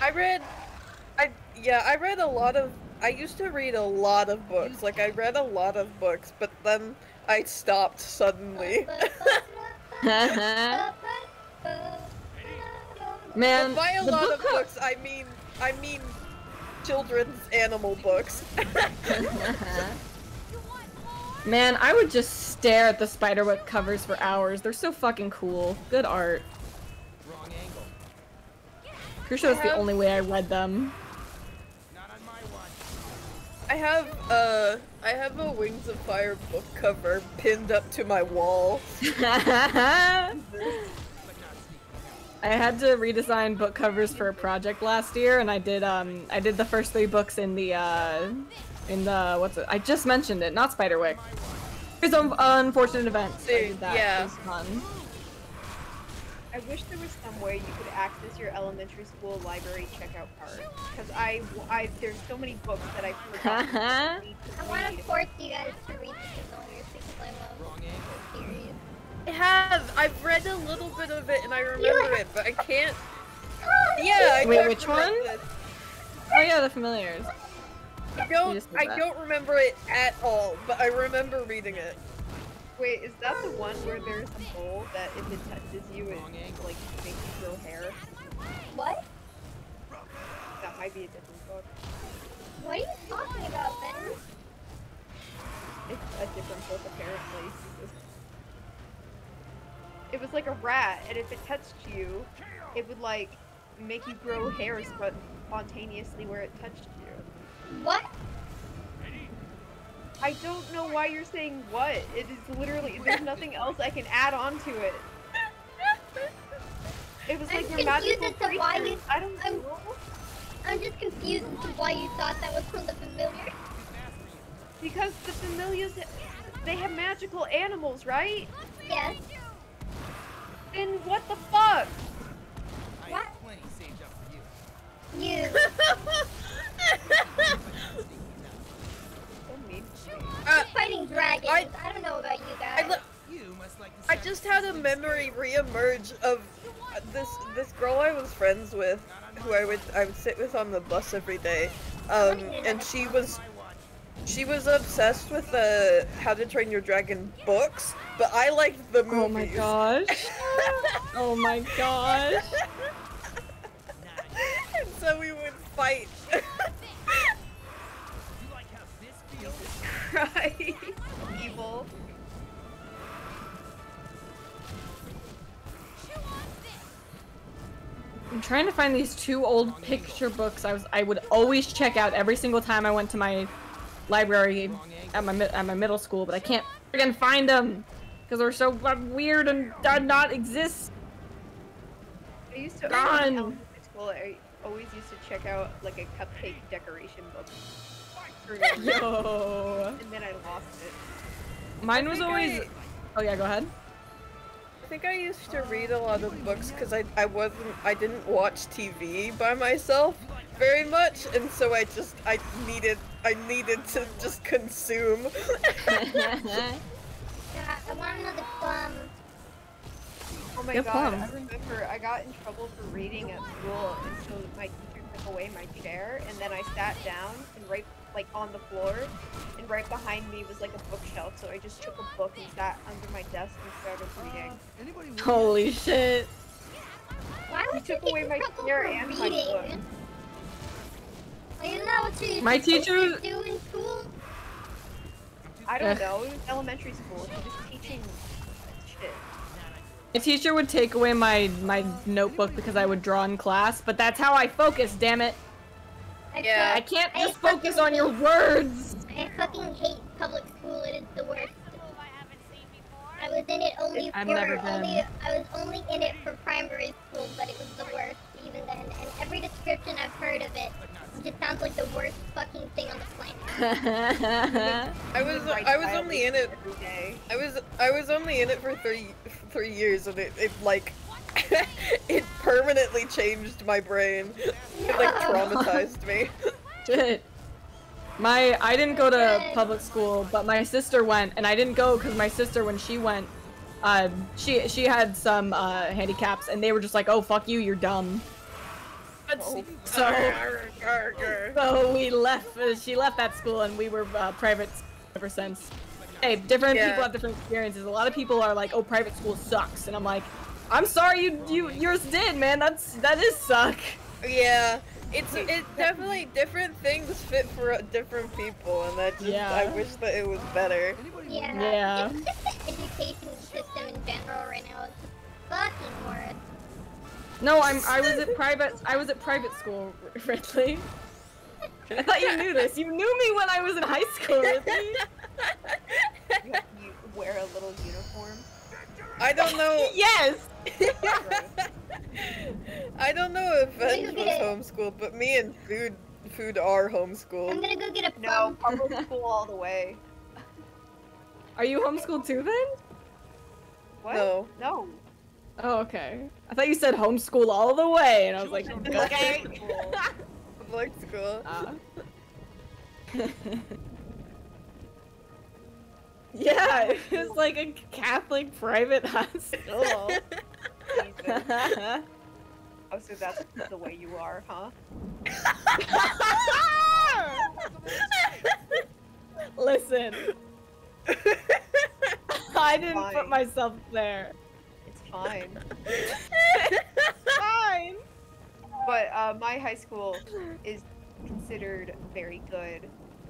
I read, I yeah, I read a lot of. I used to read a lot of books. Like I read a lot of books, but then I stopped suddenly. Man, By a the lot book of books, I mean, I mean, children's animal books. Man, I would just stare at the Spiderwick covers for hours. They're so fucking cool. Good art. Wrong angle. Pretty sure that's the only way I read them. I have uh, I have a Wings of Fire book cover pinned up to my wall. I had to redesign book covers for a project last year, and I did um I did the first three books in the uh in the what's it? I just mentioned it, not Spiderwick. Here's an unfortunate events. I did that. Yeah. It was fun. I wish there was some way you could access your elementary school library checkout card. Because I, I, there's so many books that I forgot. to need to I want to force you guys to read the Familiars because I love Wrong angle. series. I have. I've read a little bit of it and I remember it, but I can't. Yeah. I Wait, can't which one? it. Oh yeah, the familiars. I don't. I that. don't remember it at all, but I remember reading it. Wait, is that the one where there's a mole that if it touches you, it like makes you grow hair? What? That might be a different book. What are you talking about, Ben? It's a different book apparently. It was like a rat, and if it touched you, it would like make you grow hairs, but spontaneously where it touched you. What? I don't know why you're saying what. It is literally there's nothing else I can add on to it. It was I'm like your confused magical as to why you- I don't I'm- know. I'm just confused as to why you thought that was from the Familiars. Because the familiars, they have magical animals, right? Yes. Then what the fuck? I What? have plenty saved up for you. You. So mean to me. Uh, fighting dragons. I- I, don't know about you I, guys. lo- You must like the I just had a memory reemerge of this this girl I was friends friends with, who I would I would sit with on the bus every day, um, and she was she was obsessed with the How to Train Your Dragon books, but I liked the movies. Oh my gosh. oh my gosh. and so we would fight. Right. I'm trying to find these two old picture books I was I would always check out every single time I went to my library at my at my middle school, but I can't friggin' find them because they're so weird and do not exist. I used to Gone. in school. I always used to check out like a cupcake decoration book. for no reason, Yo. And then I lost it. Mine was always. I- Oh yeah, go ahead. I think I used to read a lot of books because I I wasn't I didn't watch TV by myself very much, and so I just I needed I needed to just consume. Yeah, I want another plum. Oh my Yeah, god, plum. I remember I got in trouble for reading at school, and so my teacher took away my chair, and then I sat down, and right, like, on the floor, and right behind me was, like, a bookshelf, so I just took a book and sat under my desk and started reading. Anybody want- Holy shit. Why would you took get away my trouble chair for and my reading? book. Like, isn't that what you My teacher- to do in school? I don't know, it was elementary school, he was teaching shit. My teacher would take away my my notebook because I would draw in class, but that's how I focus. Damn it! I Yeah. I can't I just focus fucking on your words. I fucking hate public school. It is the worst. School I haven't seen before. I was in it only I've for never only been. I was only in it for primary school, but it was the worst even then. And every description I've heard of it just sounds like the worst fucking thing on the planet. I was I was only in it. I was I was only in it for three three years, and it, it like it permanently changed my brain. It like traumatized me. Shit. My I didn't go to public school, but my sister went, and I didn't go because my sister, when she went, uh, she she had some uh, handicaps, and they were just like, "Oh fuck you, you're dumb." Oh. So so we left. Uh, she left that school, and we were uh, private ever since. Hey, different Yeah. people have different experiences. A lot of people are like, "Oh, private school sucks," and I'm like, "I'm sorry, you you yours did, man. That's that is suck." Yeah, it's it definitely different things fit for uh, different people, and that just Yeah. I wish that it was better. Yeah. Yeah. Just, just the education system in general right now is fucking worse. No, I'm I was at private I was at private school, Ridley. I thought you knew this. You knew me when I was in high school, Ridley. You have wear a little uniform. I don't know. yes. I don't know if Wait, Venge was did it? homeschooled, but me and Food Food are homeschooled. I'm gonna go get a No, plum. public school all the way. Are you homeschooled too then? What? No. No. Oh, okay. I thought you said homeschool all the way, and I was like, okay. Public school. Uh. Yeah, it was like a Catholic private high school. Oh, so that's the way you are, huh? Listen, I didn't put myself there. It's fine. Fine. But uh, my high school is considered very good.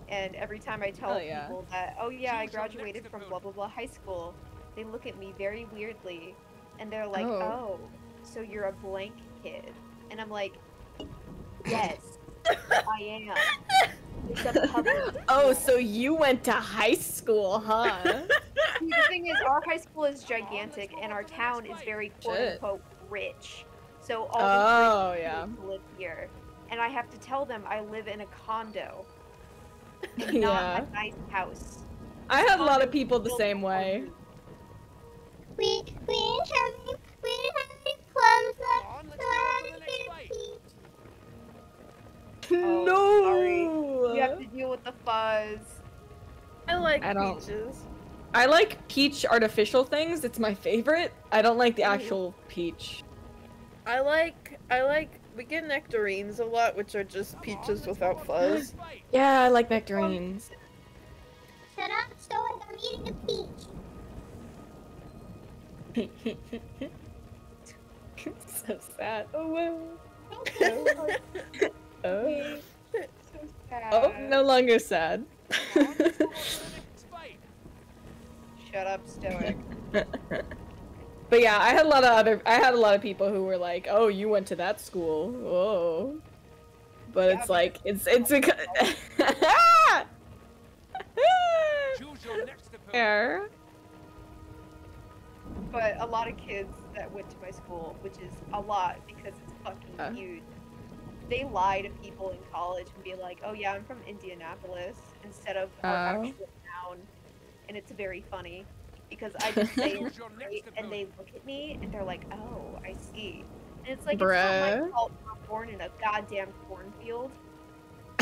And every time I tell Hell yeah. people that, oh yeah, I graduated from blah blah blah high school, they look at me very weirdly. And they're like, Oh. oh, so you're a blank kid. And I'm like, yes, I am. It's a public Oh, so you went to high school, huh? The thing is, our high school is gigantic, and our town is very quote unquote rich. So all Oh, the rich yeah. people live here, and I have to tell them I live in a condo, and Yeah. not a nice house. I had a lot of people the same way. We we didn't have any we didn't have any plums left, so I had to to the get a peach. Oh, no. sorry. You have to deal with the fuzz. I like I peaches. I like peach artificial things. It's my favorite. I don't like the mm-hmm. actual peach. I like I like we get nectarines a lot, which are just peaches without fuzz. Yeah, I like nectarines. Shut up, Stoic. I'm eating a peach. so sad. Oh well. Thank. Oh. So sad. oh, no longer sad. Shut up, Stoic. But yeah, I had a lot of other. I had a lot of people who were like, "Oh, you went to that school." Oh. But Yeah, it's like it's it's a. Choose your next opponent. Fair. But a lot of kids that went to my school, which is a lot because it's fucking Uh. huge, they lie to people in college and be like, "Oh yeah, I'm from Indianapolis," instead of our Oh. actual town, and it's very funny because I just say Choose it's great, and they look at me and they're like, "Oh, I see." And it's like it's Bruh. not my fault we're born in a goddamn cornfield.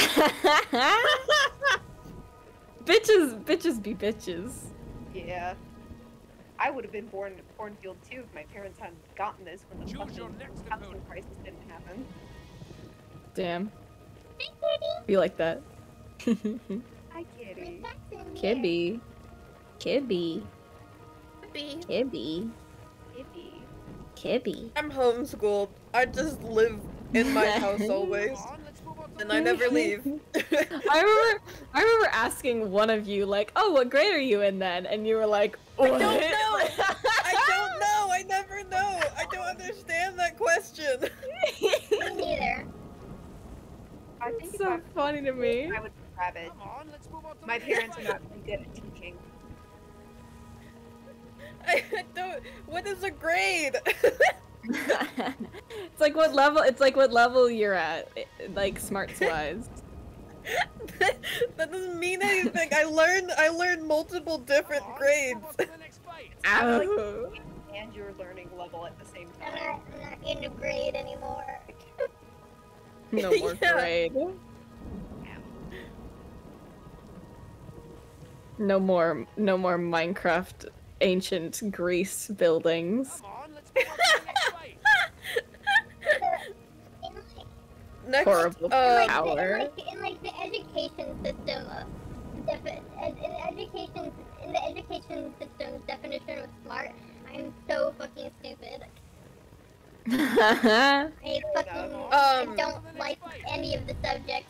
bitches, bitches be bitches. Yeah. I would have been born in a cornfield too if my parents hadn't gotten this when the Choose fucking housing opponent. crisis didn't happen. Damn. Be like that. Hi, kitty. Kibby. Kibby. Be- Kibby. Kitty. Kibby. I'm homeschooled. I just live in my house always, Come on, let's move on to and I never leave. I remember I remember asking one of you like, "Oh, what grade are you in then?" And you were like, I "What?" don't know. I don't know. I never know. I don't understand that question. Me neither. I think It's so funny to me. I would be rabid. Come on, let's move on to My parents are not very good at teaching. I don't. What is a grade? it's like what level it's like what level you're at eh, like smarts wise that doesn't mean anything. I learned. I learned multiple different Come grades. let's move on to the next fight. Ow. And your learning level at the same time. I'm time. not, I'm not in a grade anymore. no more Yeah. grade no more no more minecraft ancient greece buildings Come on, let's move on to the next fight. In like, Horrible. in uh, like, the, Power. in like, in like the education system of in the education in the education system's definition of smart, I'm so fucking stupid. I fucking I Um, don't like any of the subjects.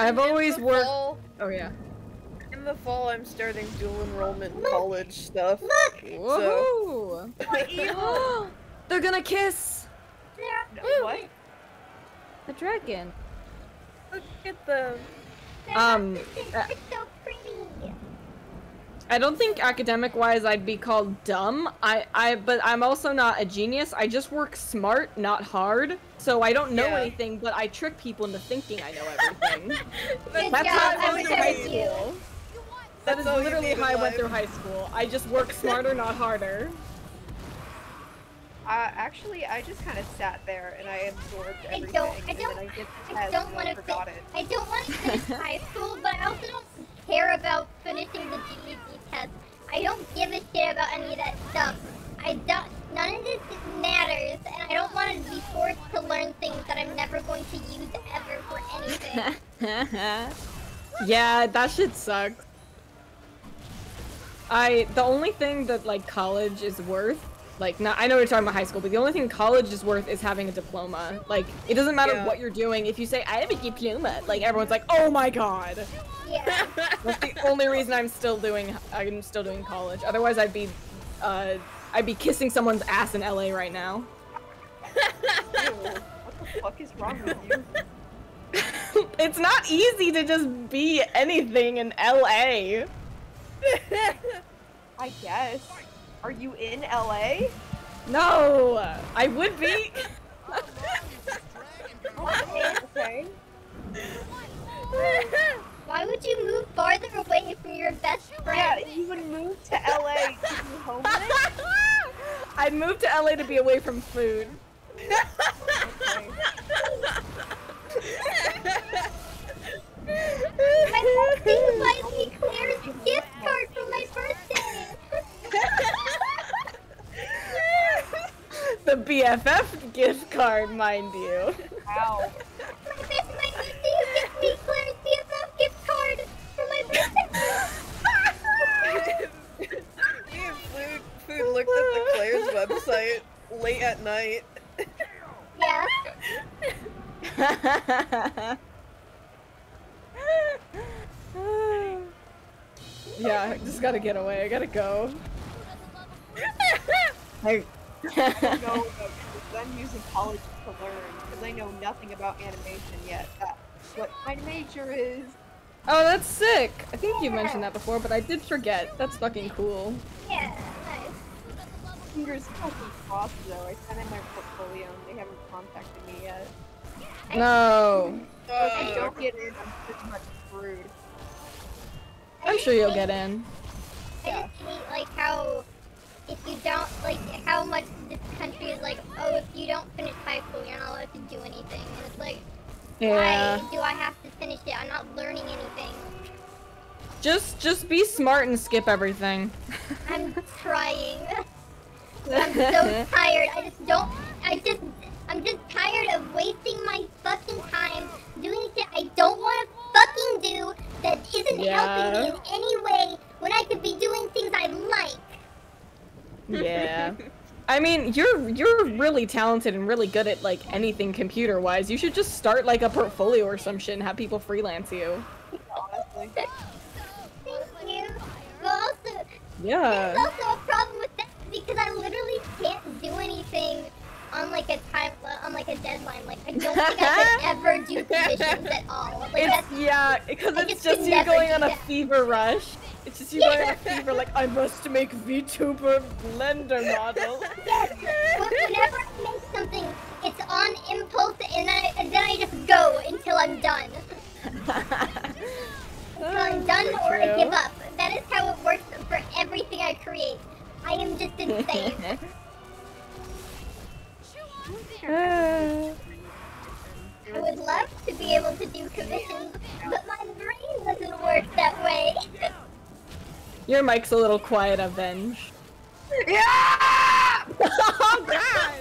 i've always worked oh yeah in the fall, I'm starting dual enrollment in college stuff. Look, Woohoo! They're gonna kiss No, what? a dragon Look at them. Um, it's, uh, so pretty. I don't think academic wise I'd be called dumb. I, I but I'm also not a genius. I just work smart, not hard. So I don't know Yeah. anything, but I trick people into thinking I know everything. That's job, how I I'm went through high of you. school. That That's is all you literally how I went through high school. I just work smarter, not harder. Uh, actually, I just kind of sat there and I absorbed I everything, don't- I don't- I I don't want to. I don't want to finish high school, but I also don't care about finishing the GED test. I don't give a shit about any of that stuff. I don't. None of this matters, and I don't want to be forced to learn things that I'm never going to use ever for anything. yeah, that shit sucks. I the only thing that like college is worth, like not I know we're talking about high school, but the only thing college is worth is having a diploma. Like it doesn't matter Yeah. what you're doing. If you say I have a diploma, like everyone's like, oh my god. yeah. That's the only reason I'm still doing I'm still doing college. Otherwise I'd be uh I'd be kissing someone's ass in LA right now. Ew, what the fuck is wrong with you? it's not easy to just be anything in LA. I guess. Are you in LA? No, I would be. Okay, okay. Why would you move farther away from your best Yeah, friend? you would move to LA to be homeless? I'd move to LA to be away from food. Okay. My husband buys me Claire's gift card for my birthday. the BFF gift card, mind you. Wow. My best friend Lucy gives me Claire's BFF gift card for my birthday. Me and Food, Food looked at the Claire's website late at night. yeah. yeah, I just gotta get away. I gotta go. I... know about this. I'm using college to learn because I know nothing about animation yet. That's what my major is. oh, that's sick. I think you mentioned that before, but I did forget. That's fucking cool. Yeah. Nice. Fingers fucking crossed though. I sent in my portfolio and they haven't contacted me yet. No. If I Uh, don't get in, I'm pretty much screwed. I'm sure you'll get in. I just hate like how if you don't like how much this country is like, oh, if you don't finish high school, you're not allowed to do anything. And it's like, Yeah. why do I have to finish it? I'm not learning anything. Just just be smart and skip everything. I'm trying. I'm so tired. I just don't. I just. I'm just tired of wasting my fucking time doing shit I don't want to fucking do that isn't helping me in any way when I could be doing things I like. Yeah. I mean, you're you're really talented and really good at like anything computer wise. You should just start like a portfolio or some shit and have people freelance you. Honestly. Thank you. But also, Yeah. there's also a problem with that because I literally can't do anything on like a time uh, on like a deadline. Like I don't think I could ever do commissions at all. Like It's yeah, because it's just just you going on a that. fever rush. It's just you going on a fever like I must make VTuber Blender model. But whenever I make something, it's on impulse, and then I, and then I just go until I'm done. Until I'm done or I give up. That is how it works for everything I create. I am just insane. I would love to be able to do commissions, but my brain doesn't work that way. Your mic's a little quiet, Avenge. Yeah! oh god!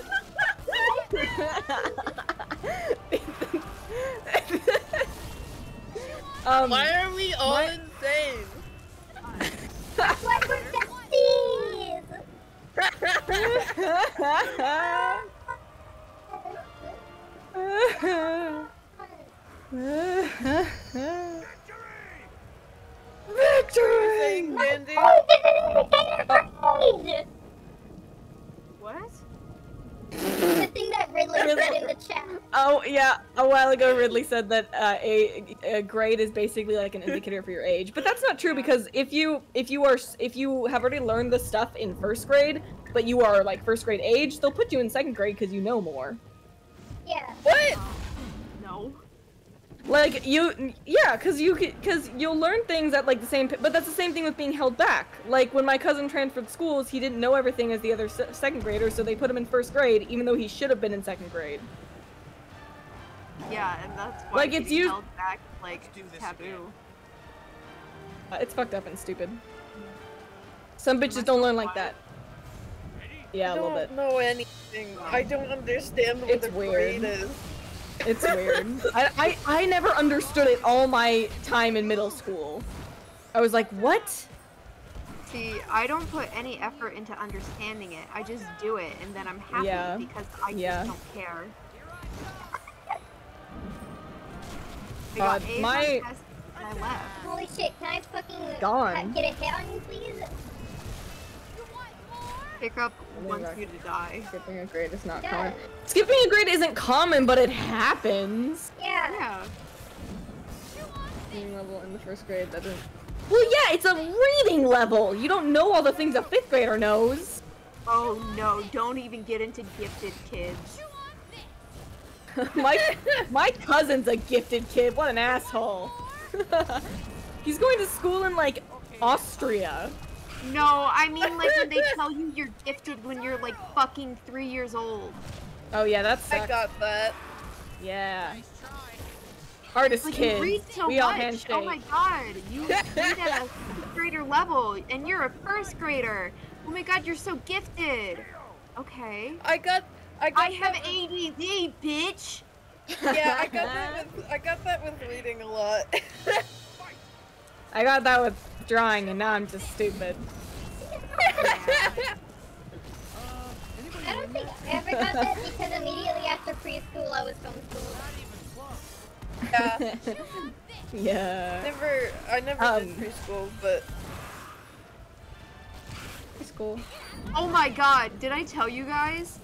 um, why are we all my- insane? Why we're besties? Victory! Candy? What? The thing that Ridley said in the chat. Oh yeah, a while ago Ridley said that uh, a, a grade is basically like an indicator for your age, but that's not true because if you if you are if you have already learned the stuff in first grade, but you are like first grade age, they'll put you in second grade because you know more. Yeah. What? No. Like you, yeah, because you because you'll learn things at like the same, but that's the same thing with being held back. Like when my cousin transferred schools, he didn't know everything as the other se- second graders, so they put him in first grade, even though he should have been in second grade. Yeah, and that's why Like, it's you- held back like do this taboo. Uh, it's fucked up and stupid. Some bitches don't learn like that. Yeah, a I little don't bit. know anything. I don't understand what It's a weird. grade is. It's weird. I, I I never understood it all my time in middle school. I was like, what? See, I don't put any effort into understanding it. I just do it, and then I'm happy Yeah. because I Yeah. just don't care. I God, got A's my- on tests and I left. Holy shit, can I fucking Gone. get a hit on you, please? Pick up my wants God. you to die. Skipping a grade is not Yeah. common. Skipping a grade isn't common, but it happens. Yeah. Yeah. Reading level in the first grade, that doesn't. Well, yeah, it's a reading level. You don't know all the things a fifth grader knows. Oh no, don't even get into gifted kids. my my cousin's a gifted kid. What an asshole. He's going to school in like Austria. No, I mean like when they tell you you're gifted when you're like fucking three years old. Oh yeah, that I got that. Yeah. Hardest Like kids. you read so we all handshake. Oh my god, you read at a fifth grader level, and you're a first grader. Oh my god, you're so gifted. Okay. I got I, got I have with- ADD, bitch. Yeah, I got that with I got that with reading a lot. I got that with drawing, and now I'm just stupid. I don't think I ever got that because immediately after preschool I was homeschooled. yeah, yeah. never I never Um, did preschool, but School. Oh my god, did I tell you guys?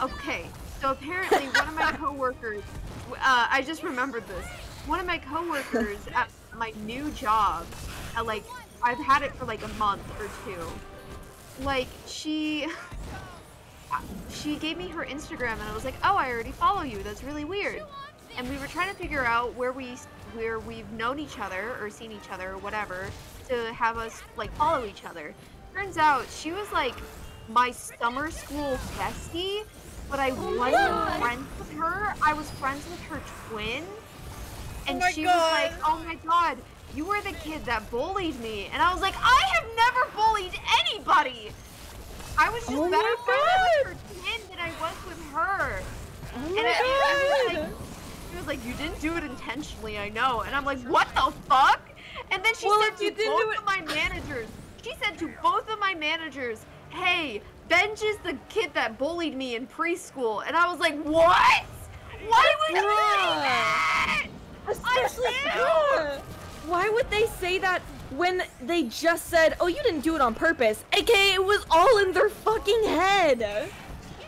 Okay, so apparently one of my coworkers, uh, I just remembered this. One of my coworkers at my new job, uh, like, I've had it for like a month or two. Like, she, she gave me her Instagram and I was like, oh, I already follow you. That's really weird. And we were trying to figure out where we, where we've known each other or seen each other or whatever to have us like follow each other. Turns out she was like my summer school bestie, but I wasn't God. friends with her. I was friends with her twin. And my she God. was like, oh my god, you were the kid that bullied me. And I was like, I have never bullied anybody. I was just Oh better friends with her twin than I was with her. Oh And my I, I was like, she was like, you didn't do it intentionally, I know. And I'm like, what the fuck? And then she Well, said to both do of my managers, she said to both of my managers, hey, Benj is the kid that bullied me in preschool. And I was like, what? Why would you say that? Especially I yeah. Why would they say that when they just said, "Oh, you didn't do it on purpose"? AKA, it was all in their fucking head. Oh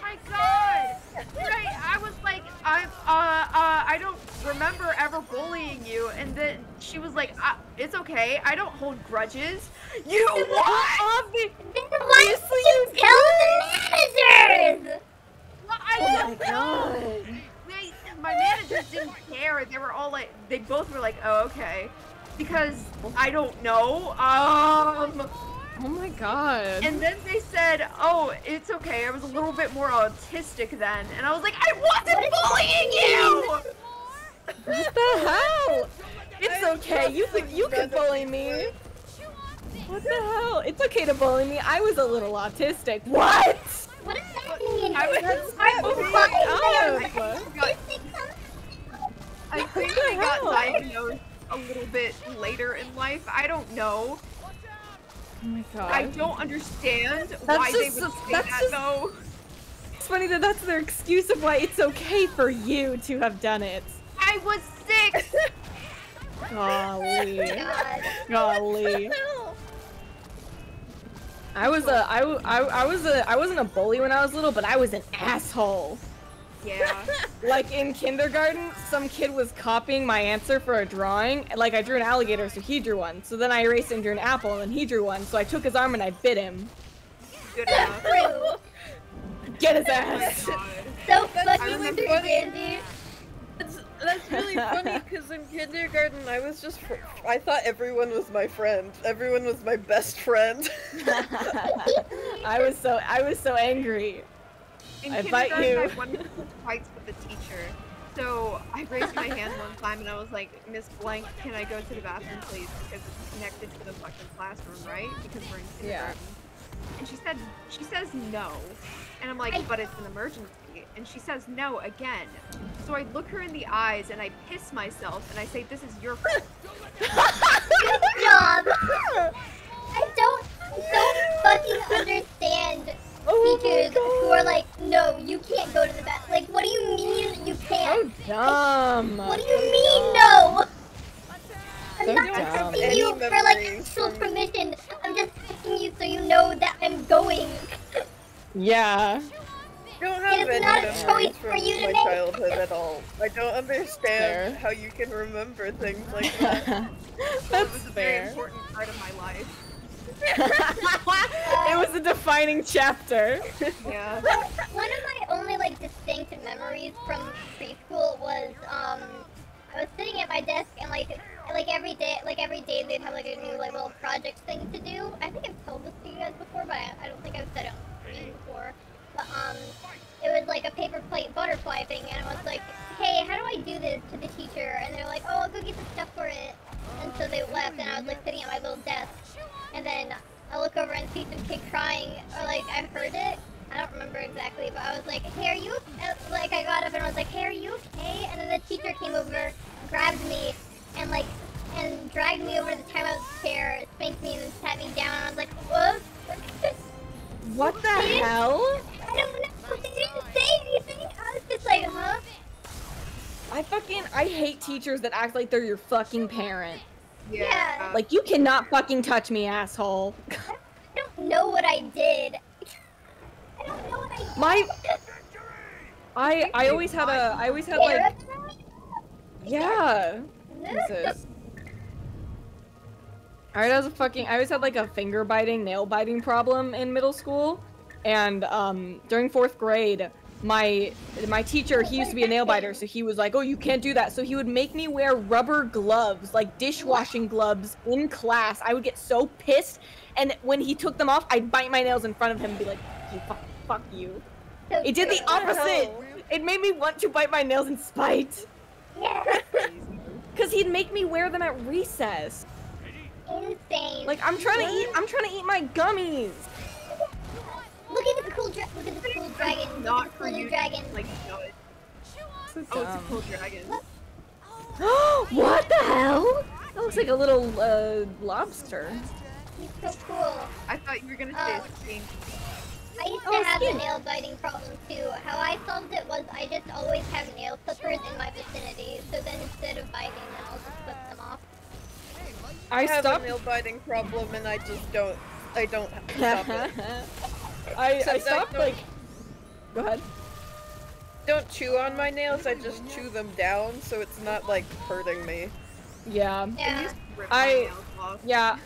my god! Right, I was like, I, uh, uh, I don't remember ever bullying you, and then she was like, uh, it's okay, I don't hold grudges. You what? Obvi- Then why did you tell the managers? Well, I Oh my don't know. god. My managers didn't care. They were all like, they both were like, oh, okay. Because I don't know. Um, Oh my god. and then they said, oh, it's okay. I was a little bit more autistic then. And I was like, I wasn't bullying you! what the hell? It's okay. You can you can bully me. What the hell? It's okay to bully me. I was a little autistic. What? What does that mean? I was- I was of like, why oh, they're but- autistic. I think I got diagnosed a little bit later in life. I don't know. Oh my god. I don't understand That's why they just would so- say that's that just- though. It's funny that that's their excuse of why it's okay for you to have done it. I was six. Golly. God. Golly. I was a I, w- I, I was a I wasn't a bully when I was little, but I was an asshole. yeah. Like in kindergarten, some kid was copying my answer for a drawing. Like I drew an alligator, so he drew one. So then I erased and drew an apple, and then he drew one. So I took his arm and I bit him. Good enough. Get his Oh ass. my God. So That's fucking really understanding. That's, that's really funny because in kindergarten I was just fr- I thought everyone was my friend. Everyone was my best friend. I was so I was so angry. In I bite kindergarten, you. I won fights with the teacher. So I raised my hand one time and I was like, Miss Blank, can I go to the bathroom, please? Because it's connected to the fucking classroom, right? Because we're in Yeah. kindergarten. And she said, she says no. And I'm like, I- but it's an emergency. And she says no again. So I look her in the eyes and I piss myself and I say, this is your fault. Good job. I don't don't fucking understand Oh teachers who are like, no, you can't go to the bathroom. Like, what do you mean you can't? dumb. What do you mean no? I'm So not asking you for like memories actual permission. I'm just asking you so you know that I'm going. Yeah. I don't have It is any not a memories choice from for you to my make. childhood at all. I don't understand Fair. how you can remember things like that. So it That's was a very fair. important part of my life. it was a defining chapter. Yeah. One of my only like distinct memories from preschool was um I was sitting at my desk and like like every day like every day they'd have like a new like little project thing to do. I think I've told this to you guys before, but I, I don't think I've said it on screen before. Um it was like a paper plate butterfly thing and I was like, Hey, how do I do this to the teacher? And they're like, Oh I'll go get the stuff for it and so they left and I was like sitting at my little desk and then I look over and see some kid crying or like I heard it. I don't remember exactly, but I was like, "Hey, are you?" Like I got up and I was like, "Hey, are you okay?" And then the teacher came over, grabbed me, and like, and dragged me over to the timeout chair, spanked me, and sat me down. And I was like, "What?" What the hell? I don't know. They didn't say anything. I was just like, "Huh?" I fucking I hate teachers that act like they're your fucking parent. Yeah. Like you cannot fucking touch me, asshole. I don't know what I did. I don't know what I did. My I I always had a I always had like yeah. Jesus. I was a fucking I always had like a finger biting, nail biting problem in middle school. And um during fourth grade, my my teacher, he used to be a nail biter, so he was like, Oh, you can't do that. So he would make me wear rubber gloves, like dishwashing gloves in class. I would get so pissed. And when he took them off, I'd bite my nails in front of him and be like, hey, fuck, fuck you. It did the opposite. It made me want to bite my nails in spite. Yeah. Cause he'd make me wear them at recess. Insane. Like I'm trying to eat. I'm trying to eat my gummies. Look at the cool dra- look at the cool dragon. Look Not at the for cool new you. dragon. Like, no, it, So oh, it's a cool dragon. what the hell? That looks like a little uh, lobster. He's so cool. I thought you were gonna say Uh, it's pink. I used Oh, to have a nail biting problem too. How I solved it was I just always have nail clippers in my vicinity. So then instead of biting them, I'll just clip them off. I have stopped. a nail biting problem and I just don't. I don't stop it. I, I Except I stopped don't- like. Go ahead. Don't chew on my nails. I just chew them down, so it's not like hurting me. Yeah. Yeah. I- Yeah.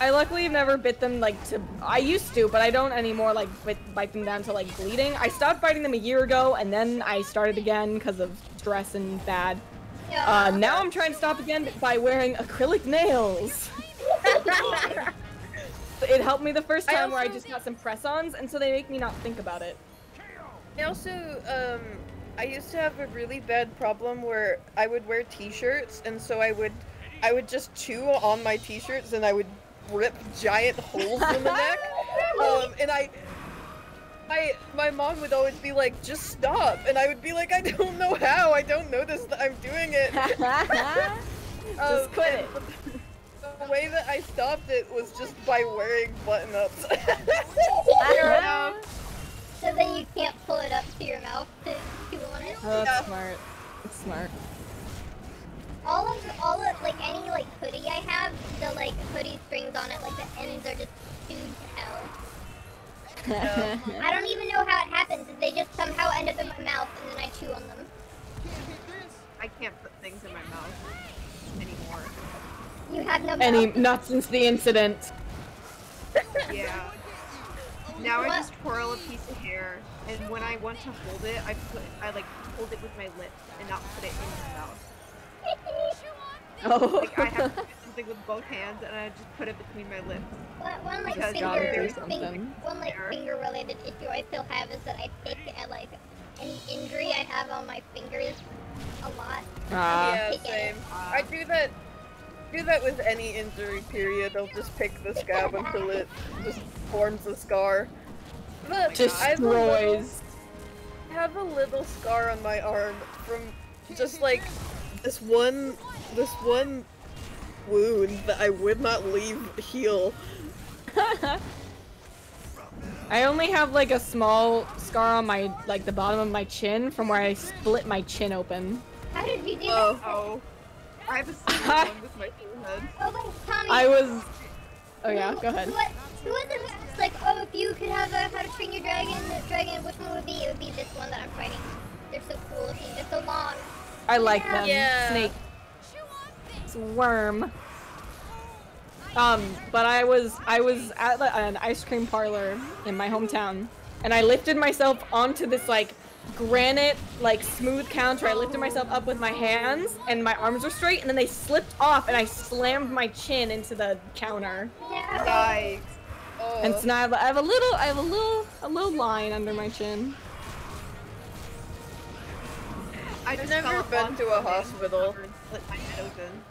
I luckily have never bit them like to. I used to, but I don't anymore. Like bit, bite them down to like bleeding. I stopped biting them a year ago, and then I started again because of stress and bad. Uh, now I'm trying to stop again by wearing acrylic nails. it helped me the first I time where I just got some press-ons, and so they make me not think about it. I also, um, I used to have a really bad problem where I would wear t-shirts, and so I would, I would just chew on my t-shirts, and I would rip giant holes in the neck. Um, and I, I, my mom would always be like, "Just stop," and I would be like, "I don't know how. I don't notice that I'm doing it." Just Um, quit it. The way that I stopped it was just by wearing button-ups. Fair enough. So then you can't pull it up to your mouth to chew on it. Oh, that's Yeah. smart. That's smart. All of all of like any like hoodie I have, the like hoodie strings on it, like the ends are just chewed to hell. I don't even know how it happens. They just somehow end up in my mouth and then I chew on them. I can't put things in my mouth anymore. You have no Any mouth. not since the incident. Yeah. Now I just twirl a piece of hair, and when I want to hold it, I put I like hold it with my lips and not put it in my mouth. Oh. Like I have to do something with both hands, and I just put it between my lips. One, one like Because finger, finger, something. one like There. finger related issue I still have is that I pick at like any injury I have on my fingers a lot. Ah. yeah, same. it. I do that. Do that with any injury period. I'll just pick the scab until it just forms a scar. Look, I have a little, Destroys. I have a little scar on my arm from just like this one, this one wound that I would not leave heal. I only have like a small scar on my like the bottom of my chin from where I split my chin open. How did you do Oh. that? Oh, I have a similar one with my forehead. Oh wait, Tommy. I was. Oh yeah, go ahead. Who, who was it? who Like, oh, if you could have a How to Train Your Dragon dragon, which one would it be? It would be this one that I'm fighting. They're so cool looking. They're so long. I like them. Yeah. Snake. It's worm. Um, but I was I was at like, an ice cream parlor in my hometown, and I lifted myself onto this like granite like smooth counter. I lifted myself up with my hands, and my arms were straight, and then they slipped off, and I slammed my chin into the counter. Yikes. Oh. And so now I have, I have a little I have a little a little line under my chin. I I've never been to a hospital. covered- Split my head open.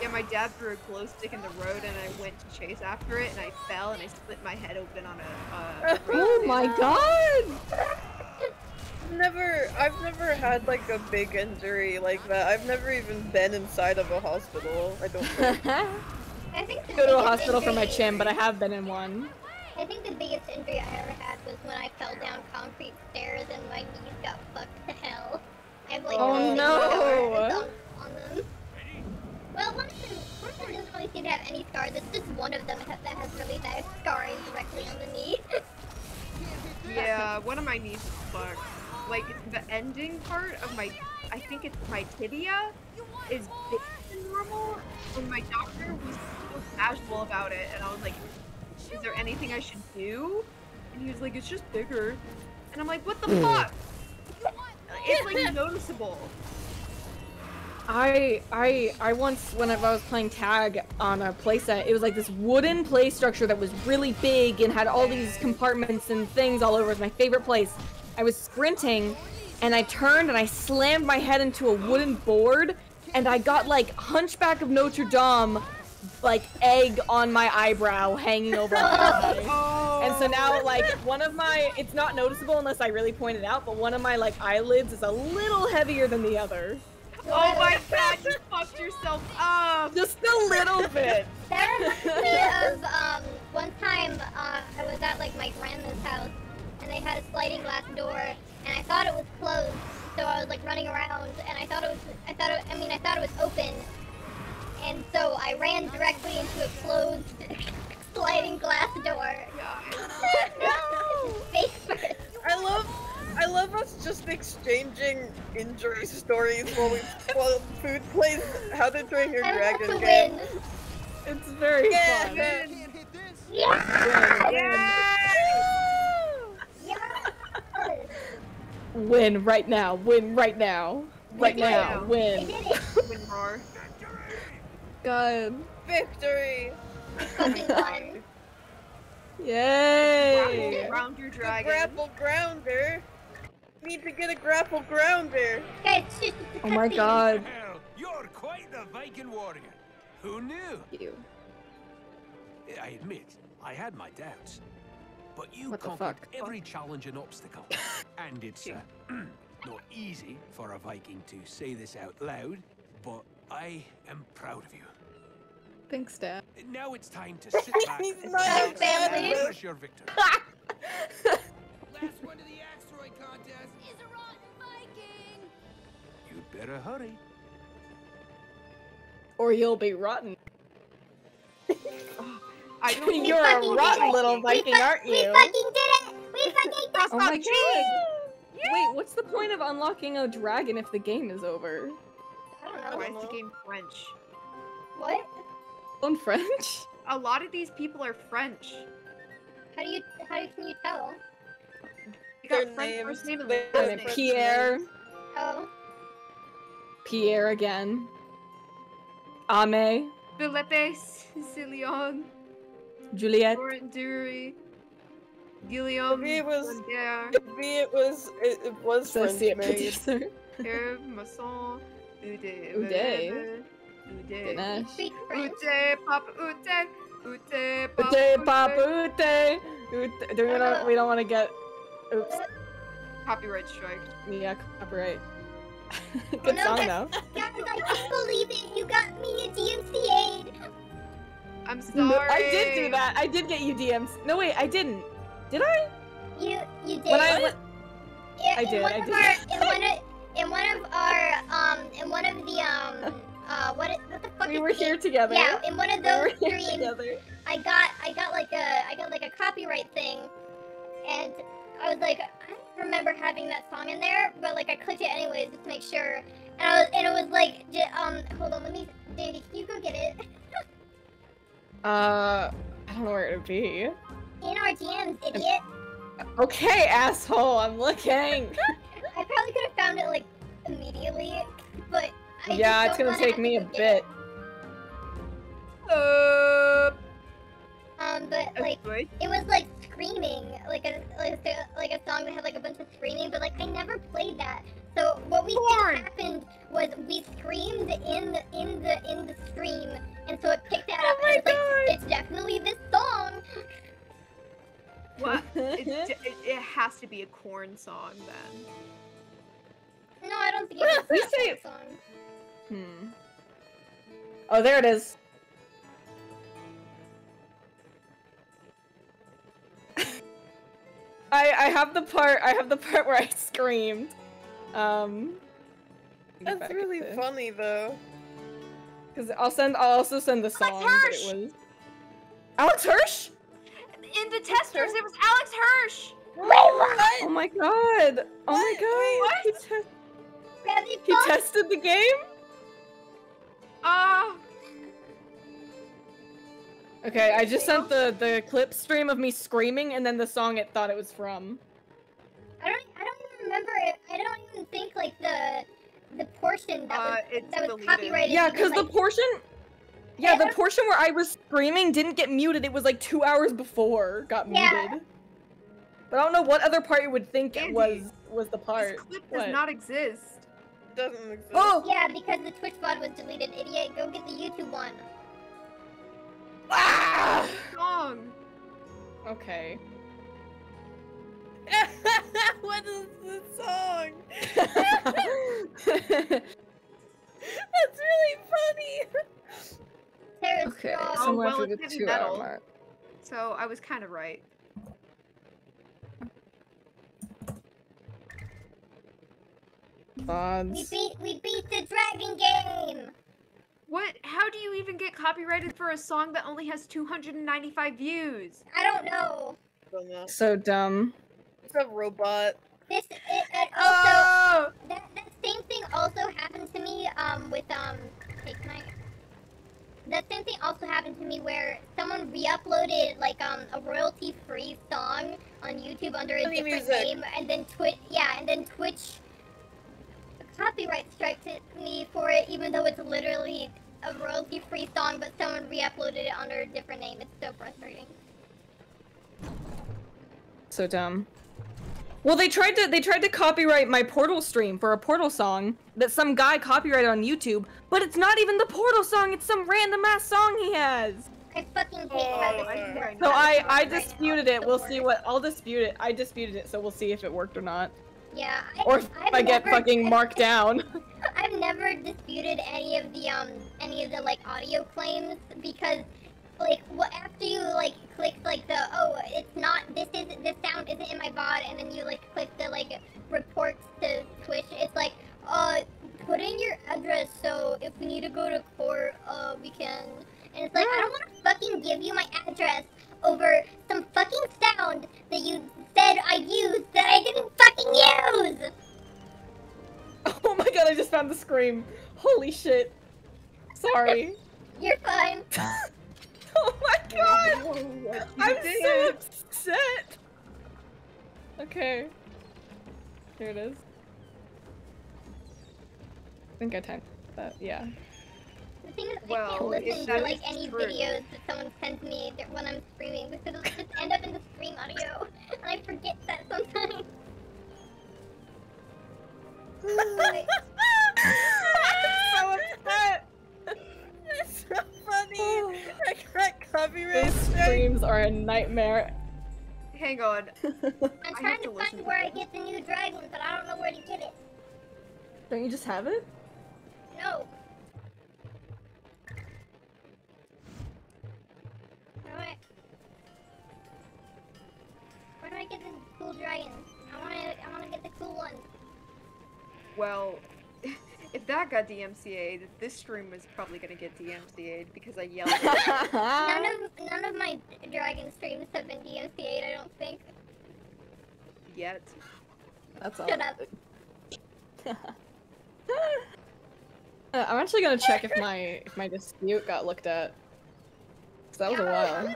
Yeah, my dad threw a glow stick in the road, and I went to chase after it, and I fell, and I split my head open on a. Uh, Oh my god! Never, I've never had like a big injury like that. I've never even been inside of a hospital. I don't think. I think the Go to a biggest hospital for my chin, but I have been in one. I think the biggest injury I ever had was when I fell down concrete stairs and my knees got fucked to hell. I have like Oh, no. on, on them. Well, one of them, one of them doesn't really seem to have any scars. It's just one of them that has really bad scarring directly on the knee. Yeah, one of my knees is fucked. Like the ending part of my, I think it's my tibia, is bigger than normal. And my doctor was so casual about it, and I was like, "Is there anything I should do?" And he was like, "It's just bigger." And I'm like, "What the fuck?" It's like noticeable. I I I once whenever I was playing tag on a playset, it was like this wooden play structure that was really big and had all these compartments and things all over. It was my favorite place. I was sprinting and I turned and I slammed my head into a wooden board and I got like Hunchback of Notre Dame like egg on my eyebrow hanging over my eye. And so now like one of my it's not noticeable unless I really point it out, but one of my like eyelids is a little heavier than the other. Oh my god, you fucked yourself up. Just a little bit. That reminds me of um, one time uh, I was at like my grandma's house and they had a sliding glass door and I thought it was closed, so I was like running around and I thought it was I thought it, I mean I thought it was open, and so I ran directly into a closed sliding glass door. God. Face first. I love, I love us just exchanging injury stories while we while food plays How to Train Your I Dragon game. win. It's very Yeah, fun. yeah. Yay! Win right now. Win right now. Right Win now. now. I Win. did it. Win roar. God. Victory! Yay. Round your The dragon. grapple grounder. Need to get a grapple grounder. Guys, Oh my god. Hell, you're quite the Viking warrior. Who knew? You. I admit, I had my doubts. But you What conquered every challenge and obstacle. and it's uh, not easy for a Viking to say this out loud, but I am proud of you. Thanks, Dad. Now it's time to sit back He's and not a relax family. and relish your victory. better hurry. Or you'll be rotten. I don't You're a rotten did little Viking, aren't you? We fucking did it! We fucking did That's Oh not my cheating. god. Wait, what's the point of unlocking a dragon if the game is over? I don't know. Why is the game French? What? On French? A lot of these people are French. How do you, how can you tell? They got Their French names, first name and last name. Pierre. Oh. Pierre again. Ame. Philippe Sicilion, Juliet. Laurent Dury, Guillaume Maybe it was- Blondier, Maybe it was it, it was French Associate made. producer. Herve Masson, Ude, Ude. Ude, Ganesh. Ude. French. Ute, Papa Ute, Ute, Papa Ute, Papa, Ute. Ute. Do we, don't, we don't want to get. Oops. Copyright strike. Yeah, copyright. Oh, Good no, song though. Guys, I can't believe it! You got me a DMCA'd! I'm No, sorry. I did do that. I did get you DMs. No, wait, I didn't. Did I? You, you did. When I went. Yeah, I in did, One I of did. Our, in one of, in one of our, um, in one of the, um, uh, what, what the fuck We is were it? here together. Yeah, in one of those were here streams, together. I got, I got like a, I got like a copyright thing, and I was like, I don't remember having that song in there, but like I clicked it anyways just to make sure, and I was, and it was like, j- um, hold on, let me, Dandy, can you go get it? Uh, I don't know where it'd be. In our DMs, idiot. Okay, asshole, I'm looking. I probably could have found it like immediately, but I yeah, it's gonna take me a get it. bit. Uh, Um, but like it was like screaming, like a like a, like a song that had like a bunch of screaming, but like I never played that. So what we Porn. think happened was we screamed in the in the in the stream, and so it picked that Oh up my and it was like, it's definitely this song. What? It, it, it has to be a Korn song then. No, I don't think it's a Korn song. Hmm. Oh, there it is. I I have the part I have the part where I screamed. Um. That's really funny though. Because I'll send I'll also send the song, but Hirsch! it was Alex Hirsch. In the testers, it was Alex Hirsch. Wait, what? Oh my god! Oh my What? god! He, te- he tested the game. Uh, Okay, I just sent the the clip stream of me screaming and then the song it thought it was from. I don't. I don't even remember it. I don't even think like the the portion that Uh, was that was deleted. copyrighted. Yeah, even, because the like, portion. Yeah, Yeah. the portion where I was screaming didn't get muted. It was like two hours before got Yeah. muted. But I don't know what other part you would think it was was the part. this clip does What? not exist. Doesn't exist. Oh! Yeah, because the Twitch VOD was deleted. Idiot, go get the YouTube one. Ah! Song. Okay. what is this song? okay, That's really funny. Sarah's okay. strong. Oh, Somewhere well, after the it's heavy two hour mark. So I was kind of right. We beat we beat the dragon game. What? How do you even get copyrighted for a song that only has 295 views? I don't know. don't know. So dumb. It's a robot. This it, it also Oh! that, that same thing also happened to me um with um hey can I that same thing also happened to me where someone re-uploaded like um a royalty free song on YouTube under a different music. name and then Twitch yeah and then Twitch copyright striked it me for it even though it's literally a royalty free song but someone re-uploaded it under a different name. It's so frustrating. So dumb. Well, they tried to they tried to copyright my Portal stream for a Portal song that some guy copyrighted on YouTube, but it's not even the Portal song. It's some random ass song he has. I fucking hate oh, how Oh, this I is think I So I I now. disputed it. We'll see what I'll dispute it. I disputed it, so we'll see if it worked or not, Yeah. I, or if I've I get never- fucking marked down. I've never disputed any of the um any of the like audio claims because like what after you like click like the oh it's not this is this sound isn't in my VOD and then you like click the like reports to Twitch it's like uh put in your address so if we need to go to court uh we can and it's like I don't want to fucking give you my address over some fucking sound that you said I used that I didn't fucking use. oh my god! I just found the scream. Holy shit! Sorry. You're fine. oh my god! I'm you so upset. Okay. Here it is. I think I timed that. Yeah. The thing is, I Well, can't if listen to that like is any true- videos that someone sends me that- when I'm streaming because it'll just end up in the stream audio, and I forget that sometimes. Like, I'm so upset. It's so funny. I got copyright These strike. streams are a nightmare. Hang on. I'm I trying have to to listen find to where I that. get the new dragon, but I don't know where to get it. Don't you just have it? No. Do I? Where do I get the cool dragon? I wanna, I wanna get the cool one. Well, if that got DMCA'd, this stream was probably gonna get DMCA'd because I yelled. None of, none of my dragon streams have been DMCA'd. I don't think. yet. That's all. Shut up. Uh, I'm actually gonna check if my if my dispute got looked at. 'Cause that was a while.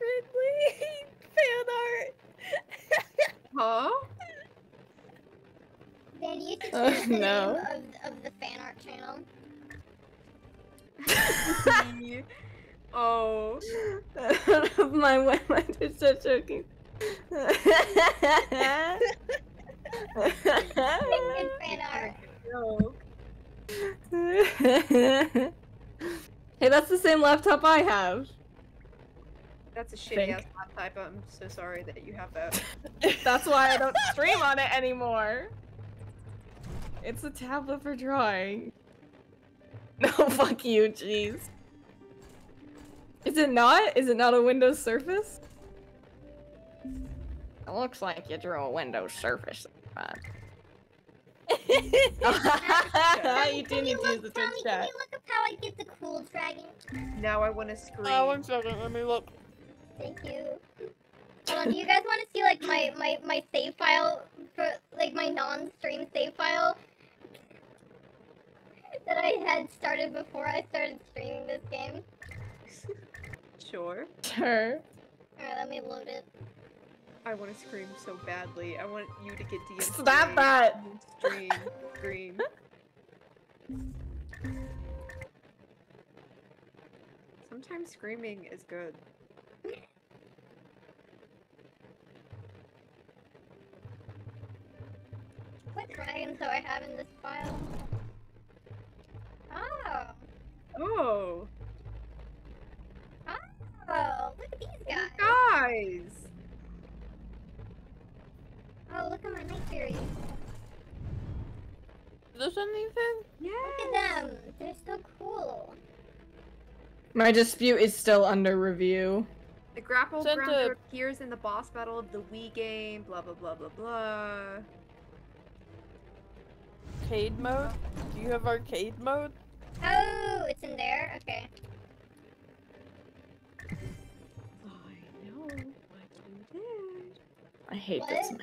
Ridley fan art. Huh? Danny, you should Oh, the no. of, of the fan art channel. oh. my my my just so joking. Fan art. Joke. hey, that's the same laptop I have. That's a shitty ass laptop. I'm so sorry that you have that. That's why I don't stream on it anymore. It's a tablet for drawing. No, fuck you, jeez. Is it not? Is it not a Windows Surface? It looks like you drew a Windows Surface. Fine. you do Can need to use the Tommy, Twitch can chat. you look up how I get the cool dragon? Now I want to scream. Oh, one second, let me look. Thank you. Hold on, do you guys want to see like my, my, my save file for like my non-stream save file that I had started before I started streaming this game? Sure. Sure. Alright, let me load it. I want to scream so badly. I want you to get DMCA. Stop that! Scream, Scream. Sometimes screaming is good. What dragons do I have in this file? Oh, Oh, oh, look at these guys. guys! Oh, look at my Night Furies. Is this anything? Yeah. Look at them. They're so cool. My dispute is still under review. The grapple Sent grounder a- appears in the boss battle of the Wii game. Blah blah blah blah blah. Arcade mode? Do you have arcade mode? Oh, it's in there? Okay. I know what you did. I hate this What?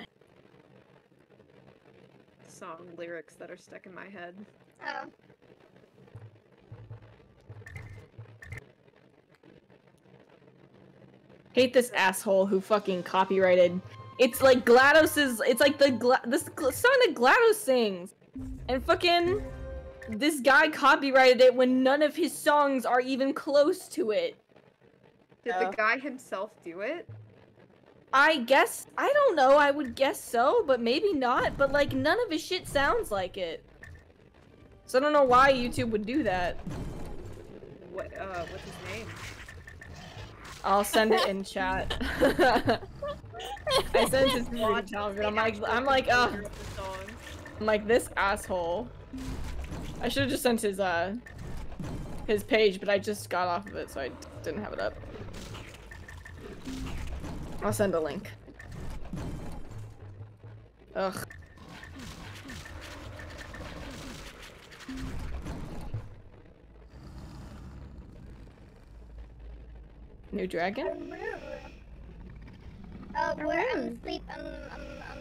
Man. Song lyrics that are stuck in my head. Oh. Hate this asshole who fucking copyrighted. It's like GLaDOS's. It's like the Gla- this gl- song that GLaDOS sings, and fucking this guy copyrighted it when none of his songs are even close to it. Did Yeah. the oh. guy himself do it? I guess I don't know. I would guess so, but maybe not. But like none of his shit sounds like it. So I don't know why YouTube would do that. What? Uh, what's his name? I'll send it in chat. I sent his Watch video, the but I'm like, I'm like, composer of the song. I'm like this asshole. I should have just sent his uh his page, but I just got off of it, so I didn't have it up. I'll send a link. Ugh. New dragon? Oh, where I'm asleep. I'm, I'm, I'm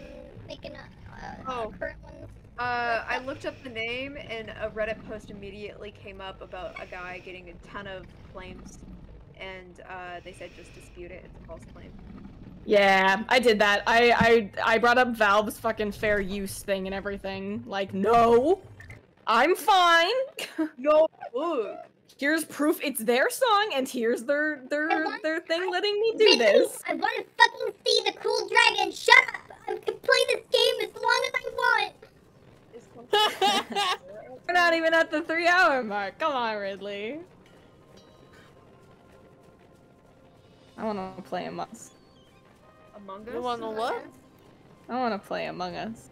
making a, uh, Oh. current one. Uh, I looked up the name and a Reddit post immediately came up about a guy getting a ton of claims, and uh, they said just dispute it. It's a false claim. Yeah, I did that. I I I brought up Valve's fucking fair use thing and everything. Like, no, I'm fine. No, look. Here's proof it's their song, and here's their their want- their thing letting me do Really? this. I want to fucking see the cool dragon. Shut up! I can play this game as long as I want. It's We're not even at the three hour mark. Come on, Ridley. I want to play a Us. Among Us. You wanna what? I want to play Among Us.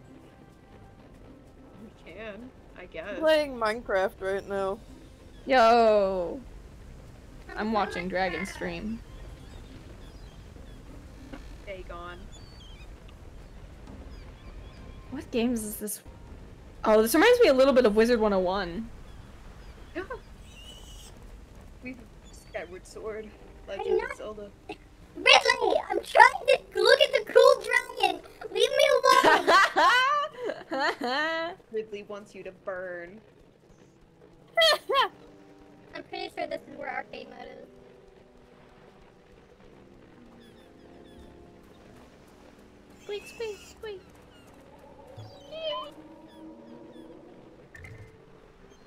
We can, I guess. I'm playing Minecraft right now. Yo, I'm watching Dragon stream. Stay gone. What games is this? Oh, this reminds me a little bit of Wizard 101. Yeah. We Skyward Sword. Legend of Zelda. Ridley, I'm trying to look at the cool dragon. Leave me alone. Ridley wants you to burn. I'm pretty sure this is where arcade mode is. squeak, squeak, squeak.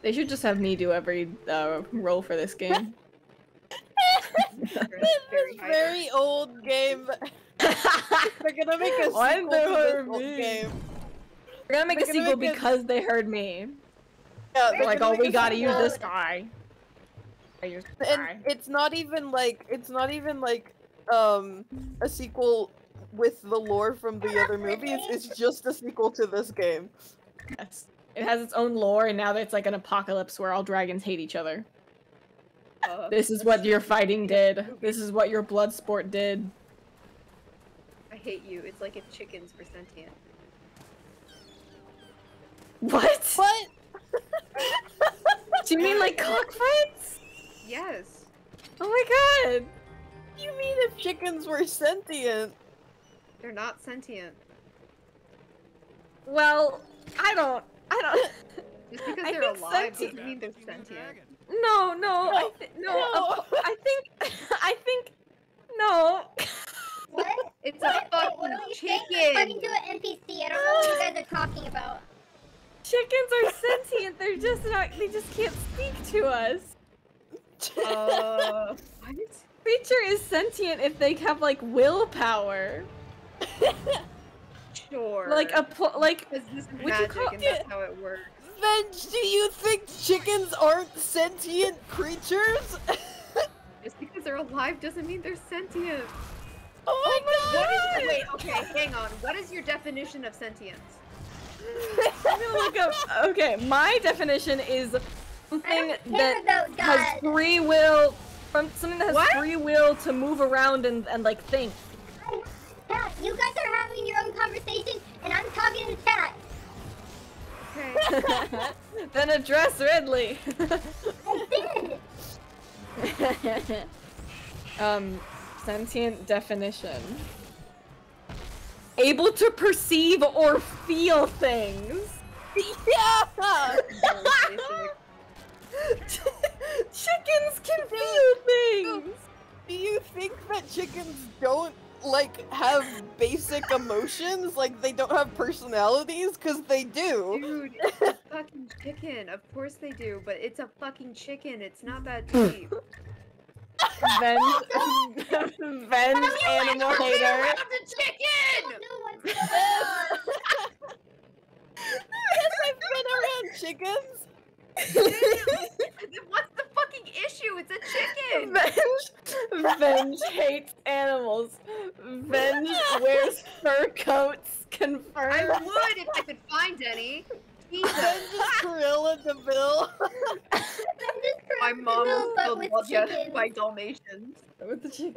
They should just have me do every uh, role for this game. This is very old game. They're gonna make a Why sequel they to this old me? game. We're gonna make We're a gonna sequel make a- because they heard me. Yeah, They're they're like, oh, we gotta use this guy. I use this And guy. it's not even like it's not even like um a sequel with the lore from the other movies. It's just a sequel to this game. Yes. It has its own lore, and now it's like an apocalypse where all dragons hate each other. Uh, This is what your fighting did. This is what your blood sport did. I hate you. It's like if chickens were sentient. What? What? Do you mean like cockfights? Yes. Oh my god! you mean if chickens were sentient? They're not sentient. Well, I don't. I don't. Just because I they're think alive sentient- doesn't mean they're Baptism in the sentient. Dragon. No, no, I No, th- no, no. I think, I think, no. What? It's What? a Wait, what fucking are we saying? I'm talking to chicken. an NPC. I don't know what you guys are talking about. Chickens are sentient. They're just not. They just can't speak to us. Uh, what? Creature is sentient if they have like willpower, Sure. like a pl- like. Because this is would magic call- and that's how it works. Venge, do you think chickens aren't sentient creatures? Just because they're alive doesn't mean they're sentient. oh my What god! is, wait, okay, hang on. What is your definition of sentience? I'm gonna look up. Okay, my definition is something that has free will. From something that has What? free will to move around and, and like think. Chat, you guys are having your own conversation, and I'm talking to chat. Okay. then address Ridley. I did. um, sentient definition. Able to perceive or feel things. Yeah! Chickens can feel things. Do you think that chickens don't like have basic emotions? Like they don't have personalities? Cause they do. Dude, it's a fucking chicken. Of course they do, but it's a fucking chicken. It's not that deep. Venge, venge animal hater. It's a chicken! No one's gonna yes, I've been around chickens. What's the fucking issue? It's a chicken! Venge, Venge hates animals. Venge wears fur coats. Confirmed. I would if I could find any. Jesus. Vengeance Cruella de Vil. My mom No, will but still with love you chickens. by Dalmatians. With the chicken.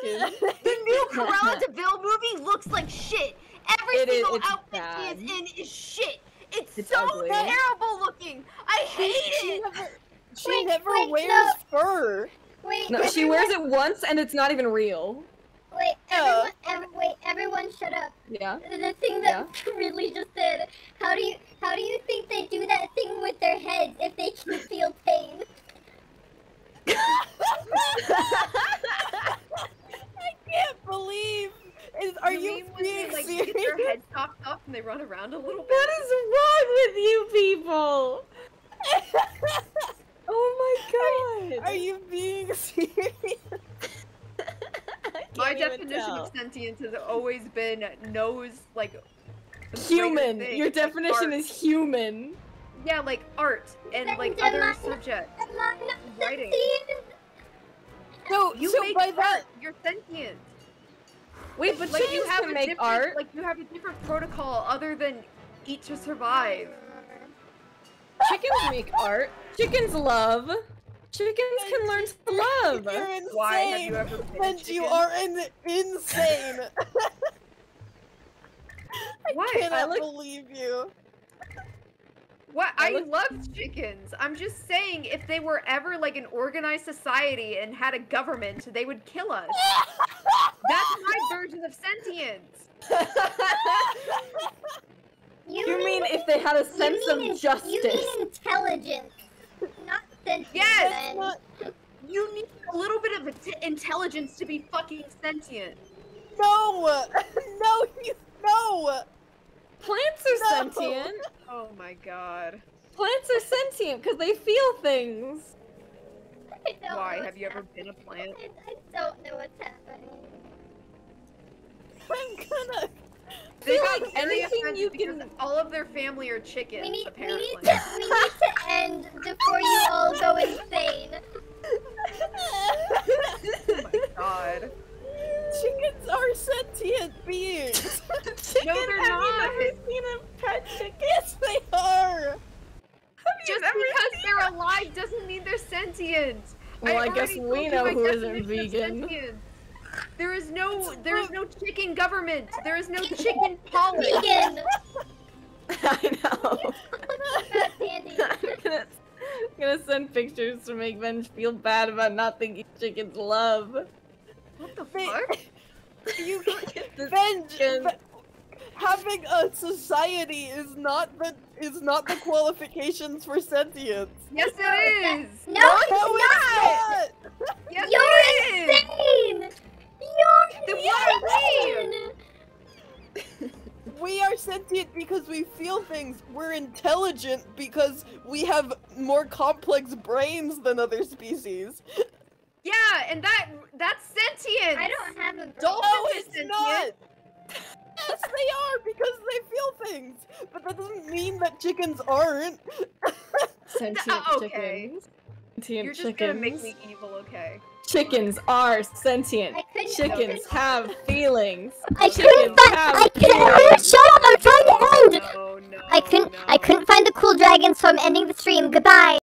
The new Cruella de Vil movie looks like shit. Every It is- single it's outfit bad. she is in is shit. It's, It's so ugly. terrible looking. I hate she it. Never, she Wait, never wait, wears no. fur. Wait, No, she wears it once and it's not even real. Wait, Yeah. everyone, ev- wait, everyone, shut up. Yeah. The thing that really just said. How do you, how do you think they do that thing with their heads if they can feel pain? I can't believe. Is, are you, mean when being they, like, serious? get their head chopped off and they run around a little bit? What is wrong with you people? Oh my god. Are you being serious? My definition tell. of sentience has always been knows like human. thing, Your definition art. is human. yeah, like art and like other my- subjects. Am I not Writing. sentient? No, You so make by art. that, You're sentient. Wait, but like you have can a make different, art. Like you have a different protocol other than eat to survive. Chickens make art. Chickens love. Chickens can learn to love. you're insane. Why have you ever been a And you are an insane. I Why? cannot I look- believe you. What? I I look- love chickens. I'm just saying, if they were ever like an organized society and had a government, they would kill us. That's my version of sentience. You mean if they had a sense of mean, justice? You mean intelligence, not sentience. Yes! then. Not- You need a little bit of intelligence to be fucking sentient. no, no, you, no. Plants are No. sentient. Oh my god. Plants are sentient because they feel things. I don't know Why? Have you ever been a plant? I, I don't know what's happening. I'm gonna They feel got like anything you because can. all of their family are chickens. We need, we apparently. need to, we need to end before you all go insane. oh my god. Chickens are sentient beings. No, they're Have you not. seen a pet chicken? yes, they are. Just never because they're alive doesn't mean they're sentient. Well, I, guess already we know who isn't vegan. sentient. There is no, there is no chicken government. There is no chicken policy. I know. I'm gonna, I'm gonna send pictures to make Venge feel bad about not thinking chickens love. What the They- fuck? You The Benj, chicken- Be- having a society is not the is not the qualifications for sentience. Yes, it is. No, No, it's not. it's not. Yes, You're it is. insane. You're Then what are insane. We are sentient because we feel things. We're intelligent because we have more complex brains than other species. Yeah, and that that's sentient. I don't have a brain. Dolphins No, it's sentient. not. Yes, they are because they feel things. But that doesn't mean that chickens aren't. Sentient Uh, okay. chickens. Sentient You're just chickens. gonna make me evil, okay? Chickens are sentient. Chickens have feelings. I Chickens couldn't find. I couldn't. feelings. Shut up! I'm trying to end. No, no. I couldn't. no. I couldn't find the cool dragon, so I'm ending the stream. Goodbye.